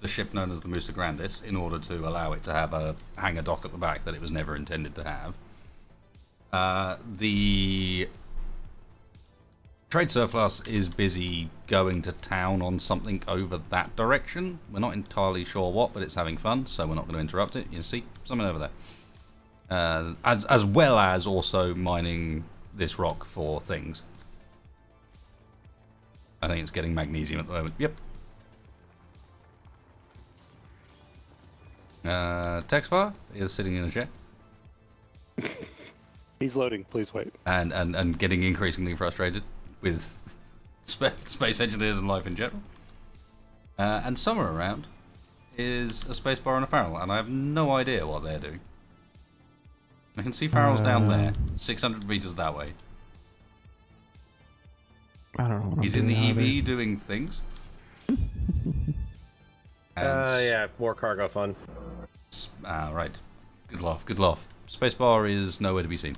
the ship known as the Musa Grandis in order to allow it to have a hangar dock at the back that it was never intended to have. Uh, the trade surplus is busy going to town on something over that direction. We're not entirely sure what, but it's having fun, so we're not going to interrupt it. You see something over there. uh, as as well as also mining this rock for things. I think it's getting magnesium at the moment. Yep. Uh, Texfar is sitting in a chair He's loading. Please wait. and, and, and getting increasingly frustrated with spa- space engineers and life in general. Uh, and somewhere around is a space bar and a Farrell, and I have no idea what they're doing. I can see Farrell's down Uh. there, 600 meters that way. I don't know. What He's I'm in the EV either. doing things. And Uh, yeah, more cargo fun. s- Ah, right. Good laugh, good laugh. Spacebar is nowhere to be seen.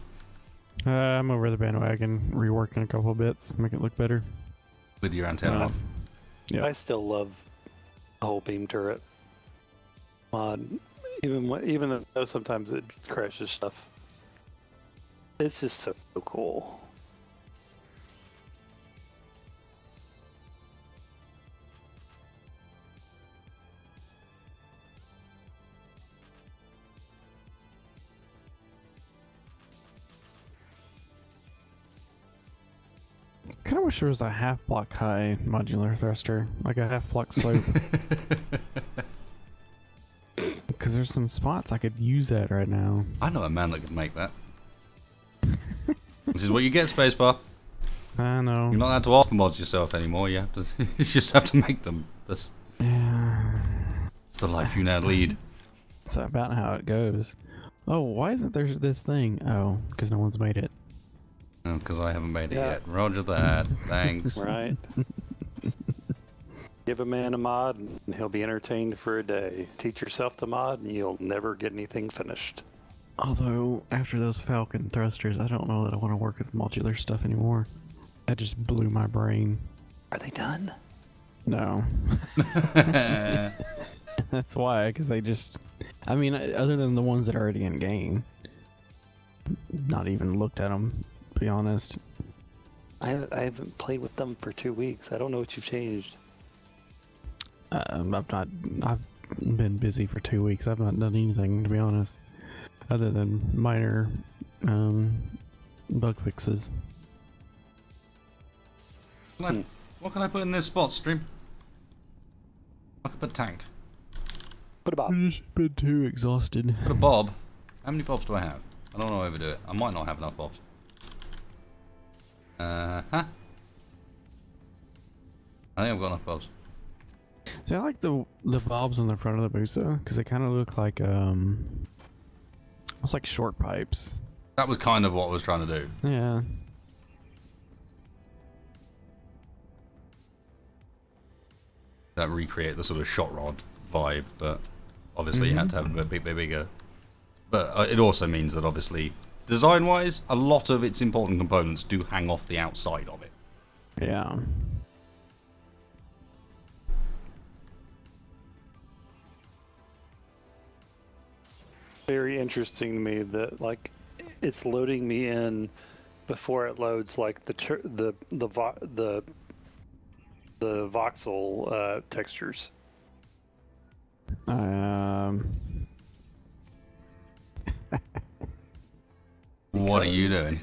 Uh, I'm over the bandwagon, reworking a couple of bits, make it look better. With your antenna Uh, off. Yeah. I still love the whole beam turret mod, even when, even though sometimes it crashes stuff. It's just so cool. Kind of wish there was a half block high modular thruster, like a half block slope. Because there's some spots I could use that right now. I know a man that could make that. this is what you get, Spacebar. I know. You're not allowed to offer mods yourself anymore. You have to. you just have to make them. That's Yeah, it's the life you now lead. that's about how it goes. Oh, why isn't there this thing? Oh, because no one's made it. Oh, because I haven't made it Yeah. yet. Roger that. Thanks. Right? Give a man a mod, and he'll be entertained for a day. Teach yourself to mod, and you'll never get anything finished. Although, after those Falcon thrusters, I don't know that I want to work with modular stuff anymore. That just blew my brain. Are they done? No. That's why, because they just. I mean, other than the ones that are already in game, not even looked at them, to be honest. I haven't, I haven't played with them for two weeks. I don't know what you've changed. Um, I've not. I've been busy for two weeks. I've not done anything, to be honest, other than minor um, bug fixes. What, what can I put in this spot, stream? I could put tank. Put about I've just been too exhausted. Put a bob. How many bobs do I have? I don't want to overdo it. I might not have enough bobs. Uh huh. I think I've got enough bobs. See, I like the the bobs on the front of the Musa because they kind of look like um, it's like short pipes. That was kind of what I was trying to do. Yeah. That recreate the sort of shot rod vibe, but obviously you had to have a bit, bit bigger. But uh, it also means that obviously, design-wise, a lot of its important components do hang off the outside of it. Yeah. Very interesting to me that like it's loading me in before it loads like the tur- the the vo- the the voxel uh, textures. Um. What are you doing?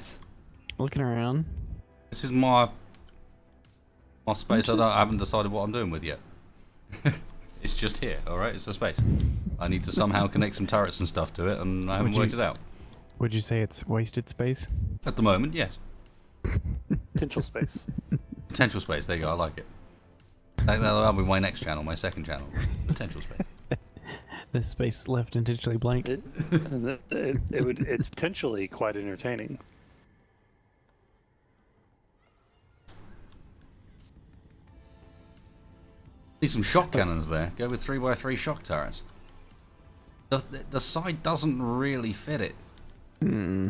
Looking around. This is my my space. I, don't, I haven't decided what I'm doing with yet. it's just here, all right. It's a space. I need to somehow connect some turrets and stuff to it, and I haven't Would you- worked it out. Would you say it's wasted space? At the moment, yes. Potential space. Potential space. There you go. I like it. That, that'll be my next channel, my second channel. Potential space. This space left intentionally blank. It, it, it would it's potentially quite entertaining. Need some shock cannons there. Go with three by three shock turrets. The, the the side doesn't really fit it. Hmm.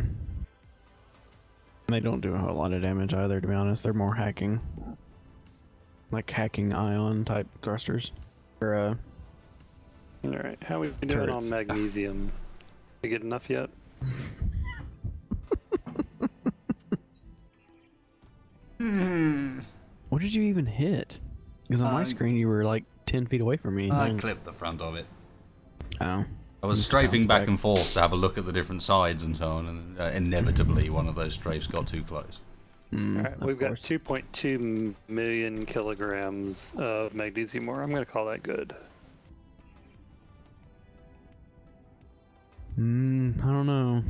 They don't do a whole lot of damage either, to be honest. They're more hacking. Like hacking ion type thrusters. Or, uh, All right, how we doing on Turrets. magnesium? We get enough yet? what did you even hit? Because on my Uh, screen you were like 10 feet away from me. I Dang. clipped the front of it. Oh. I was strafing back back. and forth to have a look at the different sides and so on, and uh, inevitably one of those strafes got too close. Mm, All right, we've got course. 2.2 m- million kilograms of magnesium ore. I'm going to call that good. Mm, I don't know.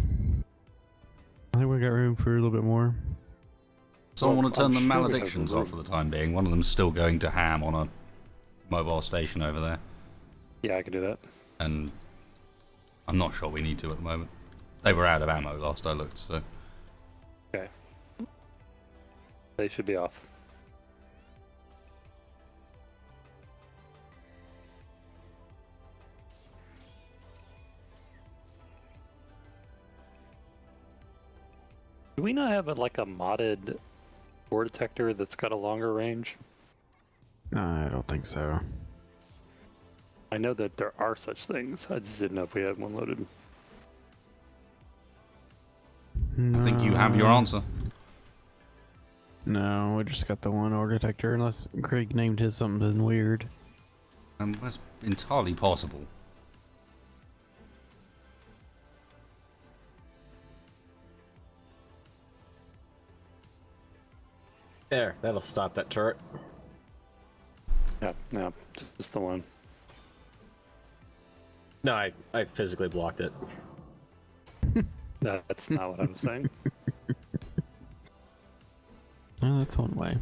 I think we got room for a little bit more. Someone Well, want to turn I'm the sure maledictions off for the time being. One of them's still going to ham on a mobile station over there, Yeah, I can do that. and I'm not sure we need to at the moment. They were out of ammo last I looked, so Okay. They should be off. Do we not have a, like a modded ore detector that's got a longer range? I don't think so. I know that there are such things. I just didn't know if we had one loaded. I think you have your answer. No, we just got the one ore detector, unless Craig named his something weird. Um, that's entirely possible. There, that'll stop that turret. Yeah, no, just the one. No, I, I physically blocked it. No, that's not what I'm saying. Oh, that's one way.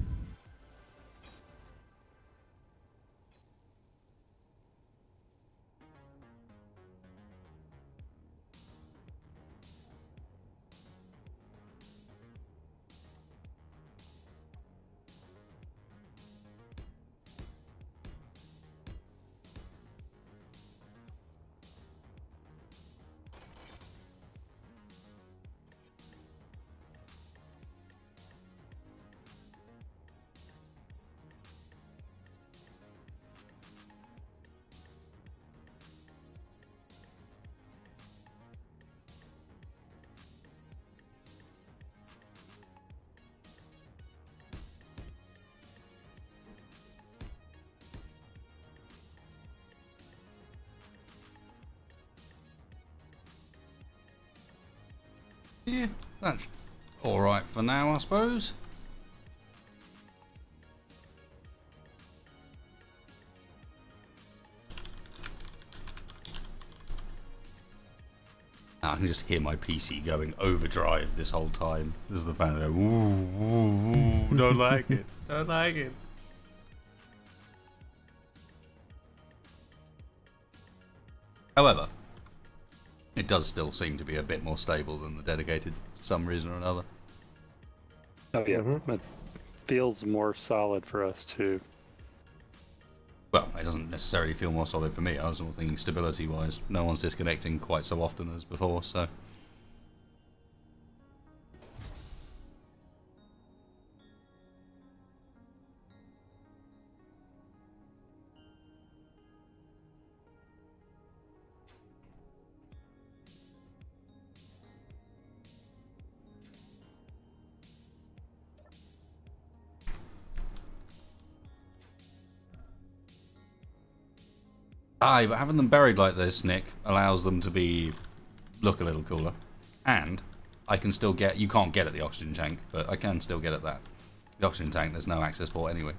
Yeah, that's all right for now, I suppose. I can just hear my PC going overdrive this whole time. This is the fan go, ooh, ooh, ooh, don't like it, don't like it. However, it does still seem to be a bit more stable than the dedicated for some reason or another. Oh yeah, Mhm. it feels more solid for us too. Well, it doesn't necessarily feel more solid for me. I was more thinking stability wise. No one's disconnecting quite so often as before, so. Aye, but having them buried like this, Nick, allows them to be look a little cooler. And I can still get you can't get at the oxygen tank, but I can still get at that. The oxygen tank, there's no access port anyway.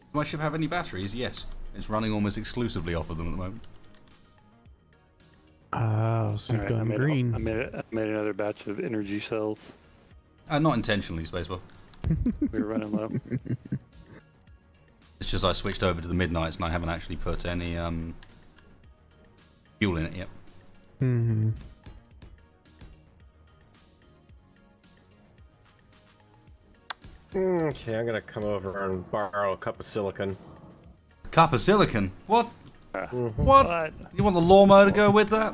Do my ship have any batteries? Yes. It's running almost exclusively off of them at the moment. So you've Alright, I made, green. I made, I made another batch of energy cells. Uh, not intentionally, Spaceball. We were running low. It's just I switched over to the midnights and I haven't actually put any um, fuel in it yet. hmm Okay, I'm gonna come over and borrow a cup of silicon. Cup of silicon. What? Ah, What? What? You want the lawnmower to go with that?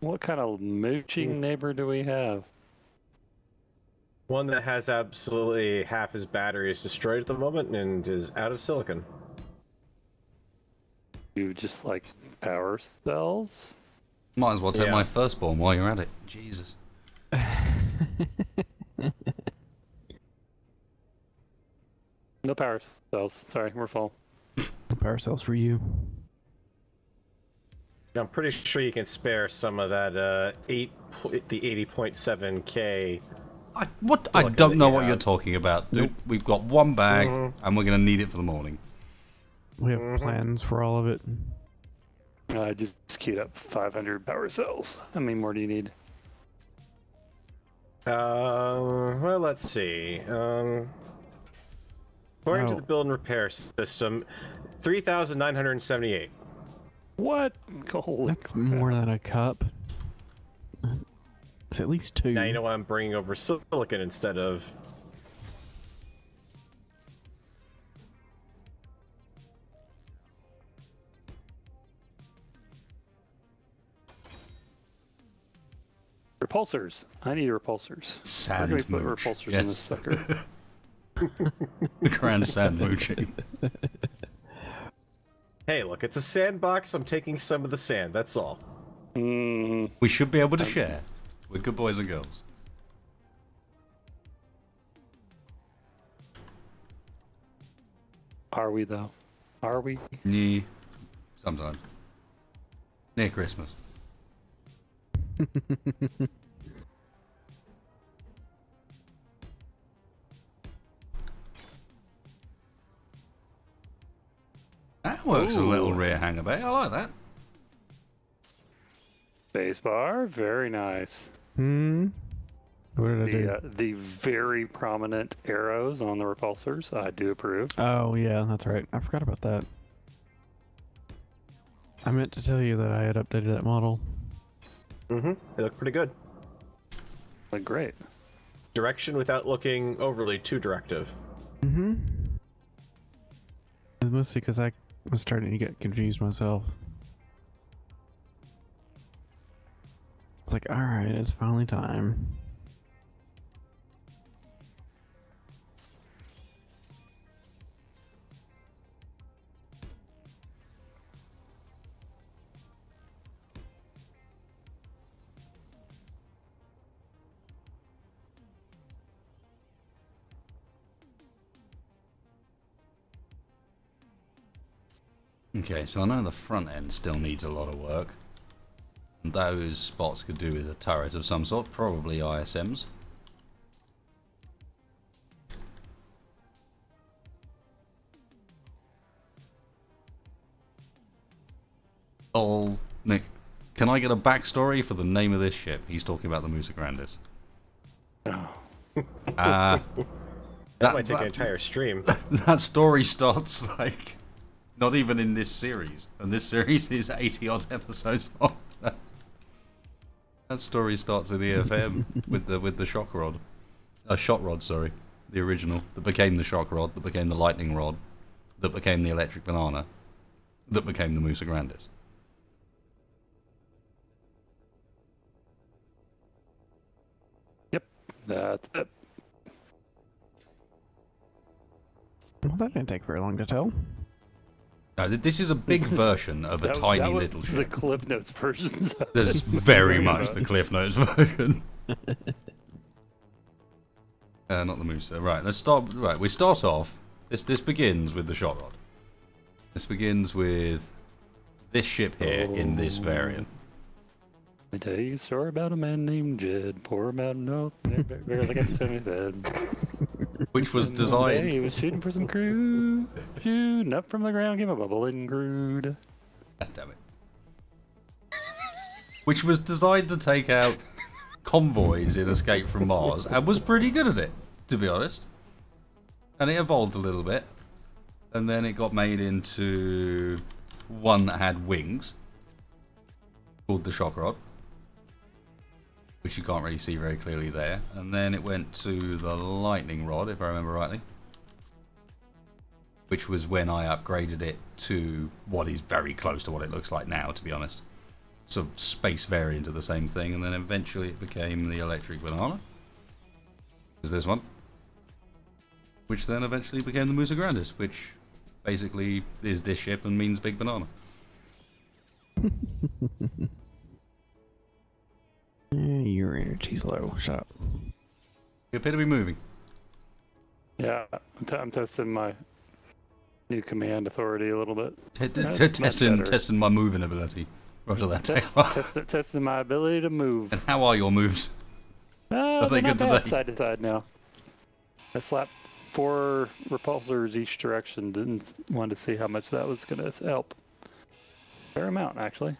What kind of mooching hmm. neighbor do we have? One that has absolutely half his battery is destroyed at the moment and is out of silicon. You just like power cells? Might as well take Yeah. my firstborn while you're at it. Jesus. No power cells. Sorry, we're full. Power cells for you. I'm pretty sure you can spare some of that uh, eight, the 80.7k. I, what? I don't know what you're talking about, dude. We've got one bag, Mhm. and we're gonna need it for the morning. We have Mhm. plans for all of it. I just queued up 500 power cells. How many more do you need? Uh, well, let's see. Um, according to Oh. the build and repair system, 3,978. What? Holy That's crap. more than a cup. It's at least two. Now you know why I'm bringing over silicon instead of. Repulsors. I need repulsors. Where Sand can we put mooch. repulsors yes. in this sucker? the grand sand mooching. Hey, look, it's a sandbox. I'm taking some of the sand. That's all. mm, We should be able to share. We're good boys and girls. are we though? Are we? Yeah, sometimes. Near Christmas. that works a little rear hangar bay. I like that. Spacebar. Very nice. Hmm. What did I do? The uh, the very prominent arrows on the repulsors. I do approve. Oh yeah, that's right. I forgot about that. I meant to tell you that I had updated that model. Mm-hmm. They look pretty good. Like great. Direction without looking overly too directive. Mm-hmm. It's mostly because I was starting to get confused myself. It's like, all right, it's finally time. Okay, so I know the front end still needs a lot of work. And those spots could do with a turret of some sort, probably ISMs. Oh, Nick, can I get a backstory for the name of this ship? He's talking about the Musa Grandis. Oh. Ah, That, might take an entire stream. that story starts like not even in this series, and this series is eighty odd episodes long. that story starts in EFM with the with the shock rod, a uh, shot rod, sorry, the original that became the shock rod, that became the lightning rod, that became the electric banana, that became the Musa Grandis. Yep. That's it. Well, that didn't take very long to tell. No, this is a big version of a That- tiny that little the ship. Cliff Notes versions. of There's very much the Cliff Notes version. uh, not the Musa. Right, let's start. Right, we start off. This this begins with the shot rod. This begins with this ship here in this Oh. variant. Let me tell you a story about a man named Jed. Poor about no, like I'm said. Which was one day He was shooting for some crew, shooting up from the ground, gave a bubble and crude. God damn it. Which was designed to take out convoys in Escape from Mars, and was pretty good at it, to be honest. And it evolved a little bit, and then it got made into one that had wings, called the Shock Rod, which you can't really see very clearly there. And then it went to the Lightning Rod, if I remember rightly, which was when I upgraded it to what is very close to what it looks like now, to be honest. Of space variant of the same thing, and then eventually it became the Electric Banana. Is this one? Which then eventually became the Musa Grandis, which basically is this ship and means big banana. Your energy's low. Shut up. You appear to be moving. Yeah, I'm, t- I'm testing my new command authority a little bit. T- t- That's t- much testing, testing my moving ability. Roger that. Te- test- testing my ability to move. and how are your moves? Uh, they they're good today? side to side now. I slapped four repulsors each direction. Didn't want to see how much that was going to help. Fair amount, actually.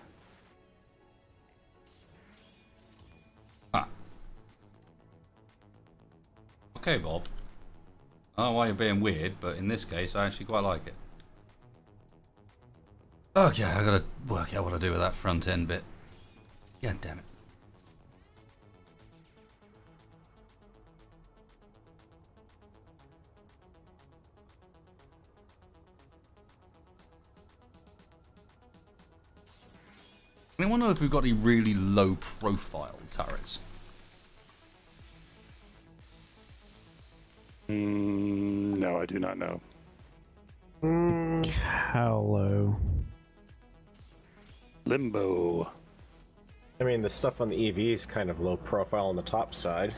Okay, Bob. I don't know why you're being weird, but in this case, I actually quite like it. Okay, I gotta work out what to do with that front end bit. God damn it. Anyone know if we've got any really low profile turrets? Mm, no, I do not know. How low? Limbo. I mean, the stuff on the EV is kind of low profile on the top side.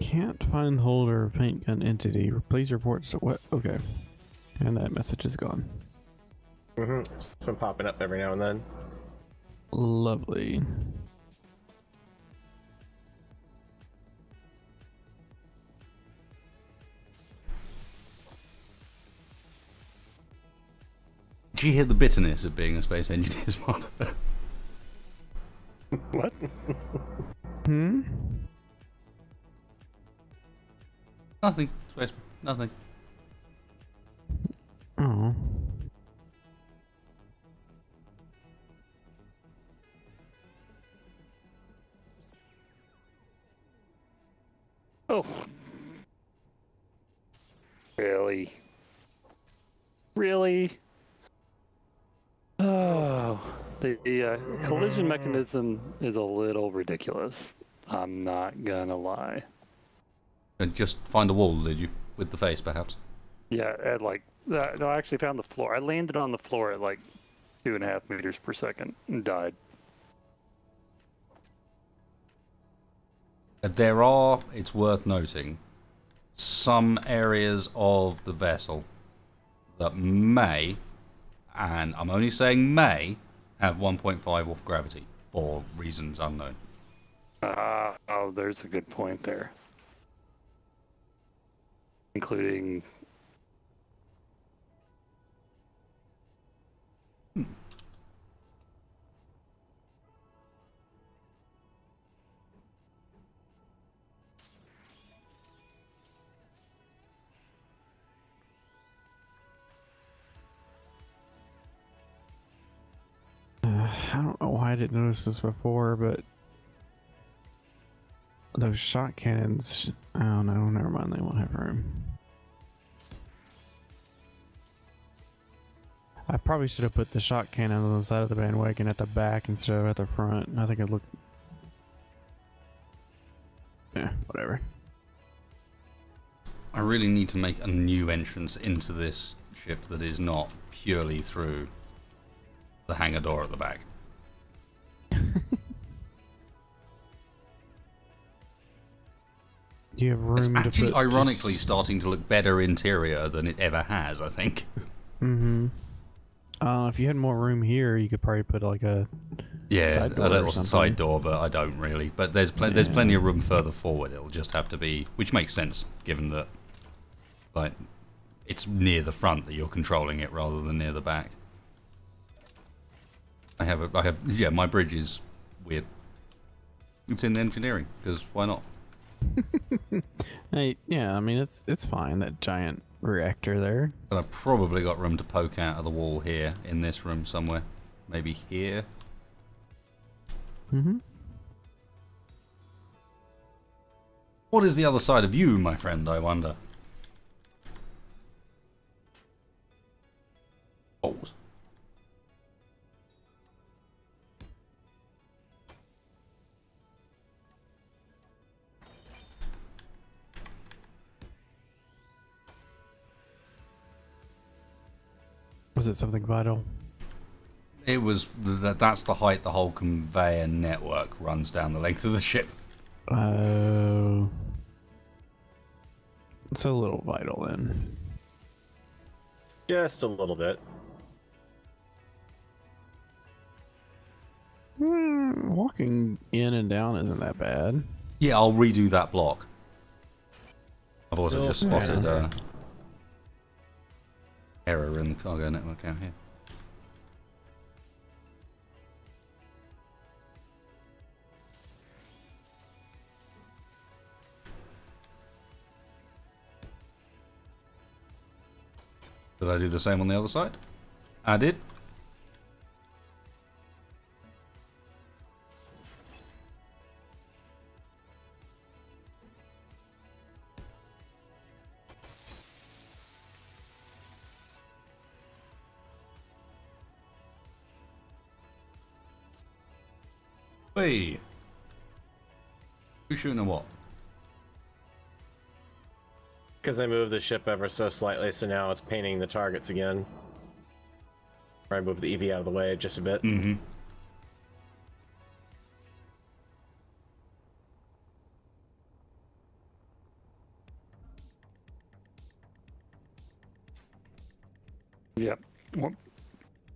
Can't find holder of paint gun entity. Please report So what? Okay. And that message is gone. hmm It's been popping up every now and then. Lovely. Do you hear the bitterness of being a space engineer's mod? What? Hmm? nothing. Space. Nothing. Oh. Oh. Really? Really? Oh. The, the uh, collision mechanism is a little ridiculous. I'm not gonna lie. And just find a wall, did you? With the face, perhaps? Yeah, at like, uh, no, I actually found the floor. I landed on the floor at like two and a half meters per second and died. Uh, There are, it's worth noting, some areas of the vessel that may, and I'm only saying may, have 1.5 off gravity for reasons unknown. Ah, oh, there's a good point there. Including. I don't know why I didn't notice this before, but those shot cannons. Oh no, never mind. They won't have room. I probably should have put the shot cannon on the side of the bandwagon at the back instead of at the front. I think it looked. Yeah, whatever. I really need to make a new entrance into this ship that is not purely through the hangar door at the back. Do you have room It's actually ironically just- starting to look better interior than it ever has, I think. Mm-hmm. Uh, if you had more room here, you could probably put like a. Yeah, a little side door, but I don't really. But there's pl- there's plenty of room further forward. It'll just have to be, which makes sense given that, like, it's near the front that you're controlling it rather than near the back. I have a, I have, yeah, my bridge is weird. It's in engineering because why not? Hey, yeah, I mean it's it's fine that giant reactor there. But I've probably got room to poke out of the wall here in this room somewhere, maybe here. Mm-hmm. What is the other side of you, my friend? I wonder. Balls. Was it something vital? It was th- that's the height the whole conveyor network runs down the length of the ship. Oh. it's a little vital then. Just a little bit. Hmm, walking in and down isn't that bad. Yeah, I'll redo that block. I've also Oh, just yeah. spotted uh, error in the cargo network out here. Did I do the same on the other side? I did. Hey. Who's shooting at what? Because I moved the ship ever so slightly, so now it's painting the targets again. Or I moved the EV out of the way just a bit. Mm-hmm. Yep.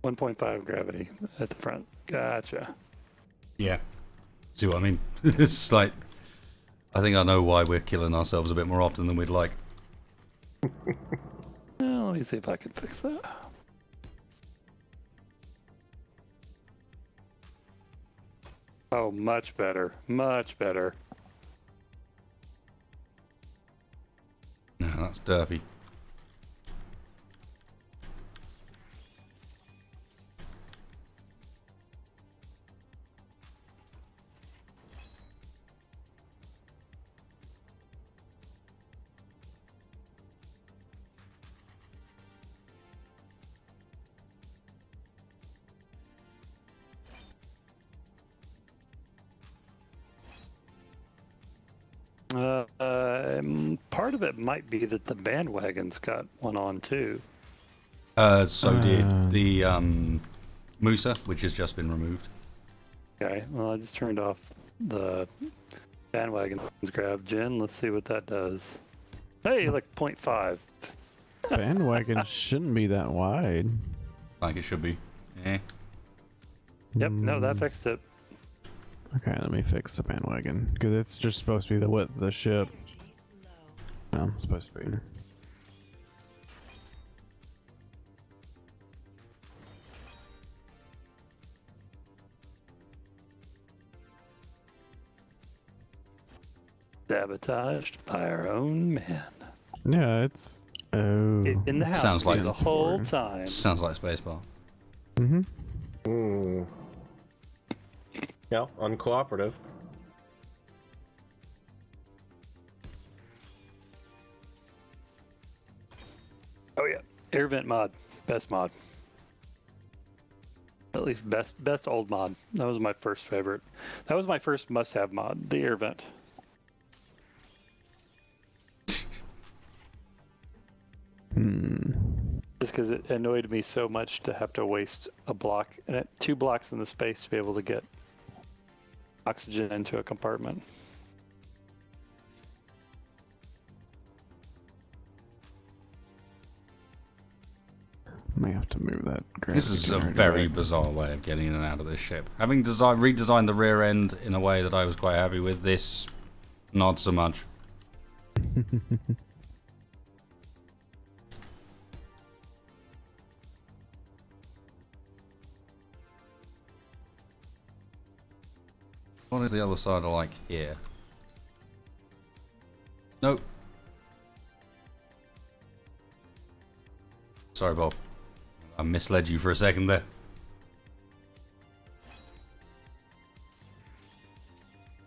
1.5 gravity at the front. Gotcha. Yeah. See what I mean? it's like I think I know why we're killing ourselves a bit more often than we'd like. Well, let me see if I can fix that. Oh, much better. Much better. No, that's derpy. Uh, um, part of it might be that the bandwagon's got one on too. Uh, so Uh. did the um, Musa, which has just been removed. Okay, well, I just turned off the bandwagon's grav gen. Let's see what that does. Hey, like 0.5. Bandwagon shouldn't be that wide. Like it should be. Yeah. Yep, no, that Hmm. fixed it. Okay, let me fix the bandwagon because it's just supposed to be the width of the ship. No, it's supposed to be. Sabotaged by our own man. Yeah, it's. Oh. I- In the house Sounds like the whole time. Sounds like Spacebar. Mm-hmm. Yeah, uncooperative. Oh yeah, air vent mod, best mod. At least best best old mod. That was my first favorite. That was my first must-have mod, the air vent. Hmm. Just because it annoyed me so much to have to waste a block and two blocks in the space to be able to get oxygen into a compartment. May have to move that. This is a very back. bizarre way of getting in and out of this ship. Having desi- redesigned the rear end in a way that I was quite happy with, this not so much. what is the other side of like here? Nope. Sorry, Bob. I misled you for a second there.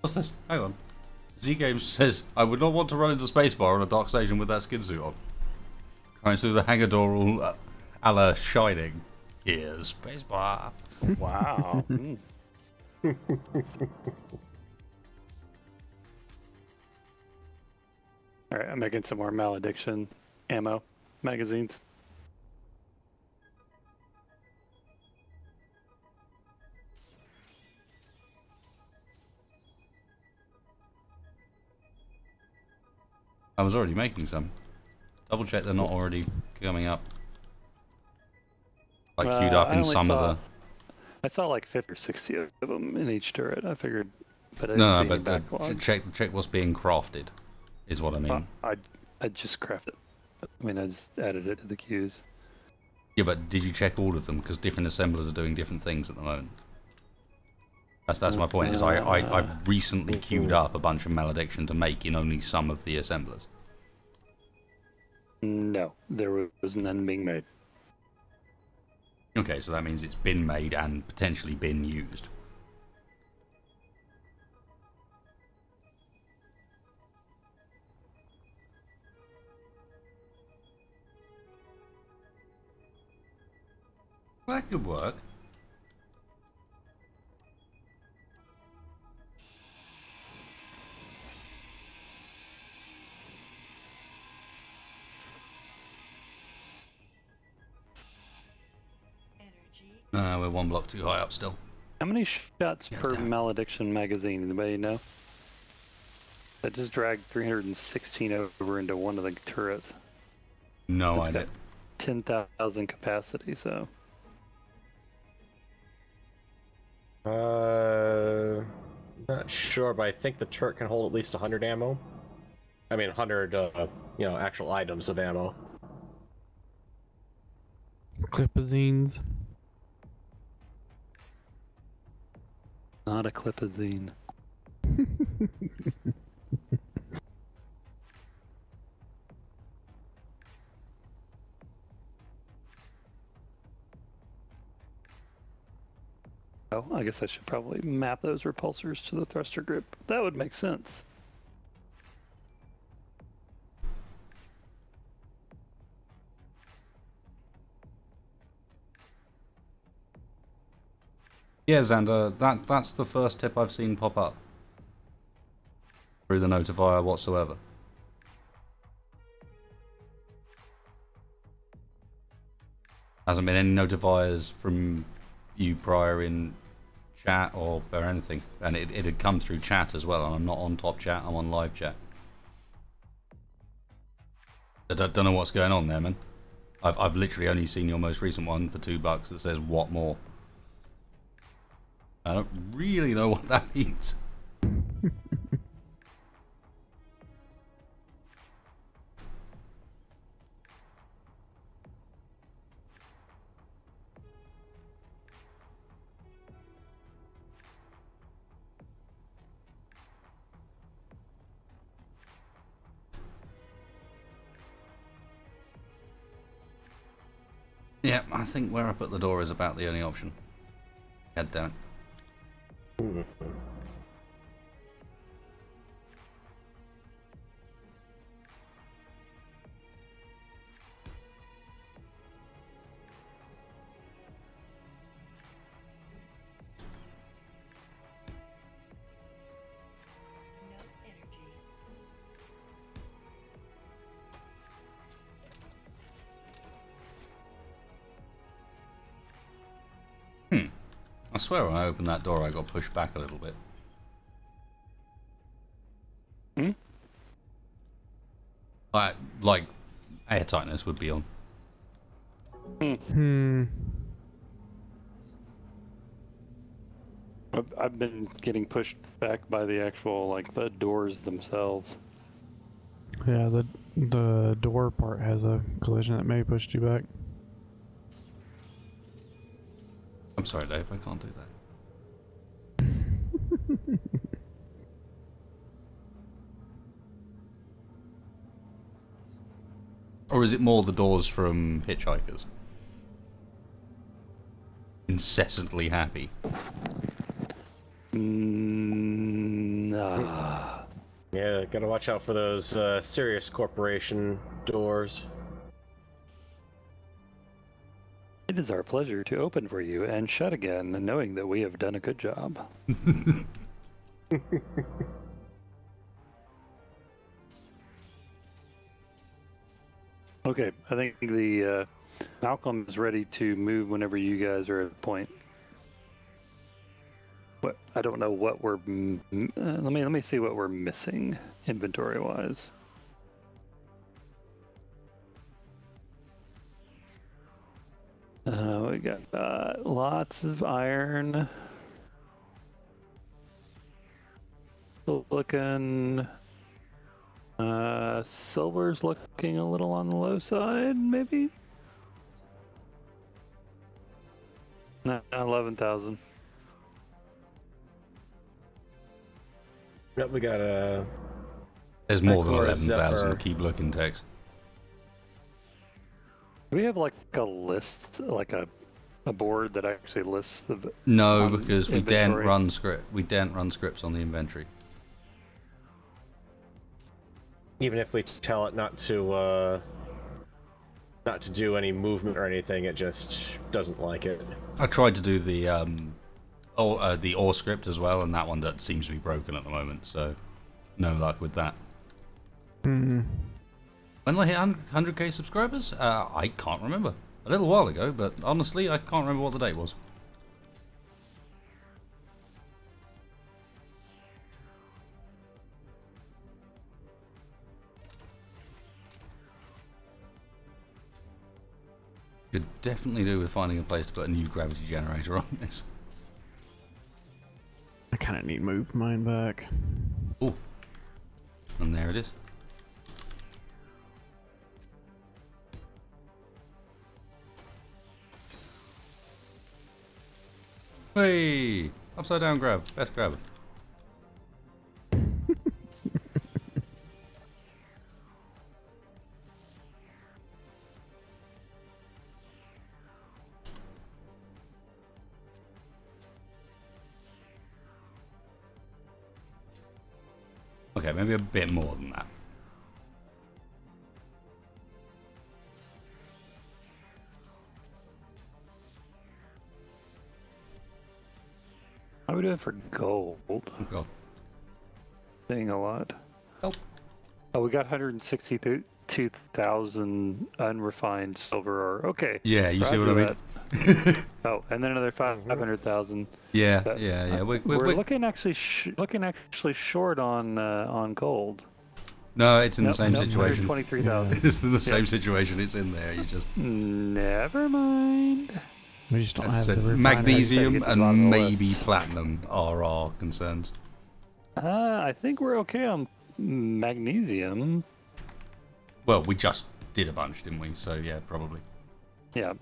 What's this? Hang on. Z Games says, I would not want to run into spacebar on a dark station with that skin suit on. Going through the hangar door all uh, a la Shining. Here's spacebar. Wow. All right, I'm making some more malediction ammo magazines. I was already making some. Double check they're not already coming up. Like queued uh, up in some saw... of the I saw like 50 or 60 of them in each turret. I figured, but I didn't No, see any but uh, backlog. ch- check check what's being crafted, is what I mean. Uh, I I just crafted. I mean, I just added it to the queues. Yeah, but did you check all of them? Because different assemblers are doing different things at the moment. That's that's my point. Is I, I I've recently queued up a bunch of malediction to make in only some of the assemblers. No, there was none being made. Okay, so that means it's been made and potentially been used. That could work. Uh, we're one block too high up still. How many shots Yeah, per damn. malediction magazine? Anybody know? That just dragged 316 over into one of the turrets. No It's idea. got 10,000 capacity, so Uh, not sure, but I think the turret can hold at least 100 ammo. I mean, 100, uh, you know, actual items of ammo. Clipazines. Not a clipazine. Oh, I guess I should probably map those repulsors to the thruster grip. That would make sense. Yeah, Xander, that that's the first tip I've seen pop up through the notifier whatsoever. Hasn't been any notifiers from you prior in chat or, or anything, and it, it had come through chat as well. And I'm not on top chat; I'm on live chat. I don't, know what's going on there, man. I've I've literally only seen your most recent one for two bucks that says "What more." I don't really know what that means. Yeah, I think where I put the door is about the only option. Damn it. そうですね。I swear when I opened that door, I got pushed back a little bit. Hmm? Like, like air tightness would be on. Hmm. I've, I've been getting pushed back by the actual like the doors themselves. Yeah, the the door part has a collision that may push you back. I'm sorry, Dave, I can't do that. or is it more the doors from Hitchhikers? Incessantly happy. Mm, ah. Yeah, gotta watch out for those uh, Sirius Corporation doors. It is our pleasure to open for you and shut again, knowing that we have done a good job. okay, I think the uh, Malcolm is ready to move whenever you guys are at a point. But I don't know what we're. Uh, let me let me see what we're missing inventory wise. Uh, we got uh, lots of iron. Looking. Uh, silver's looking a little on the low side, maybe. No, eleven thousand. Yep, we got a. There's more than 11,000. Keep looking, Tex. Do we have like a list, like a a board that actually lists the? v- No, on because we daren't run script. We daren't run scripts on the inventory. Even if we tell it not to, uh, not to do any movement or anything, it just doesn't like it. I tried to do the um, or uh, the ore script as well, and that one that seems to be broken at the moment. So, no luck with that. Hmm. When did I hit 100 100k subscribers? Uh, I can't remember. A little while ago, but honestly, I can't remember what the date was. Could definitely do with finding a place to put a new gravity generator on this. I kind of need to move mine back. Oh, and there it is. Hey, upside down grab, best grab. Okay, maybe a bit more than that. How are we doing for gold? God. Seeing a lot. Oh. Oh, we got 162,000 unrefined silver ore. Okay. Yeah, you see what I mean? oh, and then another 500,000. Yeah, That- yeah, yeah. We, we, We're we- looking actually sh- looking actually short on uh, on gold. no, it's in Nope, the same nope, situation. 123,000. It's in the same situation. It's in there. You just Never mind. We just don't have said, the magnesium Gotta get to the bottom of and the maybe list. platinum are our concerns. Uh, I think we're okay on magnesium. Well, we just did a bunch, didn't we? So yeah, probably. Yeah.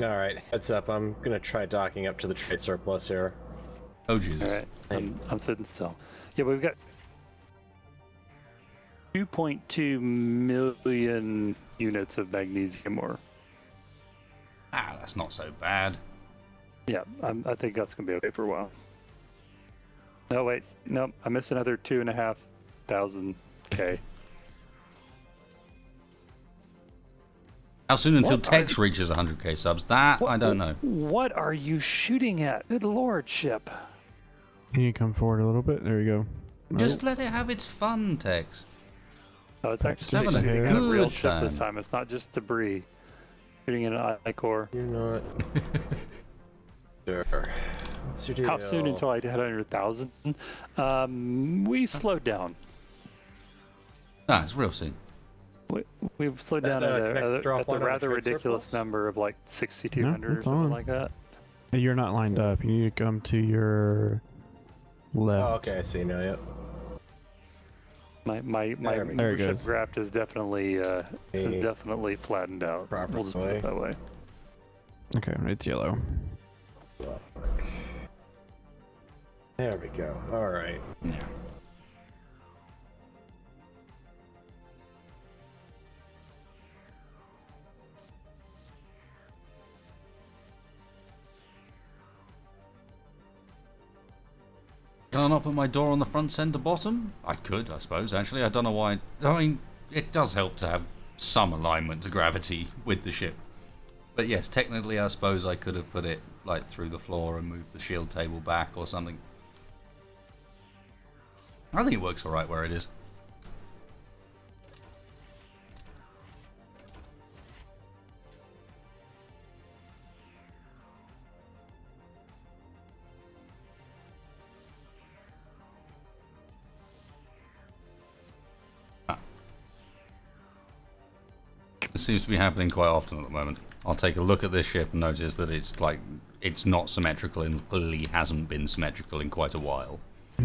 All right, heads up. I'm gonna try docking up to the trade surplus here. Oh Jesus. All right. I'm, I'm sitting still. Yeah, but we've got 2.2 million units of magnesium ore. Ah, that's not so bad. Yeah, I'm, I think that's gonna be okay for a while. No, wait, no, I missed another two and a half thousand k. How soon until What are Tex reaches 100k subs? That I don't know. What are you shooting at? Good lordship. Can you come forward a little bit? There you go. Just let it have its fun, Tex. Oh, it's actually having a shooting real good ship this time. time. It's not just debris. Shooting at an I-core. You're not. sure. What's your How soon until I hit 100,000? Um, we slowed down. No, it's real soon. We, we've slowed That, down uh, at, connect a, drop at the rather trade ridiculous surplus? number of like 6,200 or something on. like that. You're not lined up. You need to come to your left. Oh, okay, I see now. Yep. My my my There we go. There it leadership goes. graph is definitely uh, is definitely flattened out. We'll just put Properly. it that way. Okay, it's yellow. There we go. All right. Yeah. Can I not put my door on the front centre bottom? I could, I suppose, actually. I don't know why. I mean, it does help to have some alignment to gravity with the ship. But yes, technically, I suppose I could have put it like through the floor and moved the shield table back or something. I think it works alright where it is. This seems to be happening quite often at the moment. I'll take a look at this ship and notice that it's like it's not symmetrical and clearly hasn't been symmetrical in quite a while.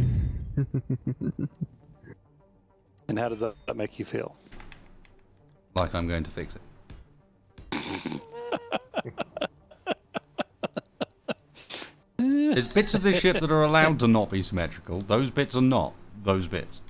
And how does that make you feel? Like I'm going to fix it. There's bits of this ship that are allowed to not be symmetrical. Those bits are not. Those bits.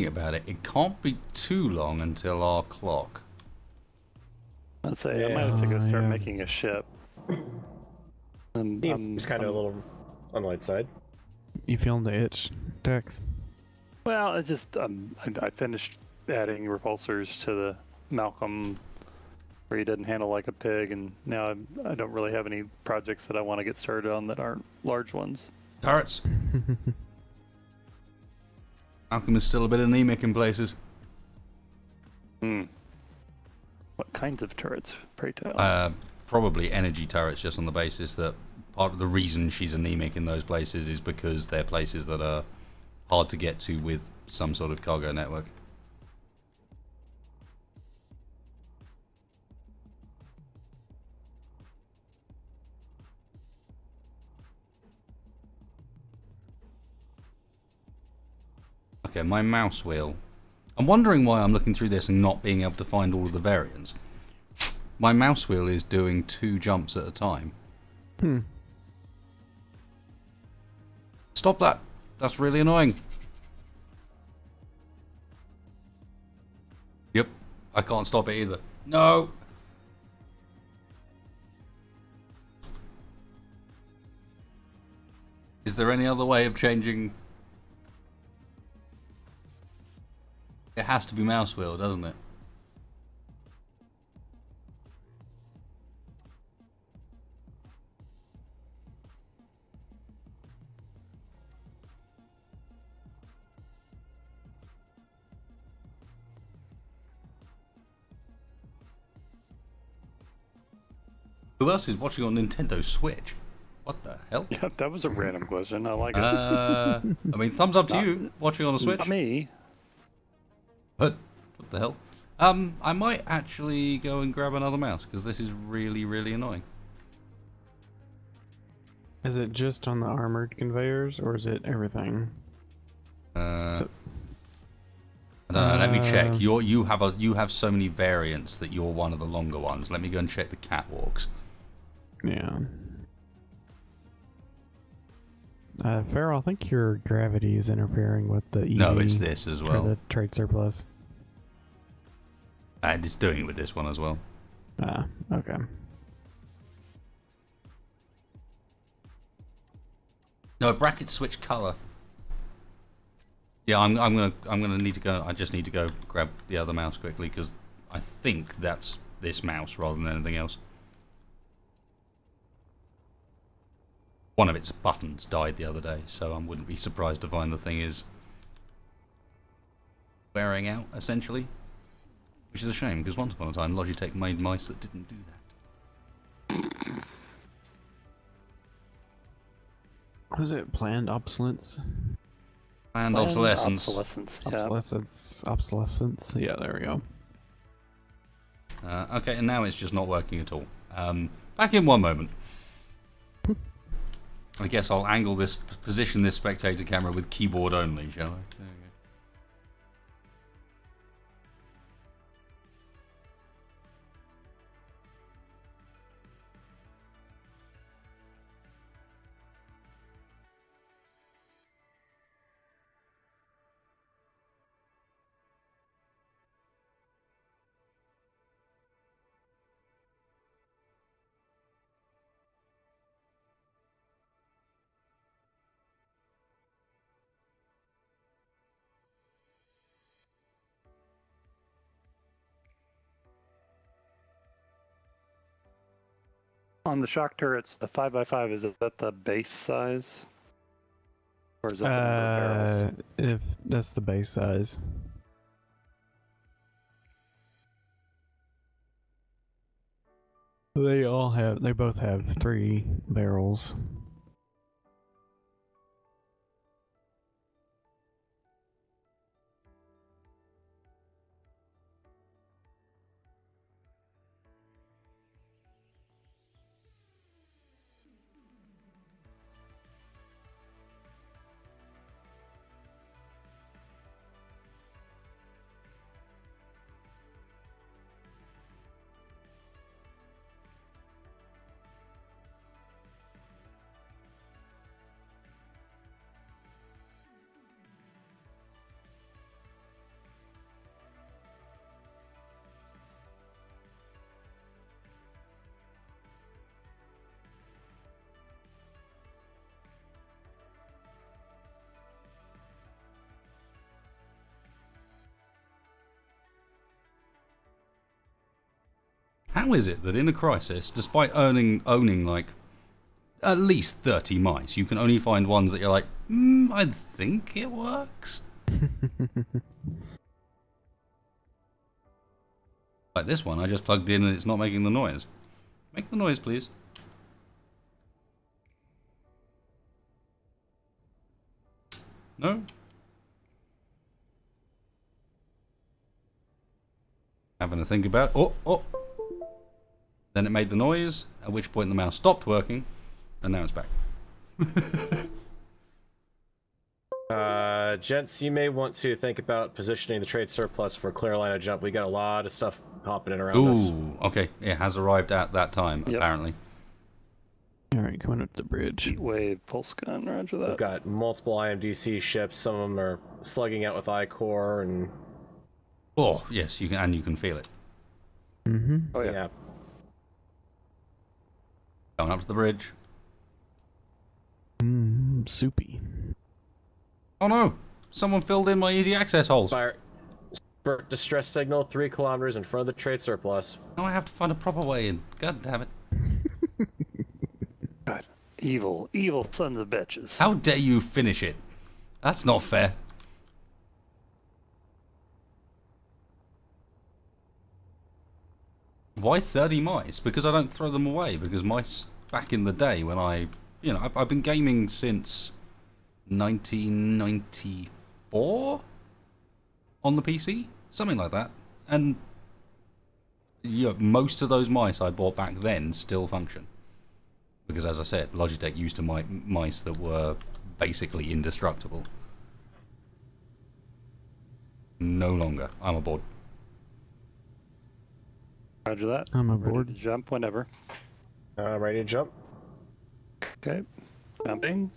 Thinking about it, it can't be too long until our clock. I'd say I might have to go start Yeah. making a ship. And, um, He's kind of a little on the light side. You feeling the itch, Dex? Well, it's just um, I, I finished adding repulsors to the Malcolm, where he doesn't handle like a pig, and now I'm, I don't really have any projects that I want to get started on that aren't large ones. Turrets. Malcolm is still a bit anemic in places. Hmm. What kinds of turrets, pray tell? Uh, probably energy turrets, just on the basis that part of the reason she's anemic in those places is because they're places that are hard to get to with some sort of cargo network. Okay, my mouse wheel. I'm wondering why I'm looking through this and not being able to find all of the variants. My mouse wheel is doing two jumps at a time. Hmm. Stop that. That's really annoying. Yep. I can't stop it either. No. Is there any other way of changing? It has to be mouse wheel, doesn't it? Who else is watching on Nintendo Switch? What the hell? yeah, that was a random question. I like it. Uh, I mean, thumbs up to Not- you watching on a Switch. Not me. What the hell? Um, I might actually go and grab another mouse because this is really, really annoying. Is it just on the armored conveyors, or is it everything? Uh, So- don't. Let me Uh, check. You you have a you have so many variants that you're one of the longer ones. Let me go and check the catwalks. Yeah. Uh, Farrell, I think your gravity is interfering with the E. No, it's this as well. the trade surplus. And it's doing it with this one as well. Ah, okay. No, brackets switch color. Yeah, I'm I'm gonna I'm gonna need to go. I just need to go grab the other mouse quickly because I think that's this mouse rather than anything else. One of its buttons died the other day, so I wouldn't be surprised to find the thing is wearing out essentially, which is a shame because once upon a time Logitech made mice that didn't do that. Was it planned obsolescence? And Planned obsolescence. Obsolescence. Yeah. Obsolescence. Obsolescence. Yeah, there we go. Uh, okay, and now it's just not working at all. Um, back in one moment. I guess I'll angle this, position this spectator camera with keyboard only, shall I? On the shock turrets, the 5x5, is that the base size? Or is that? Uh, if that's the base size. They all have. They both have three barrels. How is it that in a crisis, despite owning owning like at least thirty mice, you can only find ones that you're like, mm, I think it works. like this one, I just plugged in and it's not making the noise. Make the noise, please. No. Having to think about. Oh, oh. Then it made the noise, at which point the mouse stopped working, and now it's back. Uh, gents, you may want to think about positioning the trade surplus for a clear line of jump. We got a lot of stuff popping in around us. Ooh, okay. It has arrived at that time, Yep. apparently. All right, coming up to the bridge. Heat wave pulse gun. Roger that. We've got multiple IMDC ships. Some of them are slugging out with I-Core, and Oh, yes, you can, and you can feel it. Mm-hmm. Oh yeah. yeah. Going up to the bridge. Mm, soupy. Oh no! Someone filled in my easy access holes. Fire. Spurt distress signal three kilometers in front of the trade surplus. Now I have to find a proper way in. God damn it. God. Evil, evil sons of bitches. How dare you finish it? That's not fair. Why 30 mice? Because I don't throw them away. Because mice, back in the day when I, you know, I've, I've been gaming since 1994 on the PC, something like that. And you know, most of those mice I bought back then still function. Because as I said, Logitech used to mi- mice that were basically indestructible. No longer. I'm aboard. Roger that. I'm Ready aboard. to jump whenever. Uh, ready to jump? Okay. Jumping.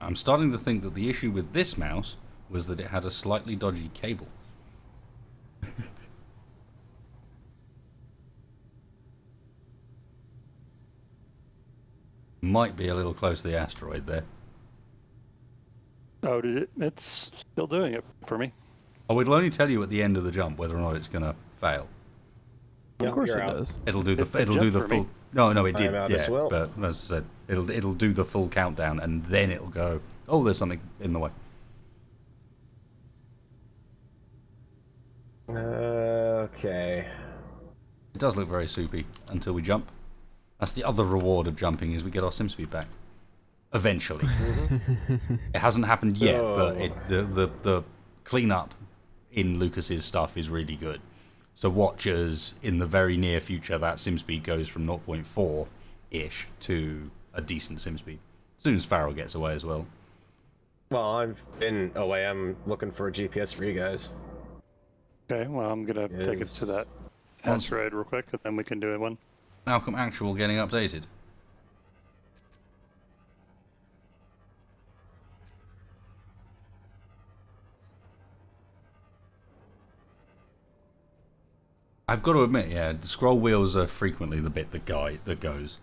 I'm starting to think that the issue with this mouse was that it had a slightly dodgy cable. Might be a little close to the asteroid there. Oh, did it? It's still doing it for me. Oh, it'll only tell you at the end of the jump whether or not it's gonna fail. Yep, of course it out. does. It'll do the It- it it'll do the for me. full. No, no, it did. am as Yeah, well. but as I said, it'll it'll do the full countdown and then it'll go. Oh, there's something in the way. Okay. It does look very soupy until we jump. That's the other reward of jumping is we get our sim speed back. Eventually. Mm-hmm. it hasn't happened yet, but it, the, the the cleanup in Lucas's stuff is really good. So watchers in the very near future, that sim speed goes from 0.4 ish to a decent sim speed. As soon as Farrell gets away as well. Well, I've been away. I'm looking for a GPS for you guys. Okay, well, I'm going to take us to that Once- asteroid real quick, and then we can do it one. Malcolm Actual getting updated. I've got to admit, yeah, the scroll wheels are frequently the bit that guy that goes.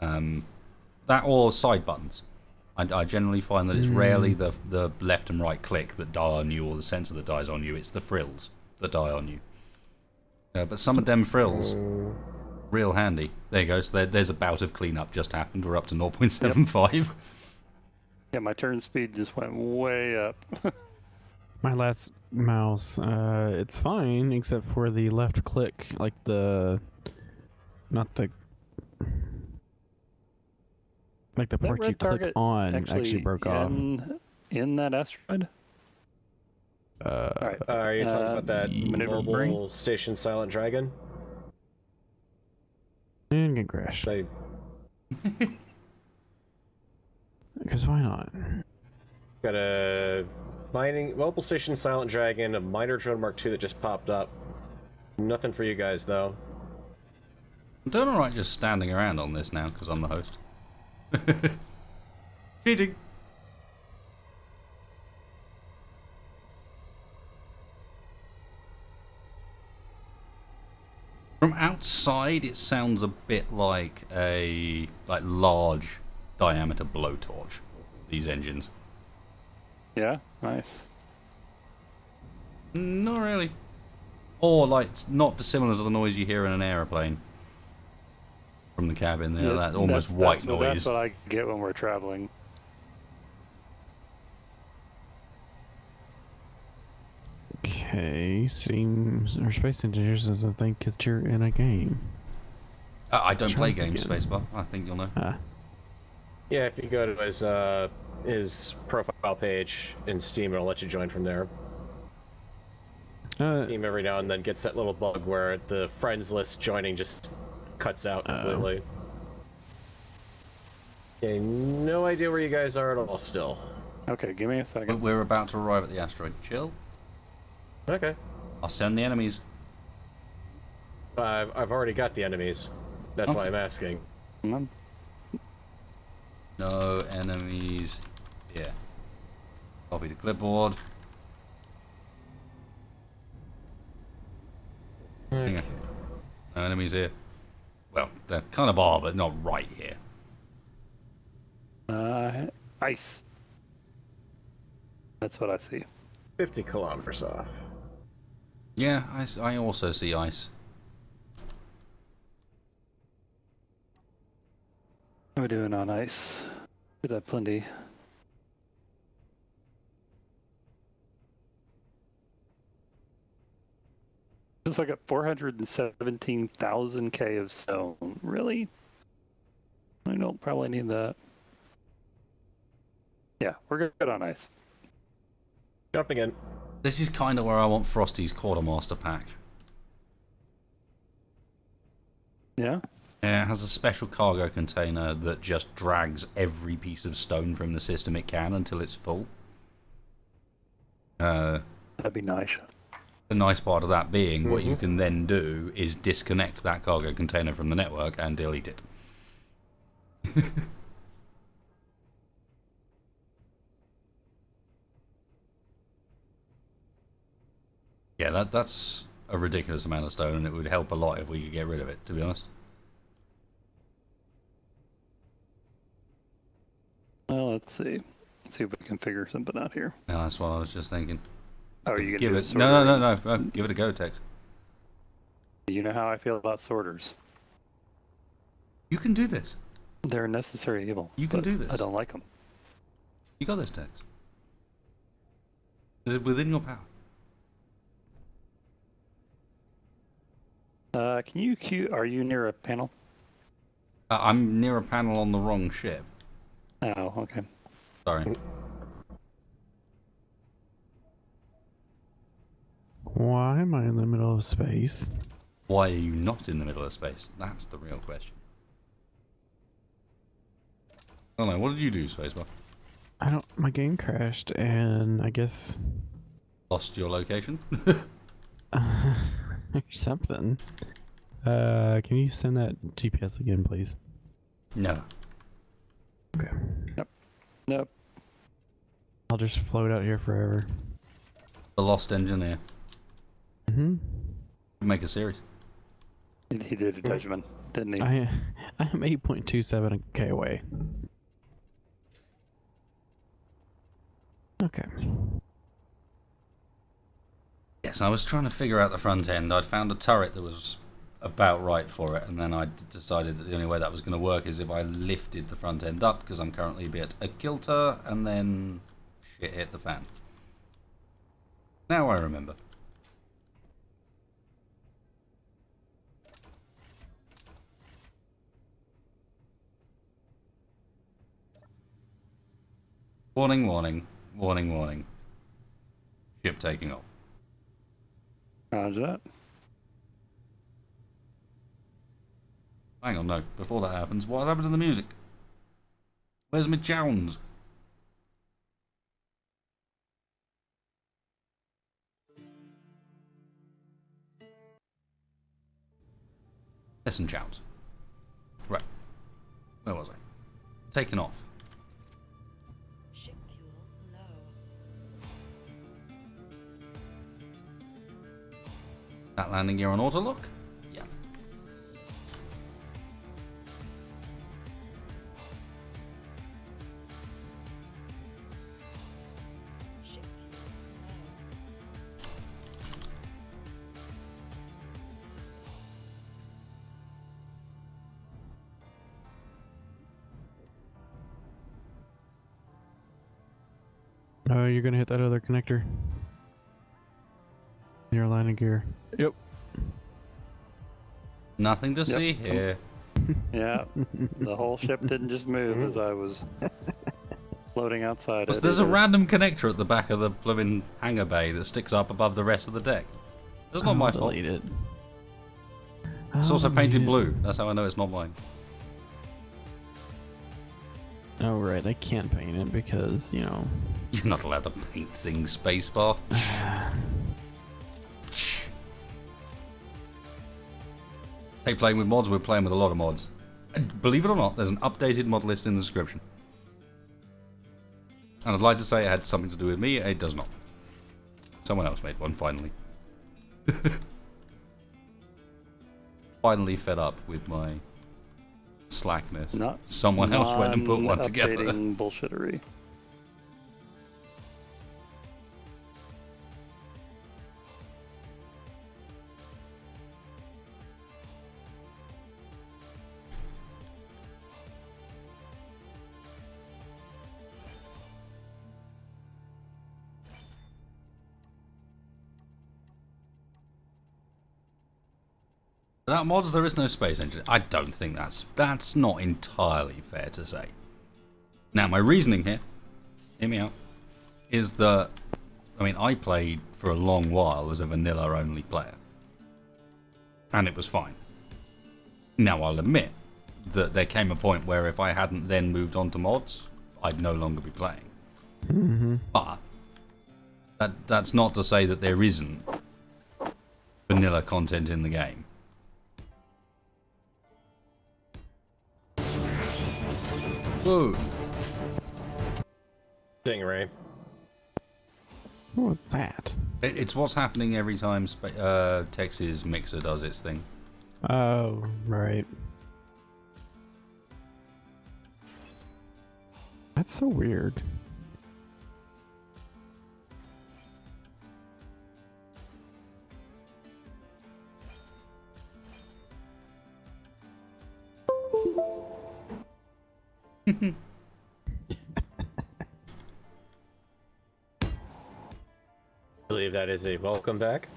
Um, that or side buttons. I, I generally find that it's rarely the the left and right click that die on you or the sensor that dies on you. It's the frills that die on you. Uh, but some of them frills Real handy. There you go. So there, there's a bout of cleanup just happened. We're up to 0.75. Yeah, my turn speed just went way up. My last mouse, uh, it's fine except for the left click, like the, not the, like the That part you red click on actually, broke off. in, in that asteroid. Uh, All right. Uh, are you talking Uh, about that maneuvering? mobile station Silent Dragon? and get crashed. I, Because why not? got a mining mobile station Silent Dragon, a miner drone Mark II that just popped up. Nothing for you guys though. I'm doing alright just standing around on this now because I'm the host. Cheating. From outside, it sounds a bit like a like large diameter blowtorch. These engines. Yeah, nice. Mm, Not really. Or like it's not dissimilar to the noise you hear in an aeroplane from the cabin. There, that almost that's, white that's what, noise. That's what I get when we're traveling. Okay, seems our space engineers doesn't think that you're in a game. Uh, I don't play games, again. Spacebar. I think you'll know. Ah, Yeah, if you go to his uh his profile page in Steam, it'll let you join from there. uh, Steam every now and then gets that little bug where the friends list joining just cuts out Oh. completely. Okay, no idea where you guys are at all still. Okay, give me a But second. we're about to arrive at the asteroid. Chill. Okay. I'll send the enemies. I've, I've already got the enemies. That's why I'm asking. Come on. No enemies here. Copy the clipboard. Hang. No enemies here. Well, there kind of are, but not right here. Uh, ice. That's what I see. 50 kilometers off. Yeah, I, I also see ice. How are we doing on ice? Did have plenty. Just like at 417,000 K of stone. Really? I don't probably need that. Yeah, we're good on ice. Jumping in. This is kind of where I want Frosty's Quartermaster pack. Yeah? Yeah, it has a special cargo container that just drags every piece of stone from the system it can until it's full. Uh, That'd be nice. The nice part of that being, what you mm-hmm. can then do is disconnect that cargo container from the network and delete it. yeah, that that's a ridiculous amount of stone, and it would help a lot if we could get rid of it. To be honest. Well, let's see. Let's see if we can figure something out here. No, that's what I was just thinking. Oh, you give it. No, no, no, no, no. Give it a go, Tex. You know how I feel about sorters. You can do this. They're a necessary evil. You can do this. I don't like them. You got this, Tex. Is it within your power? Uh, can you cue? Are you near a panel? Uh, I'm near a panel on the wrong ship. Oh, okay. Sorry. Why am I in the middle of space? Why are you not in the middle of space? That's the real question. I don't know. What did you do, Spacebar? I don't. My game crashed, and I guess Lost your location? uh, something. Uh, can you send that GPS again, please? no. Okay. Nope. I'll just float out here forever. The Lost Engineer. Mm-hmm. Make a series. He, he did a judgment, didn't he? I I am 8.27 k away. Okay. Yes, I was trying to figure out the front end. I'd found a turret that was about right for it, and then I decided that the only way that was going to work is if I lifted the front end up because I'm currently a bit a kilter, and then shit hit the fan. Now I remember. Warning, warning, warning, warning. Ship taking off. Roger that. Hang on, no. Before that happens, what happened to the music? Where's my Jones? There's some Jones. Right. Where was I? Taken off. That landing gear on auto lock? Yeah. Oh, you're gonna hit that other connector. Your landing gear. Yep. Nothing to Yep. see here. Yeah, the whole ship didn't just move as I was floating outside. Plus, it there's a random connector at the back of the blooming hangar bay that sticks up above the rest of the deck. That's not I'll my fault. it. It's also oh, painted delete blue. That's how I know it's not mine. it. Oh right, I can't paint it because you know. You're not allowed to paint things, spacebar. hey, playing with mods, we're playing with a lot of mods. And believe it or not, there's an updated mod list in the description. And I'd like to say it had something to do with me, it does not. Someone else made one, finally. finally fed up with my slackness. Not Someone else went and put one together. bullshittery. Without mods, there is no space engine. I don't think that's that's not entirely fair to say. Now, my reasoning here, hear me out, is that I mean I played for a long while as a vanilla only player, and it was fine. Now I'll admit that there came a point where if I hadn't then moved on to mods, I'd no longer be playing. Mm-hmm. But that that's not to say that there isn't vanilla content in the game. Whoa. Stingray. What was that? It, it's what's happening every time spa- uh, Tex's mixer does its thing. Oh right. That's so weird. I believe that is a welcome back.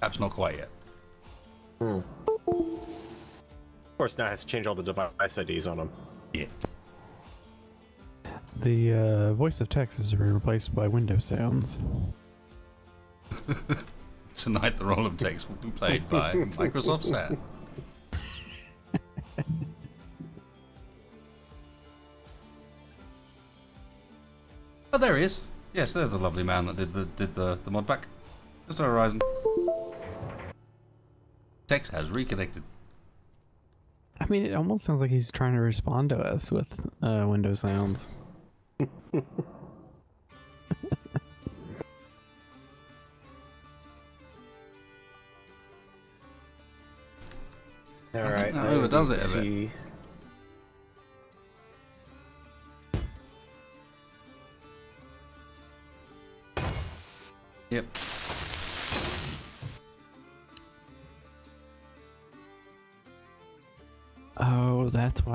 Perhaps not quite yet. Of course, now it has to change all the device IDs on them. Yeah. The uh, voice of Tex is replaced by window sounds. Tonight, the role of Tex will be played by Microsoft Sam. Oh, there he is. Yes, there's the lovely man that did the did the, the mod pack. Mr. Horizon. Tex has reconnected. I mean, it almost sounds like he's trying to respond to us with uh, window sounds. All right. that overdoes I it a bit.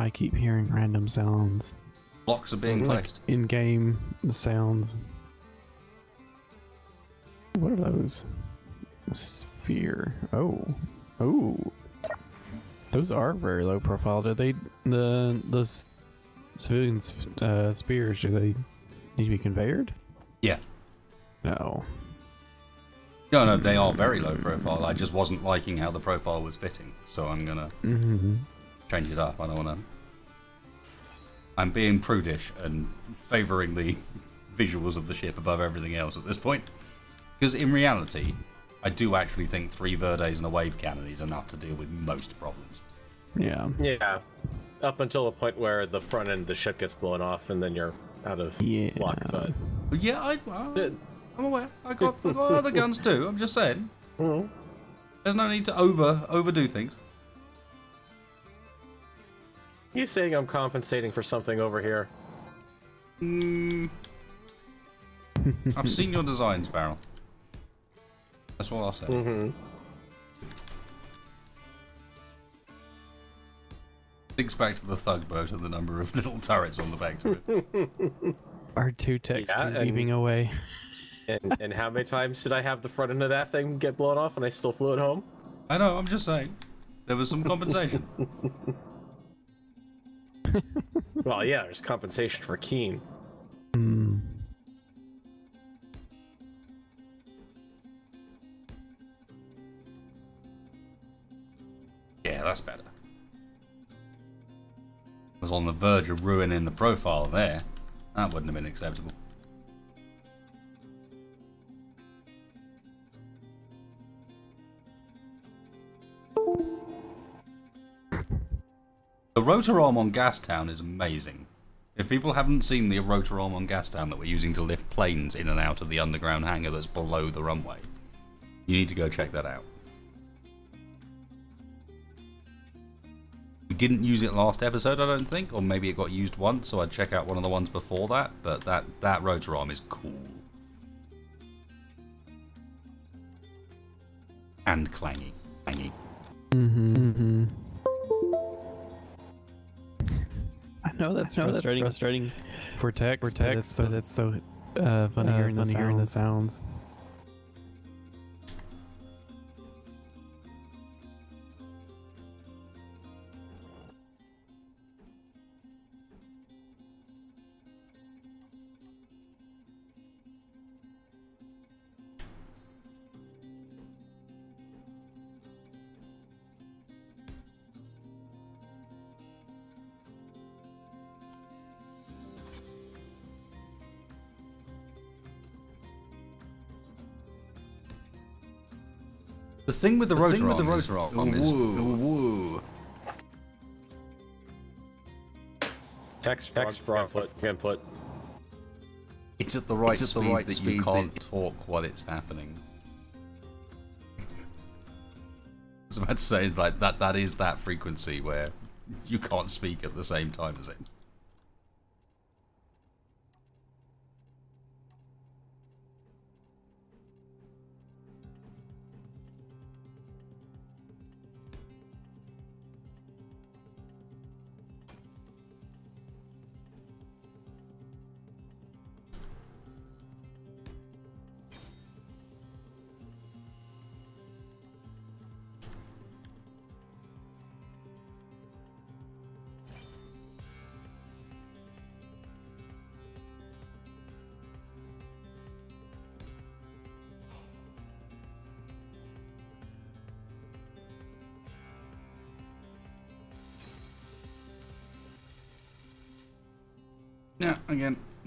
I keep hearing random sounds. Blocks are being Like- placed. In-game sounds. What are those? A sphere. Oh. Oh. Those are very low profile. Do they the the civilians uh, spears? Do they need to be conveyed? Yeah. No. No, no, they are very low profile. I just wasn't liking how the profile was fitting, so I'm gonna Mm-hmm. change it up. I don't wanna. I'm being prudish and favouring the visuals of the ship above everything else at this point. Because in reality, I do actually think three Verdes and a wave cannon is enough to deal with most problems. Yeah. Yeah. Up until the point where the front end of the ship gets blown off, and then you're out of Yeah. luck. But But yeah, I, I, Uh, I'm aware. I got, I got other guns too. I'm just saying. mhm. There's no need to over overdo things. You saying I'm compensating for something over here? Mm. I've seen your designs, Farrell. That's all I'll say. Mm-hmm. Thinks back to the thug boat and the number of little turrets on the back to it. Our two text Yeah, and- weaving away. And and how many times did I have the front end of that thing get blown off, and I still flew it home? I know. I'm just saying. There was some compensation. Well, yeah, there's compensation for Keen. Yeah, that's better. I Was on the verge of ruining the profile there. That wouldn't have been acceptable. The rotor arm on Gastown is amazing. If people haven't seen the rotor arm on Gastown that we're using to lift planes in and out of the underground hangar that's below the runway, you need to go check that out. We didn't use it last episode, I don't think, or maybe it got used once, so I'd check out one of the ones before that. But that that rotor arm is cool and clangy, clangy. Mm-hmm. I know that's frustrating. frustrating for tech. For tech, it's so that's so uh, funny Uh, hearing, funny sounds. hearing the sounds. Thing with the, rotor thing with arm the is- rotor arm um, is- Woo. Woo. Tex, Tex, frog input, input. It's at the right It's at the speed right that you can't that- talk while it's happening. I was about to say it's like that. That is that frequency where you can't speak at the same time as it.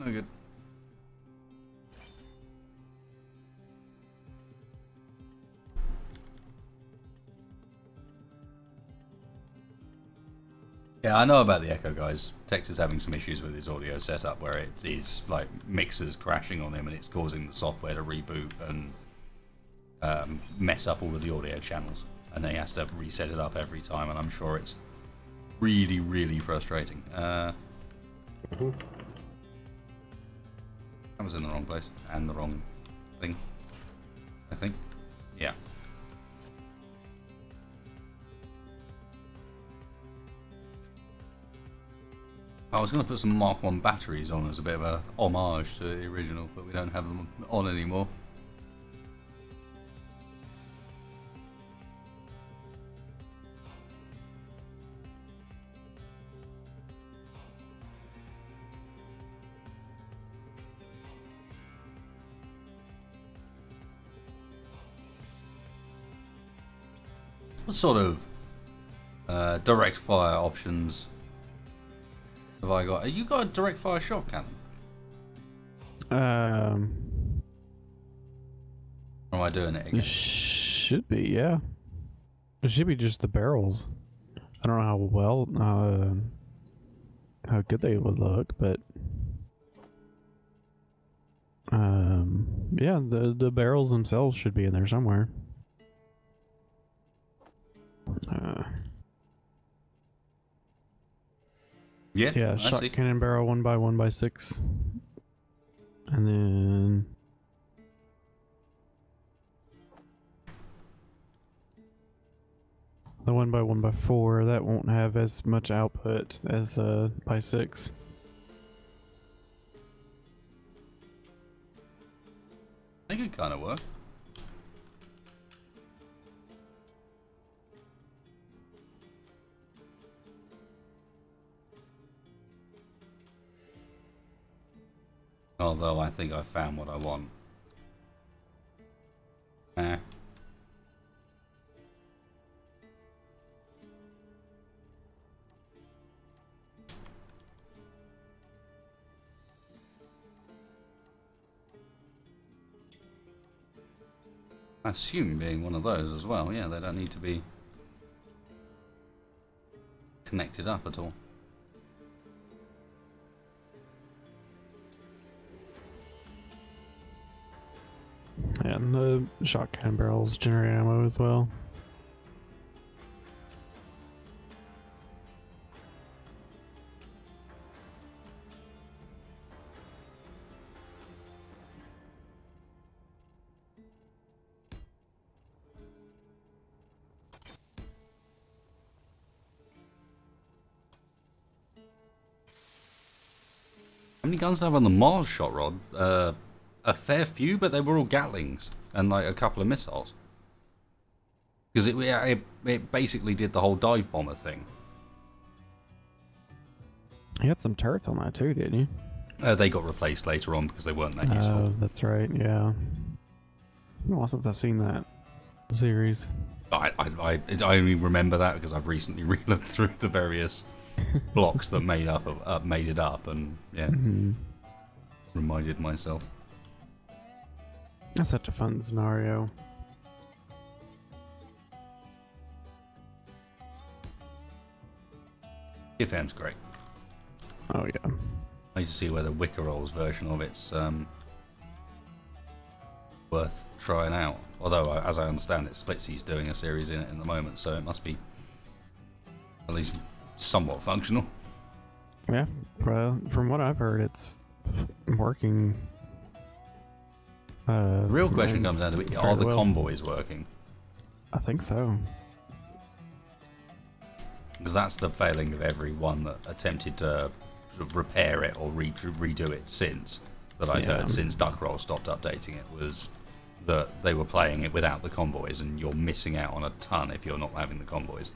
Again, no good. Yeah, I know about the Echo guys. Tex is having some issues with his audio setup where it is like mixers crashing on him and it's causing the software to reboot and um, mess up all of the audio channels. And he has to reset it up every time, and I'm sure it's really, really frustrating. Uh, I was in the wrong place and the wrong thing. I think. Yeah. I was going to put some Mark 1 batteries on as a bit of a homage to the original, but we don't have them on anymore. Sort of uh, direct fire options have I got? Have you got a direct fire shot cannon? Um, Or am I doing it it again? should be, yeah. It should be just the barrels. I don't know how well, uh, how good they would look, but um, yeah, the the barrels themselves should be in there somewhere. Yeah, yeah, I shot see. cannon barrel one by one by six, and then the one by one by four that won't have as much output as uh by six. I think it kind of work. Although I think I found what I want. Eh. I assume being one of those as well. Yeah, they don't need to be connected up at all. And the shot cannon barrels generate ammo as well. How many guns do I have on the Mars shot rod? Uh, a fair few, but they were all Gatlings and like a couple of missiles. Because it, it it basically did the whole dive bomber thing. You had some turrets on that too, didn't you? Uh, they got replaced later on because they weren't that useful. Oh, that's right. Yeah. It's been a while since I've seen that series. I, I, I, I only remember that because I've recently relooked through the various blocks that made up of, uh, made it up, and yeah, hmm reminded myself. That's such a fun scenario. EFM's great. Oh yeah. I need to see whether Wicker Rolls version of it's um, worth trying out. Although, as I understand it, Splitsie's doing a series in it in the moment, so it must be at least somewhat functional. Yeah. Well, from what I've heard, it's working. Uh, The real question comes down to it, are the well. convoys working? I think so. Because that's the failing of every one that attempted to sort of repair it or re- redo it since that I'd Yeah. heard since Duckroll stopped updating it was that they were playing it without the convoys and you're missing out on a ton if you're not having the convoys.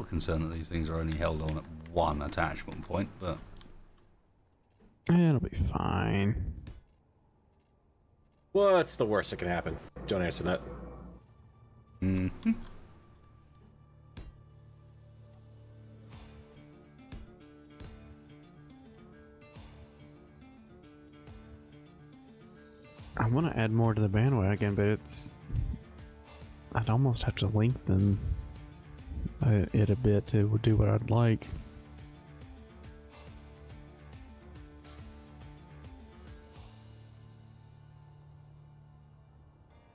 Little concerned that these things are only held on at one attachment point, but Eh, It'll be fine. What's the worst that can happen? Don't answer that. Mm hmm I want to add more to the bandwagon, but it's. I'd almost have to lengthen uh, it a bit, it will do what I'd like.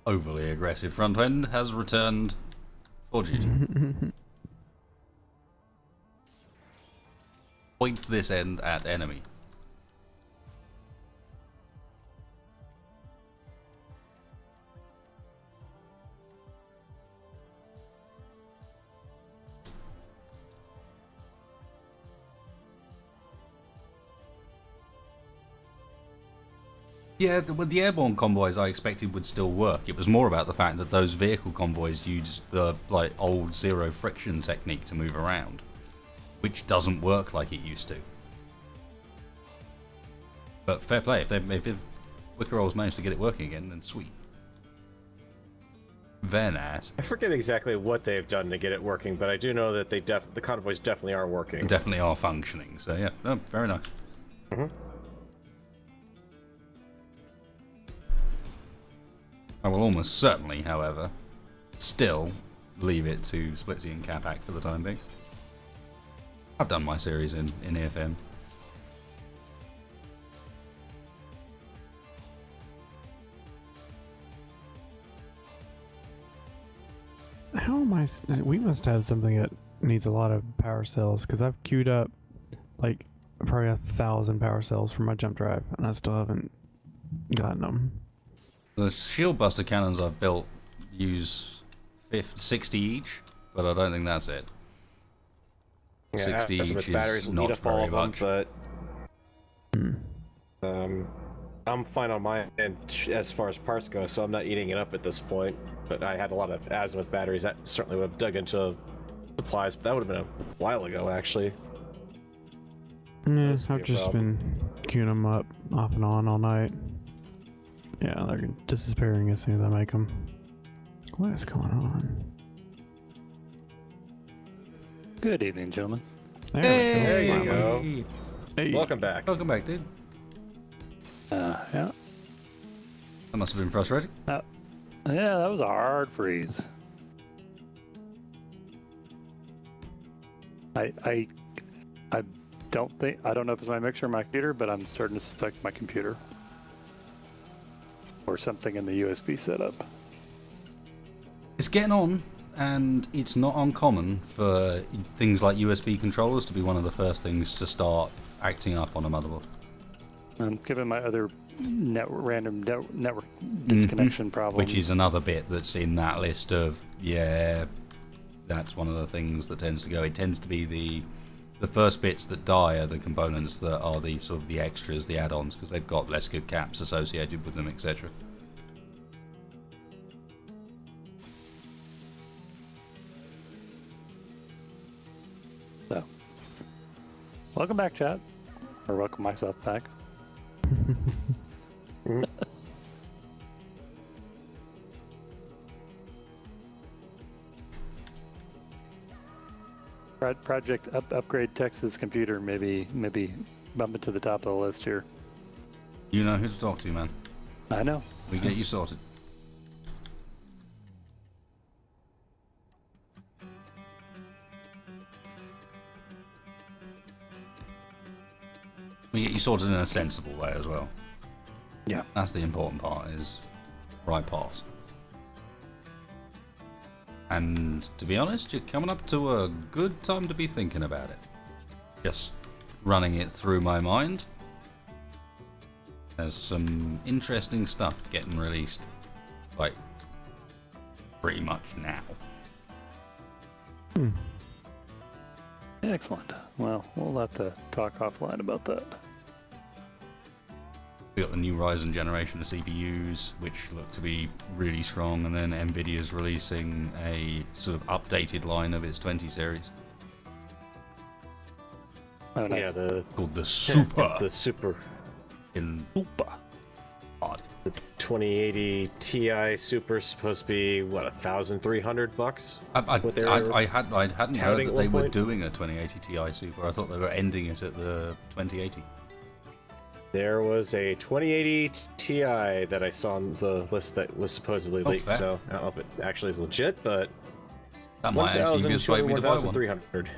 Overly aggressive front end has returned for GG. Point this end at enemy. Yeah, the, with the airborne convoys, I expected would still work. It was more about the fact that those vehicle convoys used the like old zero friction technique to move around, which doesn't work like it used to. But fair play, if they if, if Wicker Rolls managed to get it working again, then sweet. Nice. I forget exactly what they've done to get it working, but I do know that they def the convoys definitely are working. Definitely are functioning. So yeah, no, very nice. Mm-hmm. I will almost certainly, however, still leave it to Splitsie and Capac for the time being. I've done my series in, in EFM. How am I? We must have something that needs a lot of power cells because I've queued up like probably a thousand power cells for my jump drive, and I still haven't gotten them. The shield buster cannons I've built use 50, 60 each, but I don't think that's it. Yeah, 60 as each is batteries, we'll not need up all very of them, much. but um, I'm fine on my end as far as parts go, so I'm not eating it up at this point. But I had a lot of azimuth batteries that certainly would have dug into supplies, but that would have been a while ago, actually. Yeah, I've just problem. been queuing them up off and on all night. Yeah, they're disappearing as soon as I make them. What is going on? Good evening, gentlemen. There, There we you go. go. Hey. Hey. Welcome back. Welcome back, dude. Uh, yeah. That must have been frustrating. Yeah, that was a hard freeze. I I I don't think I don't know if it's my mixer or my computer, but I'm starting to suspect my computer or something in the USB setup. It's getting on, and it's not uncommon for things like USB controllers to be one of the first things to start acting up on a motherboard. And given my other net random net, network mm-hmm. disconnection problem, Which is another bit that's in that list of yeah, that's one of the things that tends to go. It tends to be the the first bits that die are the components that are the sort of the extras, the add-ons, because they've got less good caps associated with them, etc. so. Welcome back, chat, or welcome myself back. Project up, upgrade Tex's computer. Maybe maybe bump it to the top of the list here. You know who to talk to, man. I know. We get you sorted. We get you sorted in a sensible way as well. Yeah. That's the important part is right pass. And to be honest, you're coming up to a good time to be thinking about it. Just running it through my mind. There's some interesting stuff getting released, like, pretty much now. Hmm. Excellent. Well, we'll have to talk offline about that. We got the new Ryzen generation of CPUs, which look to be really strong, and then Nvidia's releasing a sort of updated line of its 20 series Oh, nice. Yeah, the called the Super. the super in Super. odd. the 2080 Ti Super is supposed to be what a thousand three hundred bucks. I, I, I, I, had, I hadn't heard that they were point? doing a 2080 Ti Super. I thought they were ending it at the 2080. There was a 2080 Ti that I saw on the list that was supposedly Oh, leaked. fair. So I don't know if it actually is legit, but That might actually be a sway me to buy one. 1,300.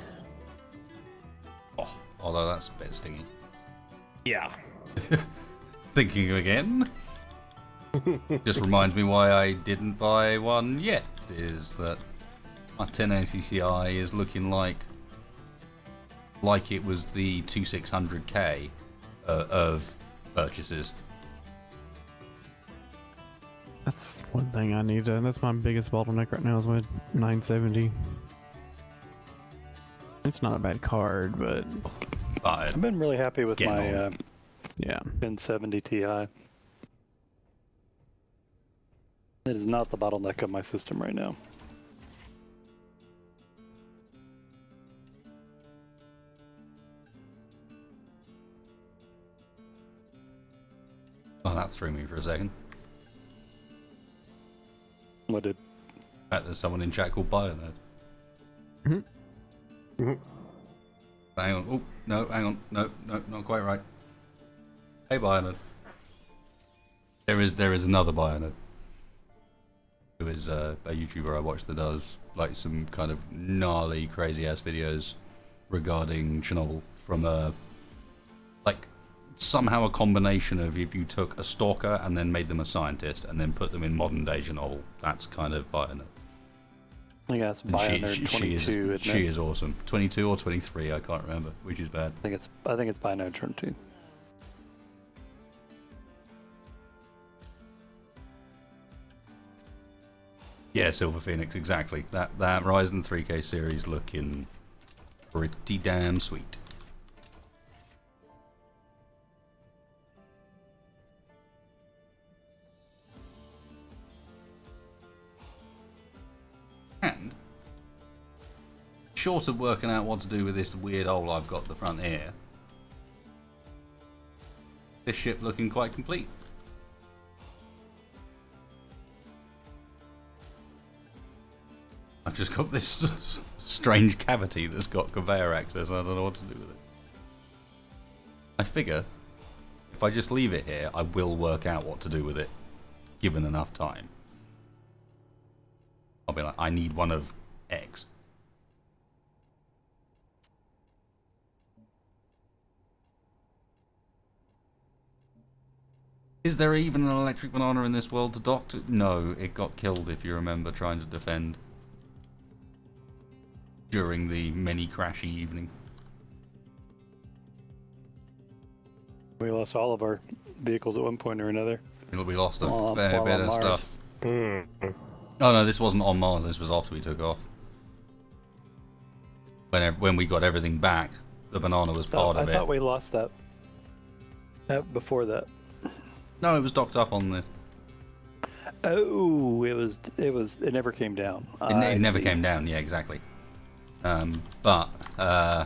Oh, although that's a bit stingy. Yeah. Thinking again. Just reminds me why I didn't buy one yet. Is that my 1080 Ti is looking like like it was the 2600K uh, of purchases. That's one thing I need to. That's my biggest bottleneck right now is my 970. It's not a bad card, but But I've been really happy with Getting my old. uh, yeah. 1070 Ti. It is not the bottleneck of my system right now. That threw me for a second. What did? In fact, there's someone in chat called Bionerd. Mhm. Mhm. Hang on. Oh, no, hang on. No, no, not quite right. Hey, Bionerd. There is there is another Bionerd. Who is uh, a YouTuber I watch that does like some kind of gnarly, crazy ass videos regarding Chernobyl from a like somehow a combination of if you took a stalker and then made them a scientist and then put them in modern day Chernobyl. That's kind of Bionerd. I think that's she, she, 22. she is she is awesome. 22 or 23, I can't remember, which is bad. I think it's I think it's Bionerd 22. Yeah, Silver Phoenix, exactly. That that Ryzen 3K series looking pretty damn sweet. Short of working out what to do with this weird hole I've got the front here, this ship looking quite complete. I've just got this strange cavity that's got conveyor access. I don't know what to do with it. I figure if I just leave it here, I will work out what to do with it, given enough time. I'll be like, I need one of X. Is there even an electric banana in this world to dock to? No, it got killed if you remember trying to defend during the many crashy evening. We lost all of our vehicles at one point or another. We lost a While- fair while bit of Mars. stuff. Hmm. Oh no, this wasn't on Mars. This was after we took off. When when we got everything back, the banana was Oh, part I of it. I thought we lost that. That before that. No, it was docked up on the. Oh, it was it was it never came down. It, it never see. came down. Yeah, exactly. Um, but uh,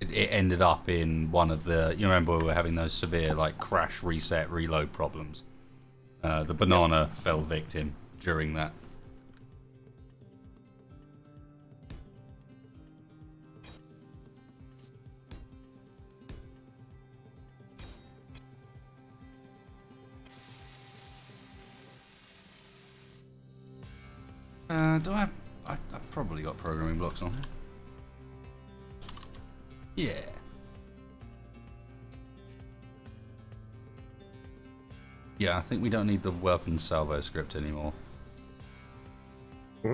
it, it ended up in one of the. You remember we were having those severe like crash, reset, reload problems. Uh, the banana fell victim during that. Uh, do I have... I, I've probably got programming blocks on. Here. Yeah. Yeah, I think we don't need the weapon salvo script anymore.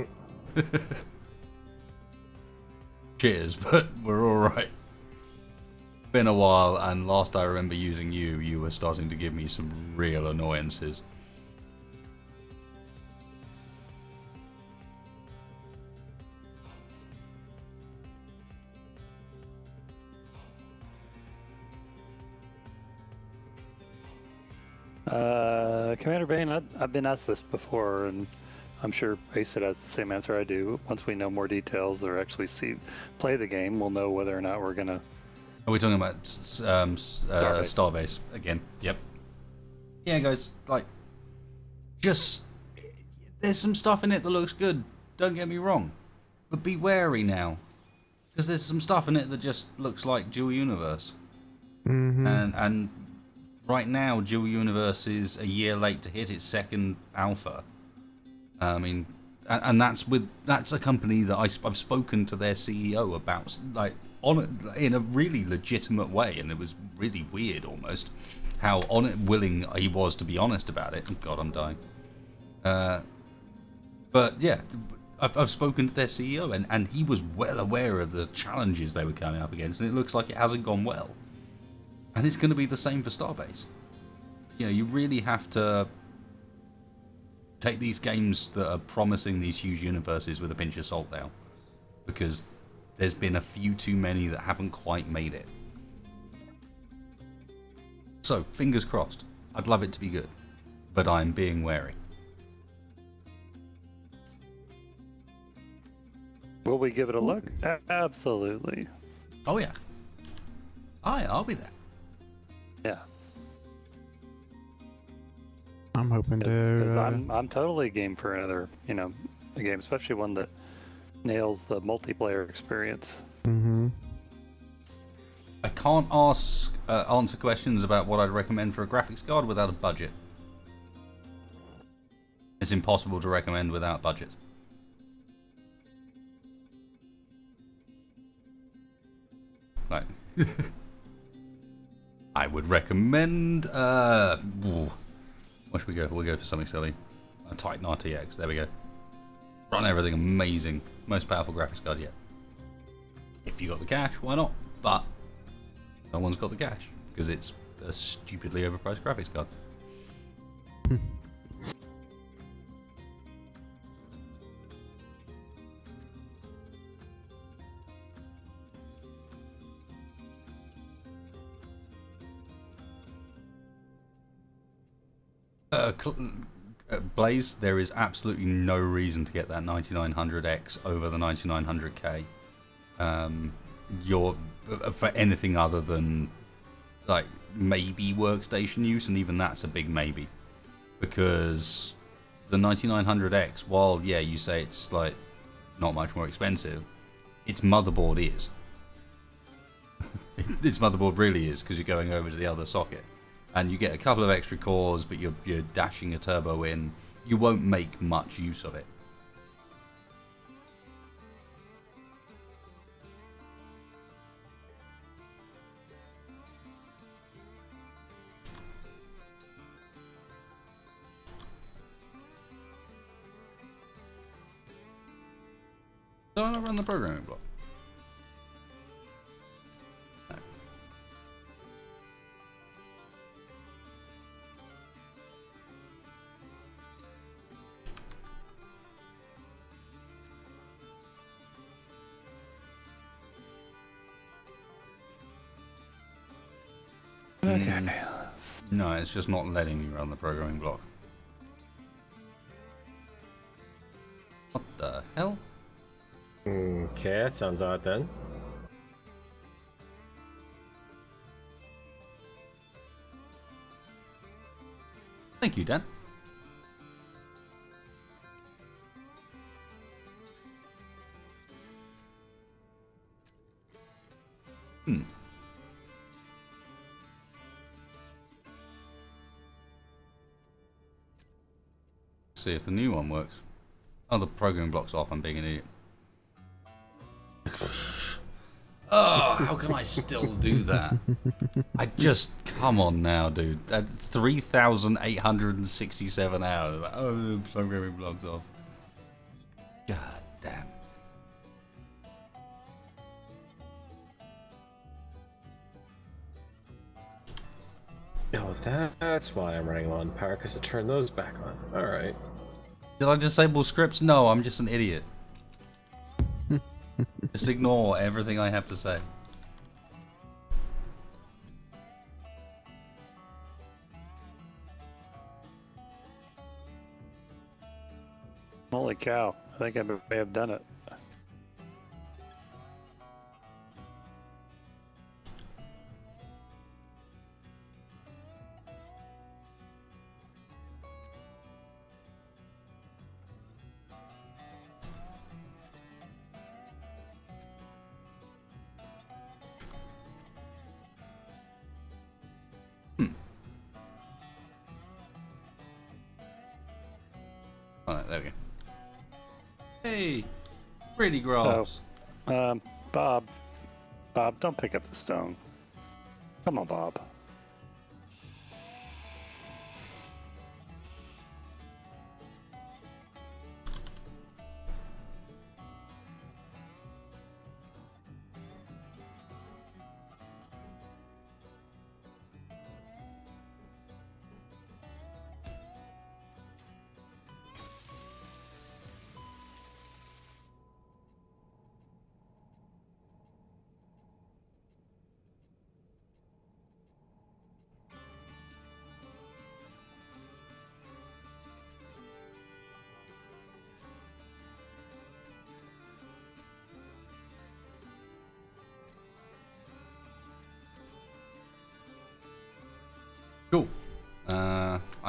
Cheers, but we're alright. Been a while, and last I remember using you, you were starting to give me some real annoyances. Uh, Commander Bain, I've, I've been asked this before, and I'm sure Acid has the same answer I do. Once we know more details or actually see play the game, we'll know whether or not we're gonna. Are we talking about s- s- um, uh, Starbase. Starbase again? Yep. Yeah, guys, like, just there's some stuff in it that looks good. Don't get me wrong, but be wary now, because there's some stuff in it that just looks like Dual Universe, Mm-hmm. and and right now Dual Universe is a year late to hit its second alpha. I mean, and, and that's with that's a company that I, have spoken to their CEO about, like on in a really legitimate way, and it was really weird almost. how on willing he was to be honest about it. Oh, God, I'm dying. Uh, but yeah, I've, I've spoken to their CEO, and, and he was well aware of the challenges they were coming up against, and it looks like it hasn't gone well. And it's going to be the same for Starbase. You know, you really have to take these games that are promising these huge universes with a pinch of salt now, because there's been a few too many that haven't quite made it. So, fingers crossed. I'd love it to be good, but I'm being wary. Will we give it a look? A- Absolutely. Oh yeah. Oh yeah, I'll be there. Yeah. I'm hoping Because to. Uh, I'm I'm totally game for another you know a game, especially one that nails the multiplayer experience. Mm-hmm. I can't ask uh, answer questions about what I'd recommend for a graphics card without a budget. It's impossible to recommend without budget. Right. I would recommend. Uh, ooh, what should we go for? We'll go for something silly. A Titan RTX. There we go. Run everything amazing. Most powerful graphics card yet. If you got the cash, why not? But no one's got the cash because it's a stupidly overpriced graphics card. Uh, uh, Blaze, there is absolutely no reason to get that 9900X over the 9900K. Um, you're uh, for anything other than like maybe workstation use, and even that's a big maybe because the 9900X, while yeah, you say it's like not much more expensive, its motherboard is. its motherboard really is because you're going over to the other socket, and you get a couple of extra cores, but you're you're dashing a turbo in. You won't make much use of it. Don't run the programming block? Okay. No, it's just not letting me run the programming block. What the hell? Okay, that sounds odd then. Thank you, Dan. Hmm. See if the new one works. Oh, the programming block's off. I'm being an idiot. oh, how can I still do that? I just come on now, dude. At 3,867 hours. Like, oh, programming blocks off. God Oh, that, that's why I'm running low on power, because it turned those back on. Alright. Did I disable scripts? No, I'm just an idiot. just ignore everything I have to say. Holy cow! I think I may have done it. Graphs. Um, Bob, Bob, don't pick up the stone. Come on, Bob.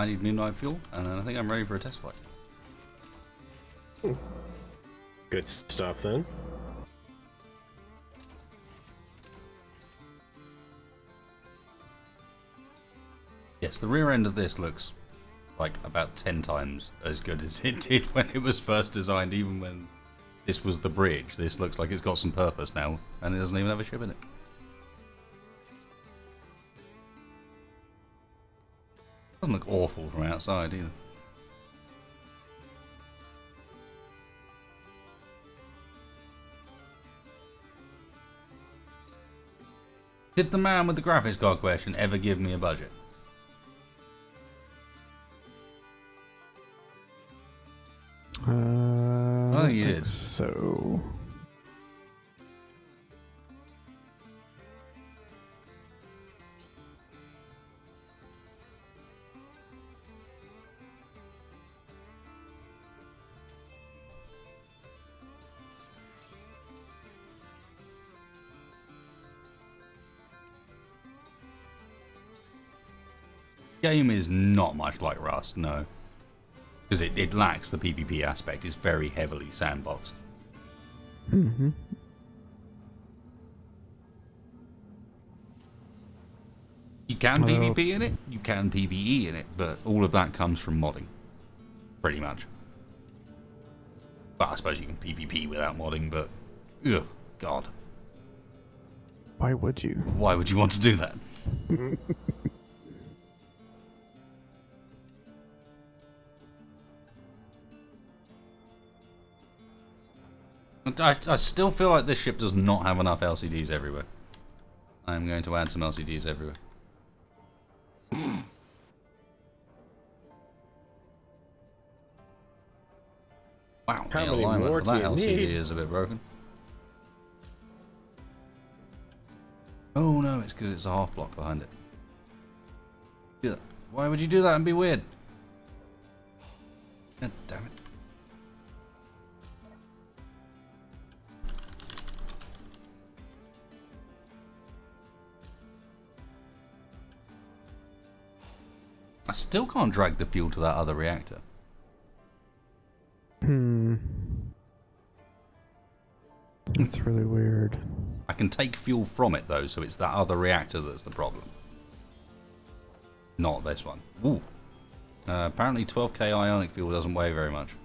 Need midnight fuel, and then I think I'm ready for a test flight. Good stuff then. Yes, the rear end of this looks like about 10 times as good as it did when it was first designed, even when this was the bridge. This looks like it's got some purpose now, and it doesn't even have a ship in it. Doesn't look awful from outside either. Did the man with the graphics card question ever give me a budget? Uh, Oh, I you think did. So. Game is not much like Rust, no. Because it, it lacks the PvP aspect. It's very heavily sandbox. hmm You can Well- PvP in it, you can PvE in it, but all of that comes from modding. Pretty much. Well, I suppose you can PvP without modding, but... Ugh, God. Why would you? Why would you want to do that? I, I still feel like this ship does not have enough LCDs everywhere. I'm going to add some LCDs everywhere. Wow, How the alignment more that LCD need? is a bit broken. Oh no, it's because it's a half block behind it. That. Why would you do that and be weird? God damn it. I still can't drag the fuel to that other reactor. Hmm. That's really weird. I can take fuel from it though, so it's that other reactor that's the problem. Not this one. Ooh. Uh, apparently 12k ionic fuel doesn't weigh very much.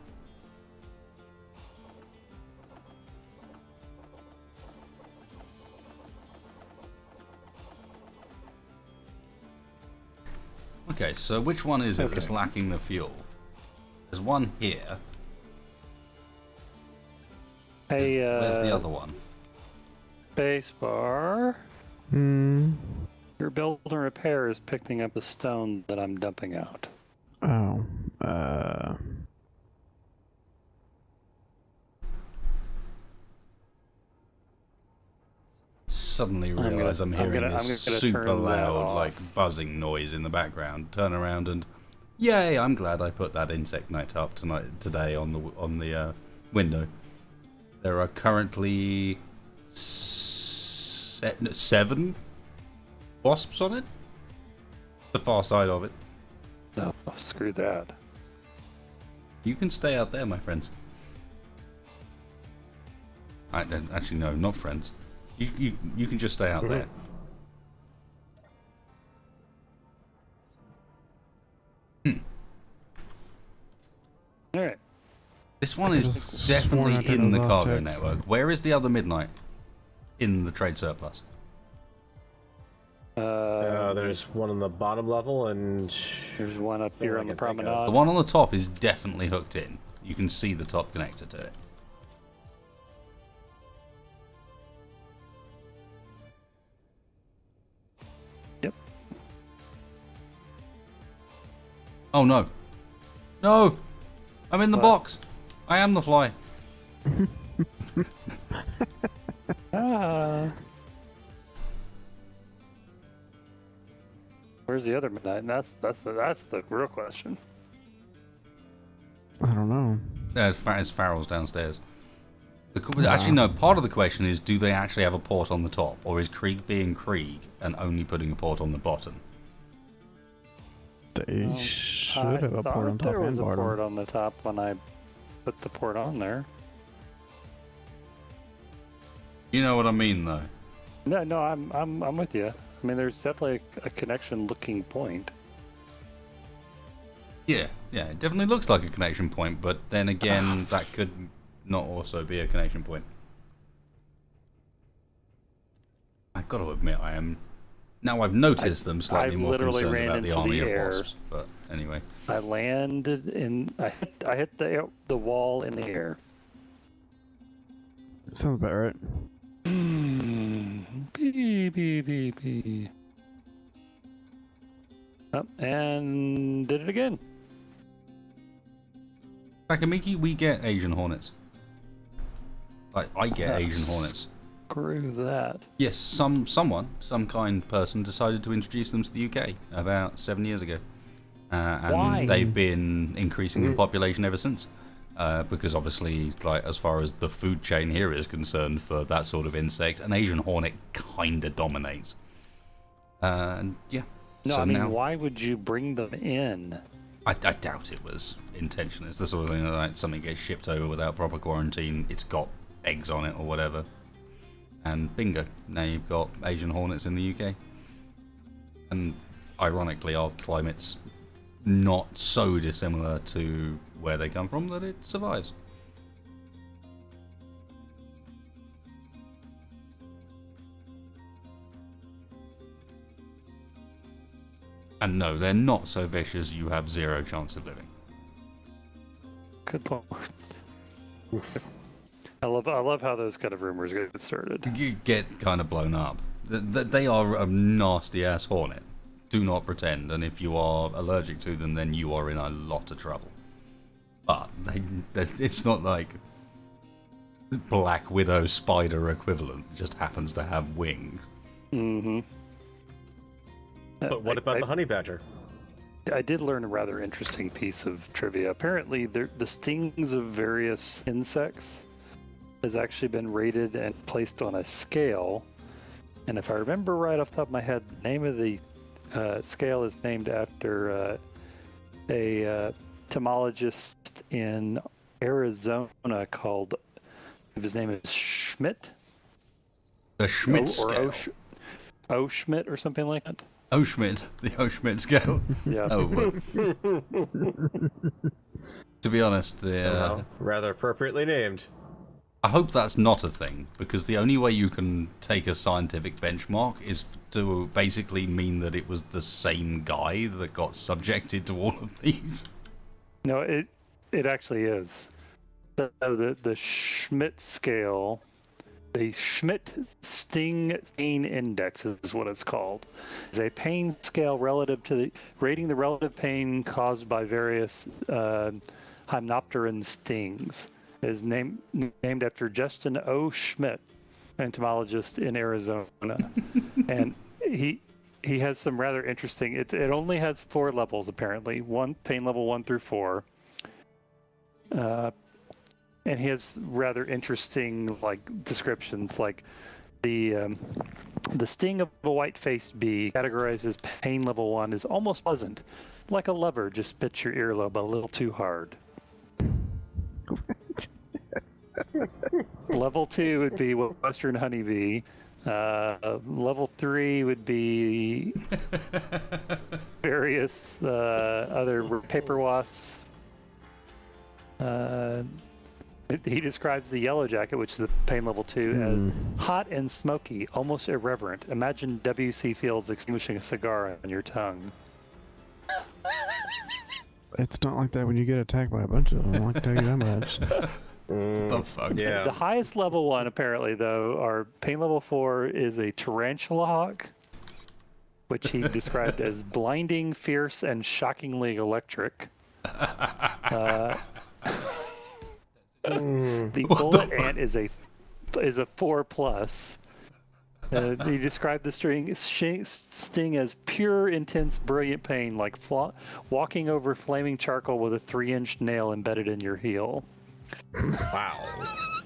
Okay, so which one is it that's lacking the fuel? There's one here. Hey, uh, Where's the other one? Space bar. Hmm. Your build and repair is picking up a stone that I'm dumping out. Oh. Uh. Suddenly gonna- realize I'm, I'm hearing gonna- I'm this gonna super turn that loud, like buzzing noise in the background. Turn around and, yay! I'm glad I put that insect net up tonight today on the on the uh, window. There are currently se- seven wasps on it. The far side of it. No, screw that. You can stay out there, my friends. I don't actually no, not friends. You you you can just stay out there. All right. This one is could've sworn I definitely in the cargo objects. network. Where is the other midnight? In the trade surplus. Uh, Uh, there's one on the bottom level, and there's one up here on the can think of. promenade. The one on the top is definitely hooked in. You can see the top connector to it. Oh no. No! I'm in the What? box. I am the fly. Ah. Where's the other midnight? And that's that's the that's the real question. I don't know. There's Fa- it's Farrell's downstairs. The, qu- Actually, no. Part of the question is, do they actually have a port on the top, or is Krieg being Krieg and only putting a port on the bottom? They Um, should I have a thought port on top there was and a bottom. port on the top when I put the port on there. You know what I mean, though. No, no, I'm I'm I'm with you. I mean, there's definitely a, a connection-looking point. Yeah, yeah, it definitely looks like a connection point, but then again, that could not also be a connection point. I've got to admit, I am. Now I've noticed them slightly I more literally concerned ran about the army the of air. wasps. But anyway, I landed in. I hit, I hit the air, the wall in the air. Sounds about right. Mm, bee, bee, bee, bee. Up and did it again. Takamiki, we get Asian hornets. Like I get That's- Asian hornets. Screw that. Yes, some someone, some kind person decided to introduce them to the UK about seven years ago, uh, and Why? they've been increasing Mm. in population ever since. Uh, because obviously, like as far as the food chain here is concerned, for that sort of insect, an Asian hornet kinda dominates. Uh, and yeah, No, so I mean, now why would you bring them in? I, I doubt it was intentional. It's the sort of thing that like, something gets shipped over without proper quarantine. It's got eggs on it or whatever, and bingo, now you've got Asian hornets in the UK. And ironically, our climate's not so dissimilar to where they come from that it survives. And no, they're not so vicious you have zero chance of living. Good point. I love I love how those kind of rumors get started. You get kind of blown up. Th- th- They are a nasty ass hornet. Do not pretend, and if you are allergic to them, then you are in a lot of trouble. But they, they, it's not like Black Widow spider equivalent. It just happens to have wings. Mm-hmm. But what about the honey badger? I did learn a rather interesting piece of trivia. Apparently, there- the stings of various insects has actually been rated and placed on a scale. And if I remember right off the top of my head, the name of the uh, scale is named after uh, a uh, entomologist in Arizona called, his name is Schmidt. The Schmidt O- or scale. O. O. Schmidt or something like that. O Schmidt, the O Schmidt scale. Yeah. oh, to be honest, the, uh, Well, rather appropriately named. I hope that's not a thing because the only way you can take a scientific benchmark is to basically mean that it was the same guy that got subjected to all of these. No, it it actually is. The the Schmidt scale, the Schmidt Sting Pain Index is what it's called. Is a pain scale relative to the rating the relative pain caused by various uh, hymenopteran stings. It is named named after Justin O. Schmidt, entomologist in Arizona, and he he has some rather interesting. It it only has four levels apparently. One pain level one through four. Uh, and he has rather interesting like descriptions, like the um, the sting of a white-faced bee, categorized as pain level one, is almost pleasant, like a lover just bit your earlobe a little too hard. level two would be western honeybee. Uh, level three would be various uh, other paper wasps. Uh, he describes the yellow jacket, which is a pain level two, as hot and smoky, almost irreverent. Imagine W.C. Fields extinguishing a cigar on your tongue. It's not like that when you get attacked by a bunch of them. I can tell you that much. the fuck? Yeah. The highest level one, apparently, though, our pain level four is a tarantula hawk, which he described as blinding, fierce, and shockingly electric. Uh, the bullet ant is a is a four plus. Uh, he described the string, sh- sting as pure, intense, brilliant pain, like fla- walking over flaming charcoal with a three-inch nail embedded in your heel. Wow.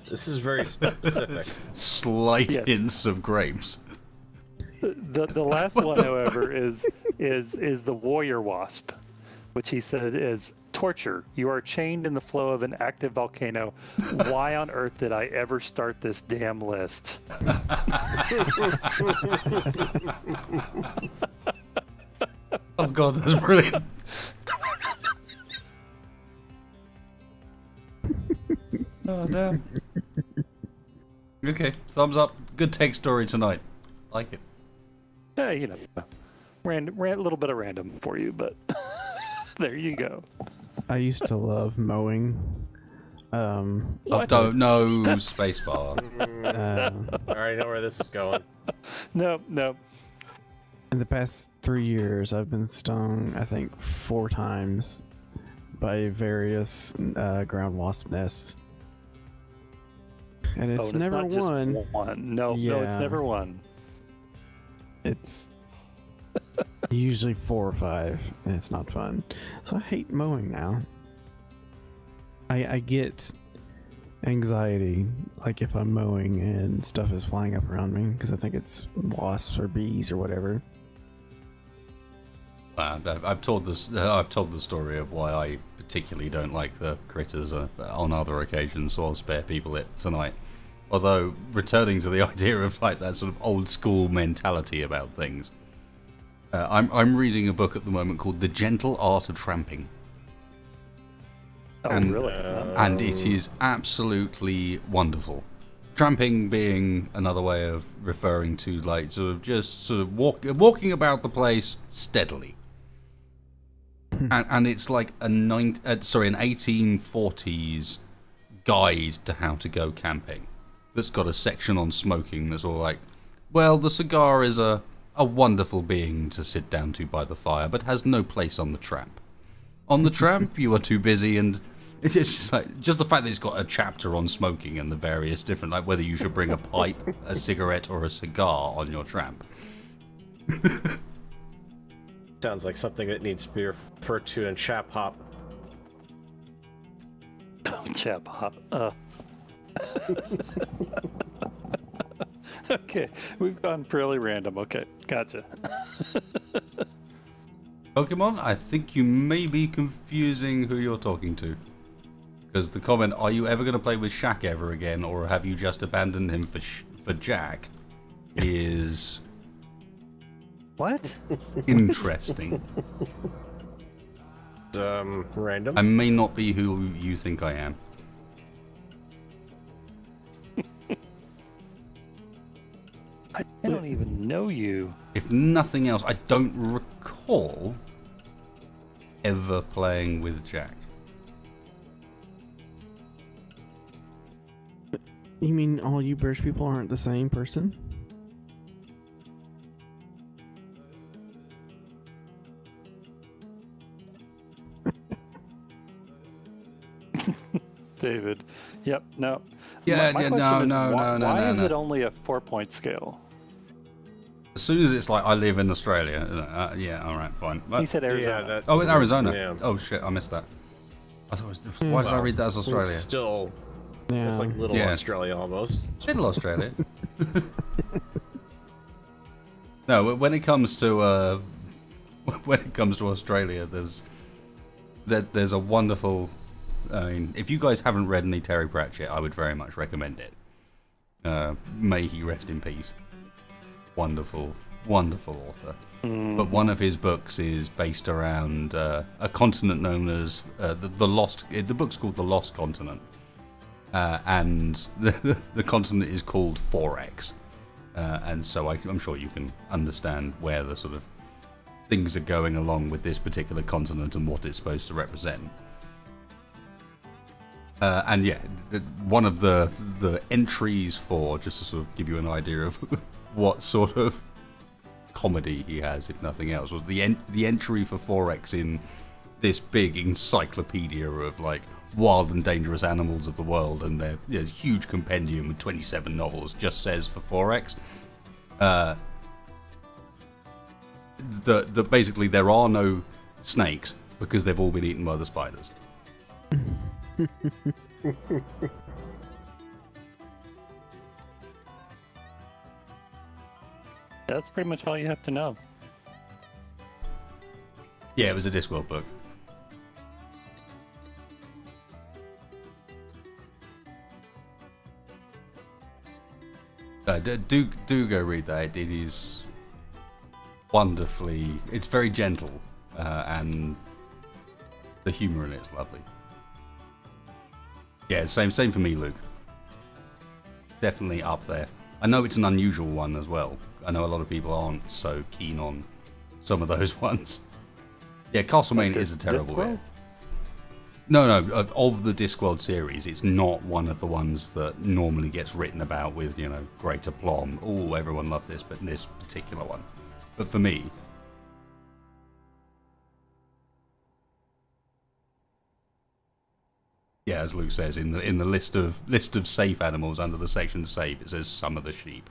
This is very specific. Slight Yes. hints of grapes. The the last one, however, is is is the warrior wasp. which he said is torture. You are chained in the flow of an active volcano. Why on earth did I ever start this damn list? Oh god, that's brilliant. oh damn. Okay, thumbs up. Good tech story tonight. Like it. Yeah, you know, random, ran, a little bit of random for you, but there you go. I used to love mowing. Um, Oh, don't no spacebar. uh, I already know where this is going. No, no. in the past three years, I've been stung, I think, four times by various uh, ground wasp nests. And Oh, it's and never not just one. one. No, no, it's never one. It's usually four or five, and it's not fun. So I hate mowing now. I I get anxiety like if I'm mowing and stuff is flying up around me because I think it's wasps or bees or whatever. Uh, I've- I've told this. Uh, I've told the story of why I particularly don't like the critters uh, on other occasions, so I'll spare people it tonight. Although returning to the idea of like that sort of old school mentality about things, uh, I'm I'm reading a book at the moment called The Gentle Art of Tramping, Oh, And- really? and it is absolutely wonderful. Tramping being another way of referring to like sort of just sort of walk, walking about the place steadily. and, and it's like a nine, uh, sorry, an 1840s guide to how to go camping. That's got a section on smoking. That's all like, well, the cigar is a a wonderful being to sit down to by the fire, but has no place on the tramp. On the tramp, you are too busy, and it's just like just the fact that it's got a chapter on smoking and the various different, like whether you should bring a pipe, a cigarette, or a cigar on your tramp. Sounds like something that needs to be referred to in Chap Hop. Chap hop. Uh. okay, we've gone fairly random. Okay, gotcha. Pokemon, I think you may be confusing who you're talking to. Because the comment, are you ever going to play with Shaq ever again, or have you just abandoned him for, Sh- for Jack, is What? interesting. Um, random. I may not be who you think I am. I, I don't even know you. If nothing else, I don't recall ever playing with Jack. You mean all you British people aren't the same person? David. Yep. No. Yeah, My- my yeah, no, is no, why, no, no, Why no, is no. it only a four-point scale? As soon as it's like, I live in Australia, uh, yeah, alright, fine. He said Arizona. Yeah, that. Oh, in Arizona. Yeah. Oh shit, I missed that. I thought it was. Why did I read that as It's Australia? still, Yeah. it's like little Yeah. Australia almost. Little Australia. no, when it comes to uh, when it comes to Australia, there's there, there's a wonderful. I mean, if you guys haven't read any Terry Pratchett, I would very much recommend it. Uh, may he rest in peace. Wonderful, wonderful author. But one of his books is based around uh, a continent known as uh, the, the Lost. The book's called The Lost Continent uh, and the, the continent is called Fourecks. Uh, and so I, I'm sure you can understand where the sort of things are going along with this particular continent and what it's supposed to represent. Uh, and yeah, one of the the entries for just to sort of give you an idea of what sort of comedy he has, if nothing else, was the en- the entry for Fourecks in this big encyclopedia of like wild and dangerous animals of the world, and their you know, huge compendium with 27 novels just says for Fourecks. Uh, the, the basically there are no snakes because they've all been eaten by the spiders. That's pretty much all you have to know. Yeah, it was a Discworld book. Uh, do do go read that. It is wonderfully. It's very gentle, uh, and the humor in it is lovely. Yeah, same same for me, Luke. Definitely up there. I know it's an unusual one as well. I know a lot of people aren't so keen on some of those ones. Yeah, Castlemaania is a terrible bit. No, no, of- of the Discworld series, it's not one of the ones that normally gets written about with, you know, great aplomb. Oh, everyone loved this, but this particular one. But for me, yeah, as Luke says, in the in the list of list of safe animals under the section safe, it says some of the sheep.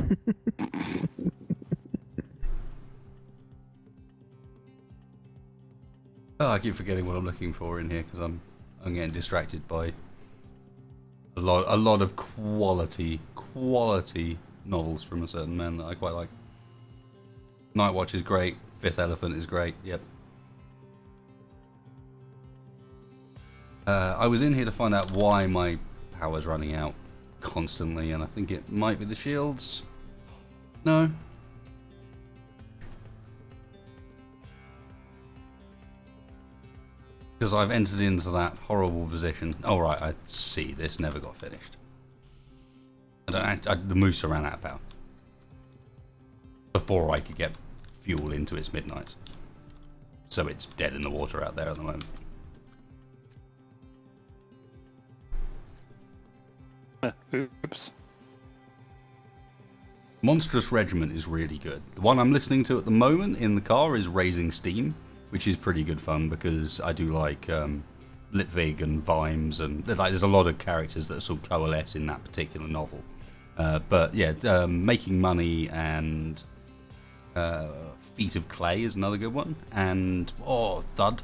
Oh, I keep forgetting what I'm looking for in here because I'm I'm getting distracted by a lot a lot of quality quality novels from a certain man that I quite like. Night Watch is great. Fifth Elephant is great. Yep. Uh, I was in here to find out why my power's running out constantly, and I think it might be the shields. No. Because I've entered into that horrible position. Oh right, I see. This never got finished. I I, the moose ran out of power before I could get fuel into its midnights. So it's dead in the water out there at the moment. Oops. Monstrous Regiment is really good. The one I'm listening to at the moment in the car is Raising Steam, which is pretty good fun because I do like um, Lipwig and Vimes and like there's a lot of characters that sort of coalesce in that particular novel. Uh, but yeah, um, Making Money and uh, Feet of Clay is another good one, and oh Thud.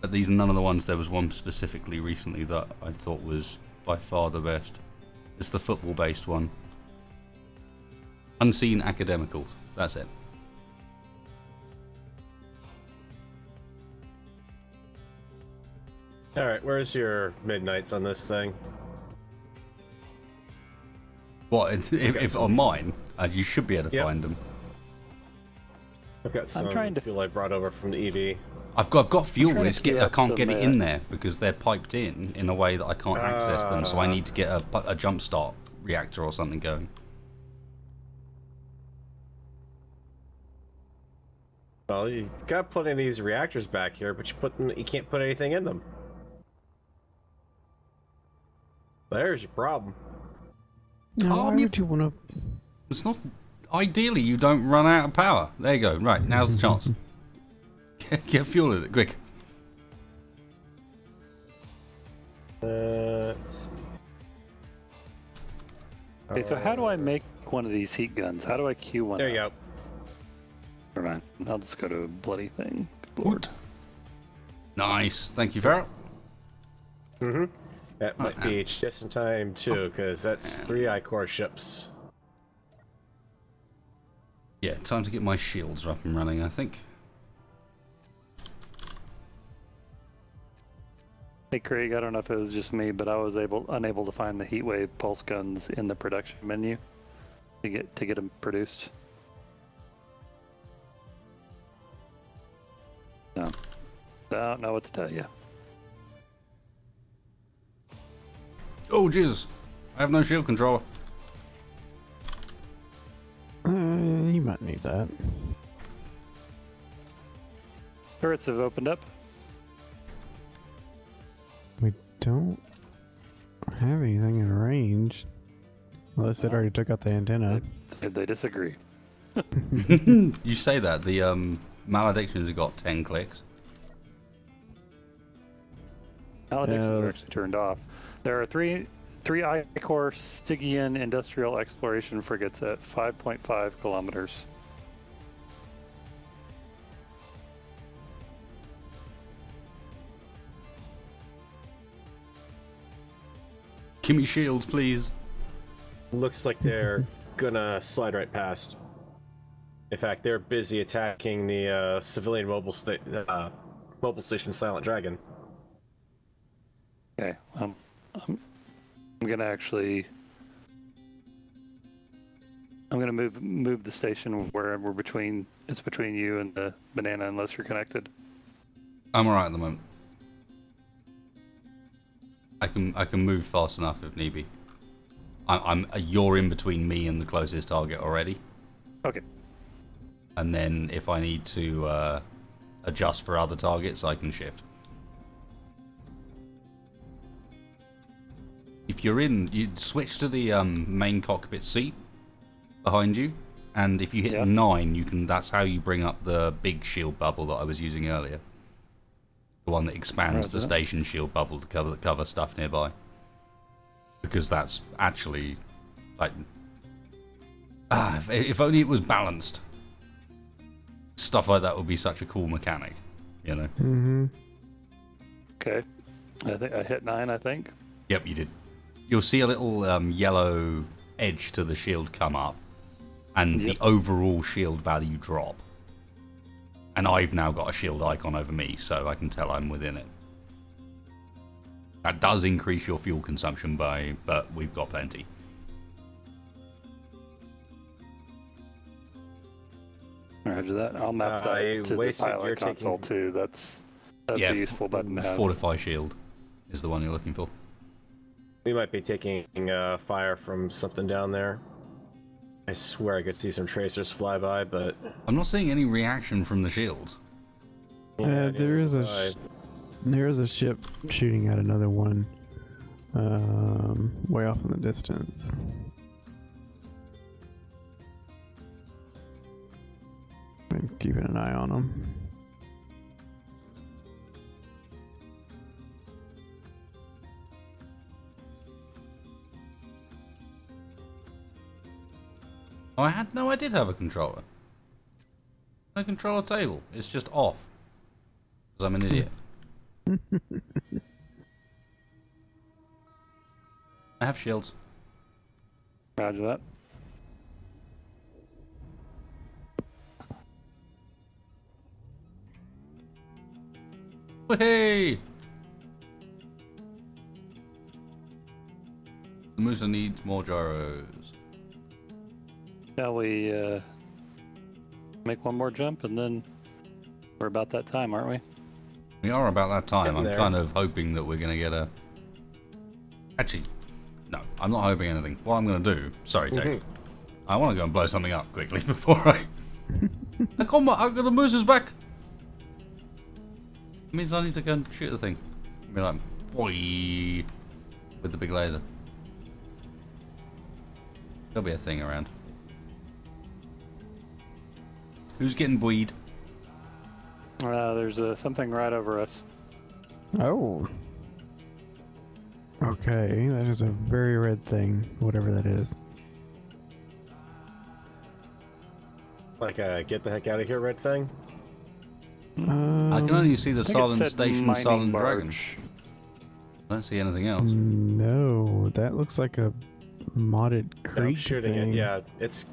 But these are none of the ones. There was one specifically recently that I thought was by far the best. It's the football-based one. Unseen Academicals. That's it. All right, where's your midnights on this thing? What? If, if on mine, uh, you should be able to Yep. find them. I've got some I'm trying to- fuel I brought over from the EV. I've got, I've got fuel. trying It's get, I can't get it in uh, there because they're piped in in a way that I can't access them. So I Ah. need to get a, pu- a jump start reactor or something going. Well, you got plenty of these reactors back here, but you put them, you can't put anything in them. There's your problem. Now, Oh, why you- would you want to? It's not. Ideally, you don't run out of power. There you go. Right now's the chance. Get, get fuel in it quick. Uh, let's- Okay, so how do I make one of these heat guns? How do I cue one? there you up? go. Never mind. I'll just go to a bloody thing. Good Lord. Nice. Thank you, Farrell. Mm-hmm. That might be just in time too, because that's three I-core ships. Yeah, time to get my shields up and running. I think. Hey Craig, I don't know if it was just me, but I was able unable to find the heatwave pulse guns in the production menu to get to get them produced. No, I don't know what to tell you. Oh Jesus! I have no shield controller. Uh, you might need that. Turrets have opened up. Don't have anything in range. Unless it already took out the antenna. They, they disagree. You say that the um, maledictions have got ten clicks. Maledictions Yeah. are actually turned off. There are three three I-Core Stygian industrial exploration frigates at 5.5 kilometers. Give me shields, please. Looks like they're gonna slide right past. In fact, they're busy attacking the uh, civilian mobile, sta- uh, mobile station Silent Dragon. Okay, um, I'm, I'm gonna actually I'm gonna move move the station where we're between. It's between you and the banana, unless you're connected. I'm alright at the moment. I can I can move fast enough if need be. I'm, I'm you're in between me and the closest target already, Okay. and then if I need to uh, adjust for other targets, I can shift. If you're in, you switch to the um, main cockpit seat behind you, and if you hit Yeah. nine, you can. That's how you bring up the big shield bubble that I was using earlier. The one that expands the Roger. station shield bubble to cover cover stuff nearby. Because that's actually like ah, if, if only it was balanced. Stuff like that would be such a cool mechanic, you know. Mm-hmm. Okay. I think I hit nine. I think. Yep, you did. You'll see a little um, yellow edge to the shield come up, and Yep. the overall shield value drop. And I've now got a shield icon over me, so I can tell I'm within it. That does increase your fuel consumption by, but we've got plenty. Roger that. I'll map Uh, that you to the pilot console taking- too. That's that's yeah, a useful button to have. Fortify shield is the one you're looking for. We might be taking uh, fire from something down there. I swear I could see some tracers fly by, but I'm not seeing any reaction from the shield. Uh, there is a I- sh- there is a ship shooting at another one, um, way off in the distance. Been keeping an eye on them. Oh, I had no, I did have a controller. No controller table. It's just off. Because I'm an idiot. I have shields. Roger that. Hey! The Musa needs more gyros. Shall we uh, make one more jump and then we're about that time, aren't we? We are about that time. Getting I'm there. kind of hoping that we're going to get a. Actually, no, I'm not hoping anything. What I'm going to do. Sorry, Dave. I want to go and blow something up quickly before I. I got my. I got the Musa's back. It means I need to go and shoot the thing. Be like, boy, with the big laser. There'll be a thing around. Who's getting buoyed? Uh, there's uh, something right over us. Oh. Okay, that is a very red thing, whatever that is. like a get the heck out of here red thing. Um, I can only see the I think it Silent said Station, mining Silent Dragon. I don't see anything else. No, that looks like a modded I'm shooting thing. it. Yeah, it's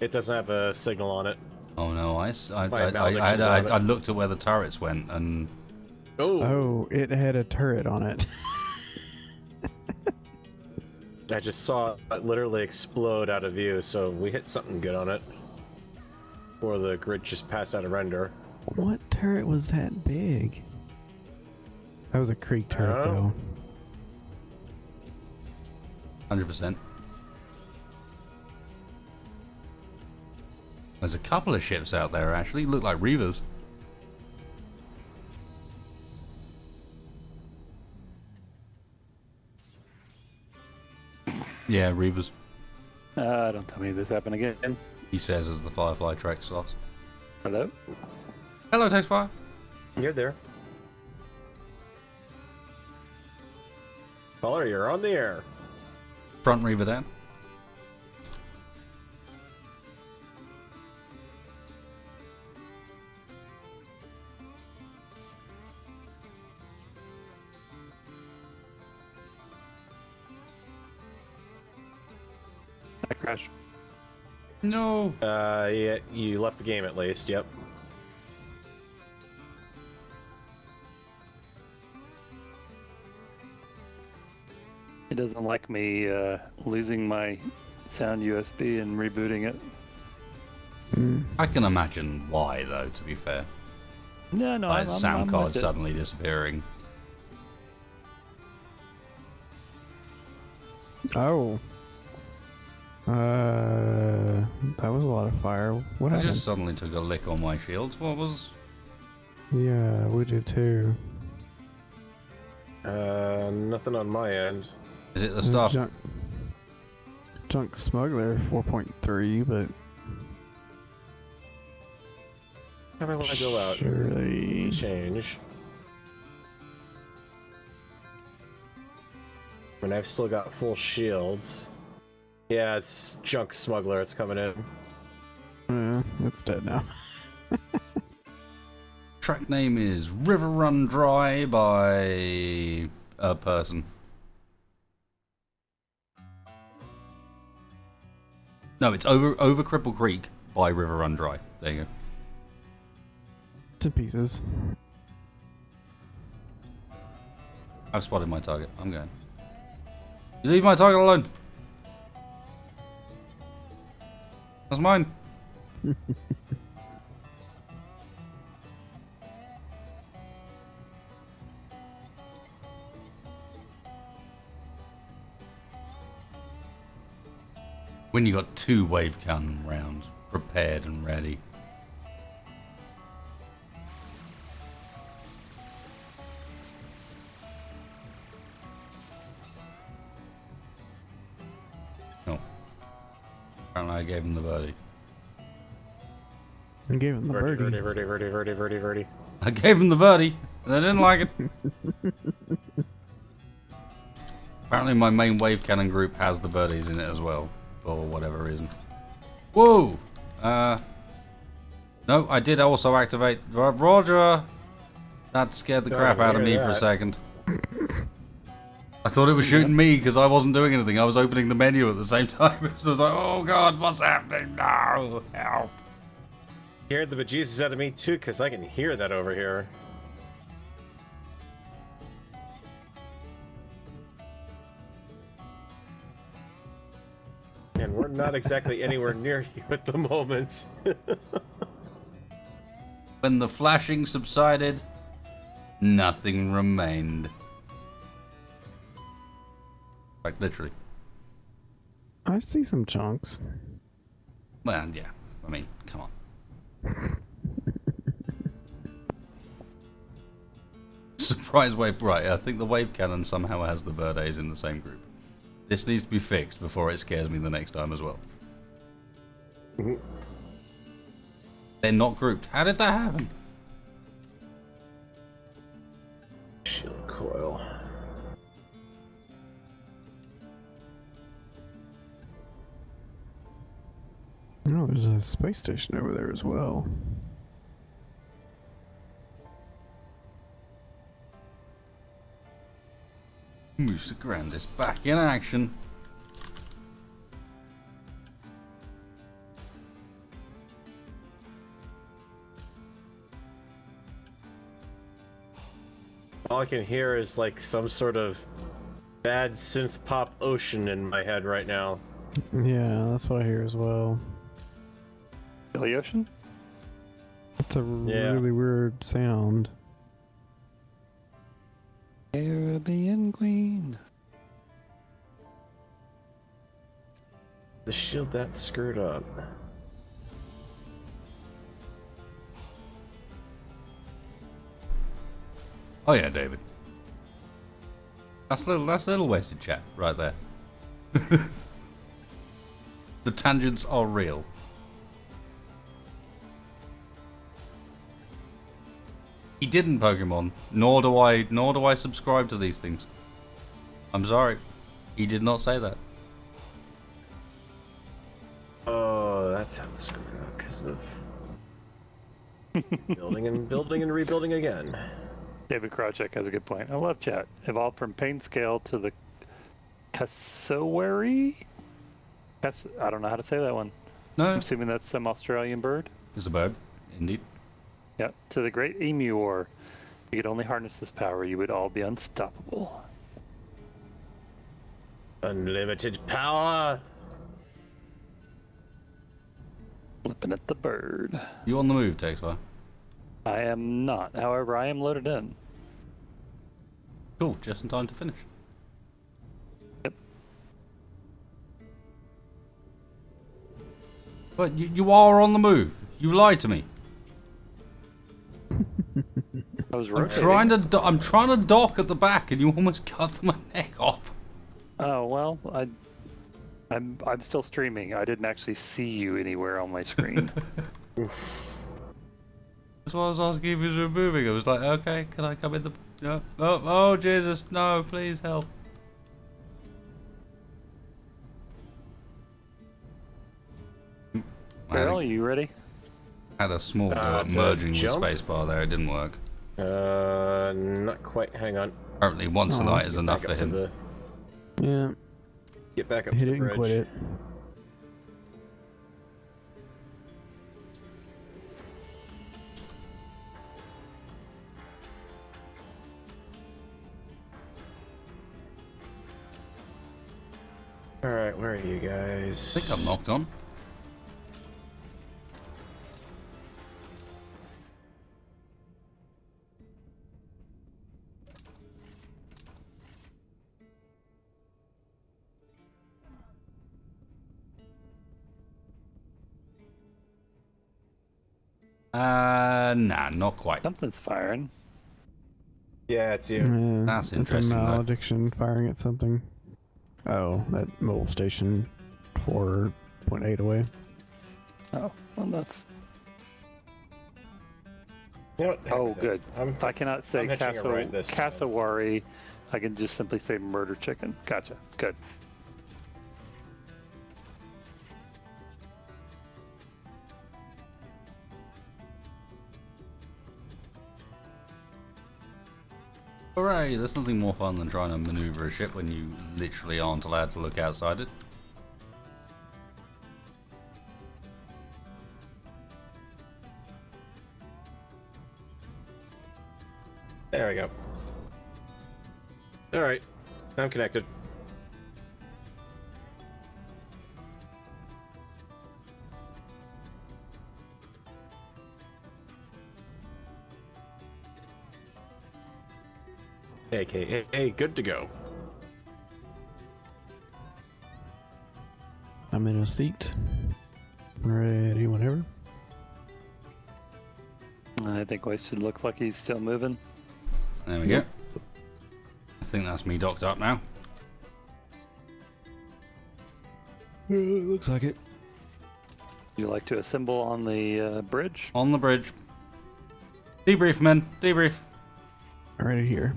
it doesn't have a signal on it. Oh no, I, s- I, My I, I, I, I- I looked at where the turrets went and Oh, Oh, it had a turret on it. I just saw it literally explode out of view. So we hit something good on it. Or the grid just passed out of render. what turret was that big? That was a creek turret, Oh. though. 100%. There's a couple of ships out there actually, look like Reavers. Yeah, Reavers. Uh, don't tell me this happened again. He says as the Firefly tracks starts. Hello? Hello, Texfire. You're there. Caller, you're on the air. Front Reaver down. I crashed. No. Uh, yeah, you left the game at least. Yep. It doesn't like me uh, losing my sound USB and rebooting it. I can imagine why, though. To be fair, No, no, like I'm, I'm, sound I'm card with it. suddenly disappearing. Oh. Uh, that was a lot of fire. What I happened? just suddenly took a lick on my shields. What was? Yeah, we did too. Uh, nothing on my end. Is it the Uh, stuff? Junk, junk smuggler 4.3, but How I want to go out? surely. Change. I mean, I've still got full shields. Yeah, it's junk smuggler. It's coming in. Uh, it's dead now. Track name is River Run Dry by a person. No, it's over over Cripple Creek by River Run Dry. There you go. It's in pieces. I've spotted my target. I'm going. You leave my target alone. That's mine. when you got two wave cannon rounds prepared and ready. Apparently I gave him the birdie. I gave him the Verdi, birdie. verdi, verdi, verdi, verdi, verdi, verdi. I gave him the birdie. and They didn't like it. Apparently my main wave cannon group has the birdies in it as well, for whatever reason. Whoa! Uh, no, I did also activate Ro- Roger. That scared the Oh, crap out of me hear for a second. I thought it was shooting me because I wasn't doing anything. I was opening the menu at the same time. so I was like, oh god, what's happening now? Help. Scared the bejesus out of me too, because I can hear that over here. And we're not exactly anywhere near you at the moment. When the flashing subsided, nothing remained. Like literally. I see some chunks. Well, yeah. I mean, come on. Surprise wave. Right, I think the wave cannon somehow has the Verdes in the same group. This needs to be fixed before it scares me the next time as well. Mm-hmm. They're not grouped. How did that happen? Shield coil. Oh, there's a space station over there as well. Musa Grandis back in action. All I can hear is like some sort of bad synth pop ocean in my head right now. Yeah, that's what I hear as well. Billy Ocean? It's a Yeah. really weird sound. Caribbean Queen. The shield that screwed up. Oh yeah, David. That's a little that's a little wasted chat right there. the tangents are real. He didn't Pokemon, nor do I nor do I subscribe to these things. I'm sorry. He did not say that. Oh, that sounds screwed up because of building and building and rebuilding again. David Krawcheck has a good point. I love chat. Evolved from pain scale to the cassowary. Cass- I don't know how to say that one. No, I'm assuming that's some Australian bird. it's a bird. Indeed. Yeah, to the great emu war. If you could only harness this power, you would all be unstoppable. Unlimited power. Flipping at the bird. You on the move, Texfire? I am not. However, I am loaded in. Cool, just in time to finish. Yep. But you, you are on the move. You lied to me. I was I'm trying to do- I'm trying to dock at the back, and you almost cut my neck off. Oh well, I, I'm I'm still streaming. I didn't actually see you anywhere on my screen. That's why I was asking if you was moving. I was like, okay, can I come in the? No. Oh, oh Jesus, no! Please help. I Barrel, had, you ready? a, had a small go Uh, merging with jump? spacebar there. It didn't work. Uh, not quite. Hang on. Apparently, once a Oh, night is enough for him. the. Yeah, Get back up hit to it the and bridge. quit it. All right, where are you guys? I think I'm knocked on. Uh, nah, not quite. Something's firing. Yeah, it's you. Yeah, That's it's interesting, a though. malediction firing at something. Oh, that mobile station 4.8 away. Oh, well that's. You know what? Oh, good. I'm, I cannot say I'm hitching a Casa, ride this time. Cassowary, I can just simply say murder chicken. Gotcha. Good. Hooray! There's nothing more fun than trying to maneuver a ship when you literally aren't allowed to look outside it. there we go. All right, I'm connected. AKA good to go. I'm in a seat. Ready whenever. I think Waste should look like he's still moving. There we go. I think that's me docked up now. looks like it. You like to assemble on the uh, bridge? On the bridge. Debrief, men. Debrief. Right here.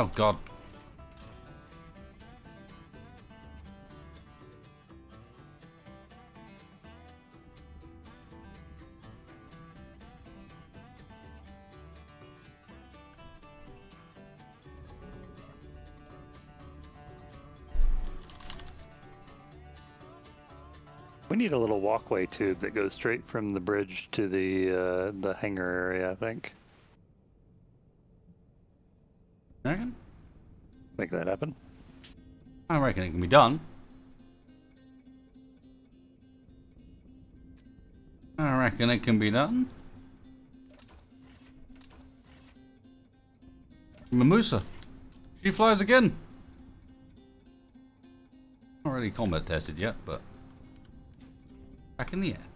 Oh, God. We need a little walkway tube that goes straight from the bridge to the uh, the hangar area. I think. Reckon? Make that happen. I reckon it can be done. I reckon it can be done. Mimosa. She flies again. Not really combat tested yet, but back in the air.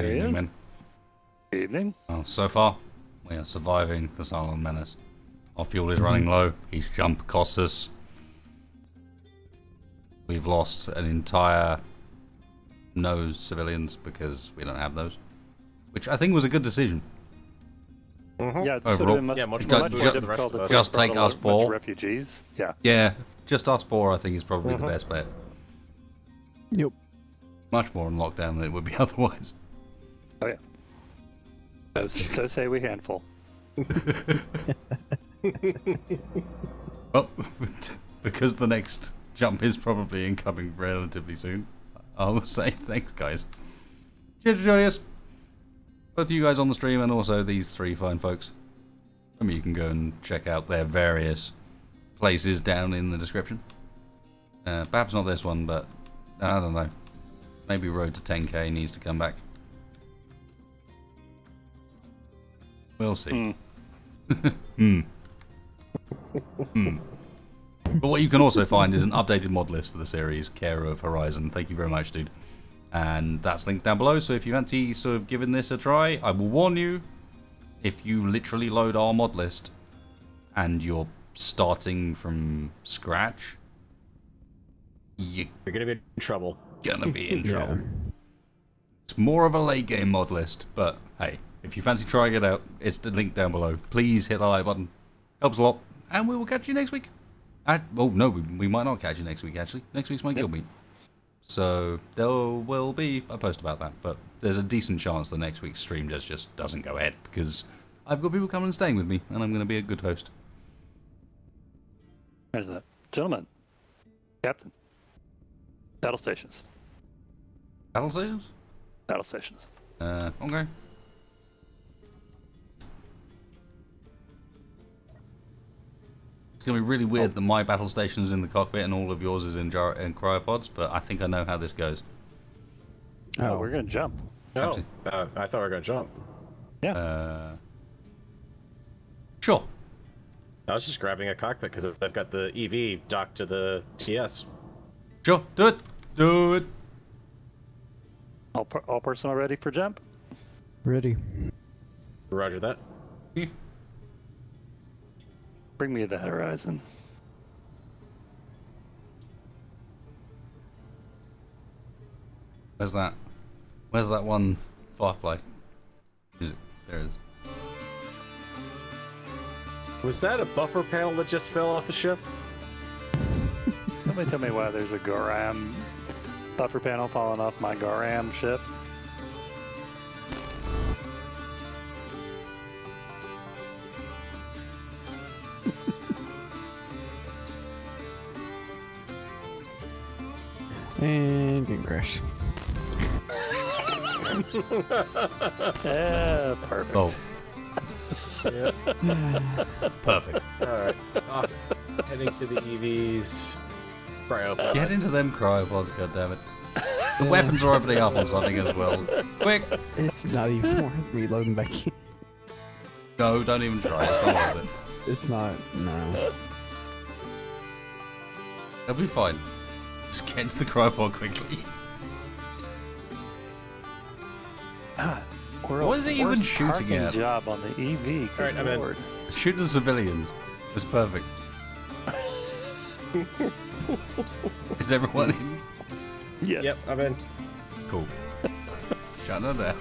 Good he evening, men. Good evening. Well, so far, we are surviving the silent menace. Our fuel is running mm-hmm. low. Each jump costs us. We've lost an entire no civilians because we don't have those, which I think was a good decision. Mm-hmm. Yeah, it's Overall- sort of much, Yeah, much much more more food than the difficult rest of if us. they Just take us four. refugees. Yeah. Yeah, just us four, I think, is probably the mm-hmm. best bet. Yep. Much more on lockdown than it would be otherwise. Oh yeah. So, so say we handful. Well, because the next jump is probably incoming relatively soon, I'll say thanks, guys. Cheers for joining us. Both of you guys on the stream and also these three fine folks. I mean, you can go and check out their various places down in the description. Uh, perhaps not this one, but I don't know. Maybe Road to 10k needs to come back. We'll see. Hmm. Hmm. But what you can also find is an updated mod list for the series, care of Horizon. Thank you very much, dude. And that's linked down below. So if you fancy sort of giving this a try, I will warn you: if you literally load our mod list and you're starting from scratch, you're You're gonna be in trouble. gonna be in Yeah. trouble. It's more of a late game mod list, but hey, if you fancy trying it out, it's the link down below. Please hit the like button. Helps a lot. And we will catch you next week. I, oh, no, we, we might not catch you next week, actually. Next week's my guild meet. So there will be a post about that, but there's a decent chance the next week's stream just, just doesn't go ahead because I've got people coming and staying with me, and I'm going to be a good host. There's that. Gentlemen, Captain, battle stations. Battle stations? Battle stations. Uh, okay. It's gonna be really weird that my battle station is in the cockpit and all of yours is in, jar- in cryopods, but I think I know how this goes. Oh, we're gonna jump. No, uh, I thought we were gonna jump. Yeah. Uh, sure. I was just grabbing a cockpit because I've got the EV docked to the TS. Sure. Do it. Do it. all, per- all personnel ready for jump. Ready. Roger that. Bring me to the horizon. Where's that? Where's that one firefly? Is it? There it is. Was that a buffer panel that just fell off the ship? Somebody tell me why there's a Garam buffer panel falling off my Garam ship. And game crash. Yeah, perfect. Oh, Yeah. perfect. Alright. Off. Heading to the EVs. Cryopods. Get into them cryopods, goddammit. The weapons are opening up or something as well. Quick! It's not even worth me loading back in. No, don't even try. It's not worth it. It's not. No. It'll be fine. Just get into the cryopod quickly. Ah, World's What is it even worst shooting parking at? Job on the EV. Good Alright, I'm in. Shooting the civilians was perfect. Is everyone in? Yes. Yep, I'm in. Cool. Shut her down.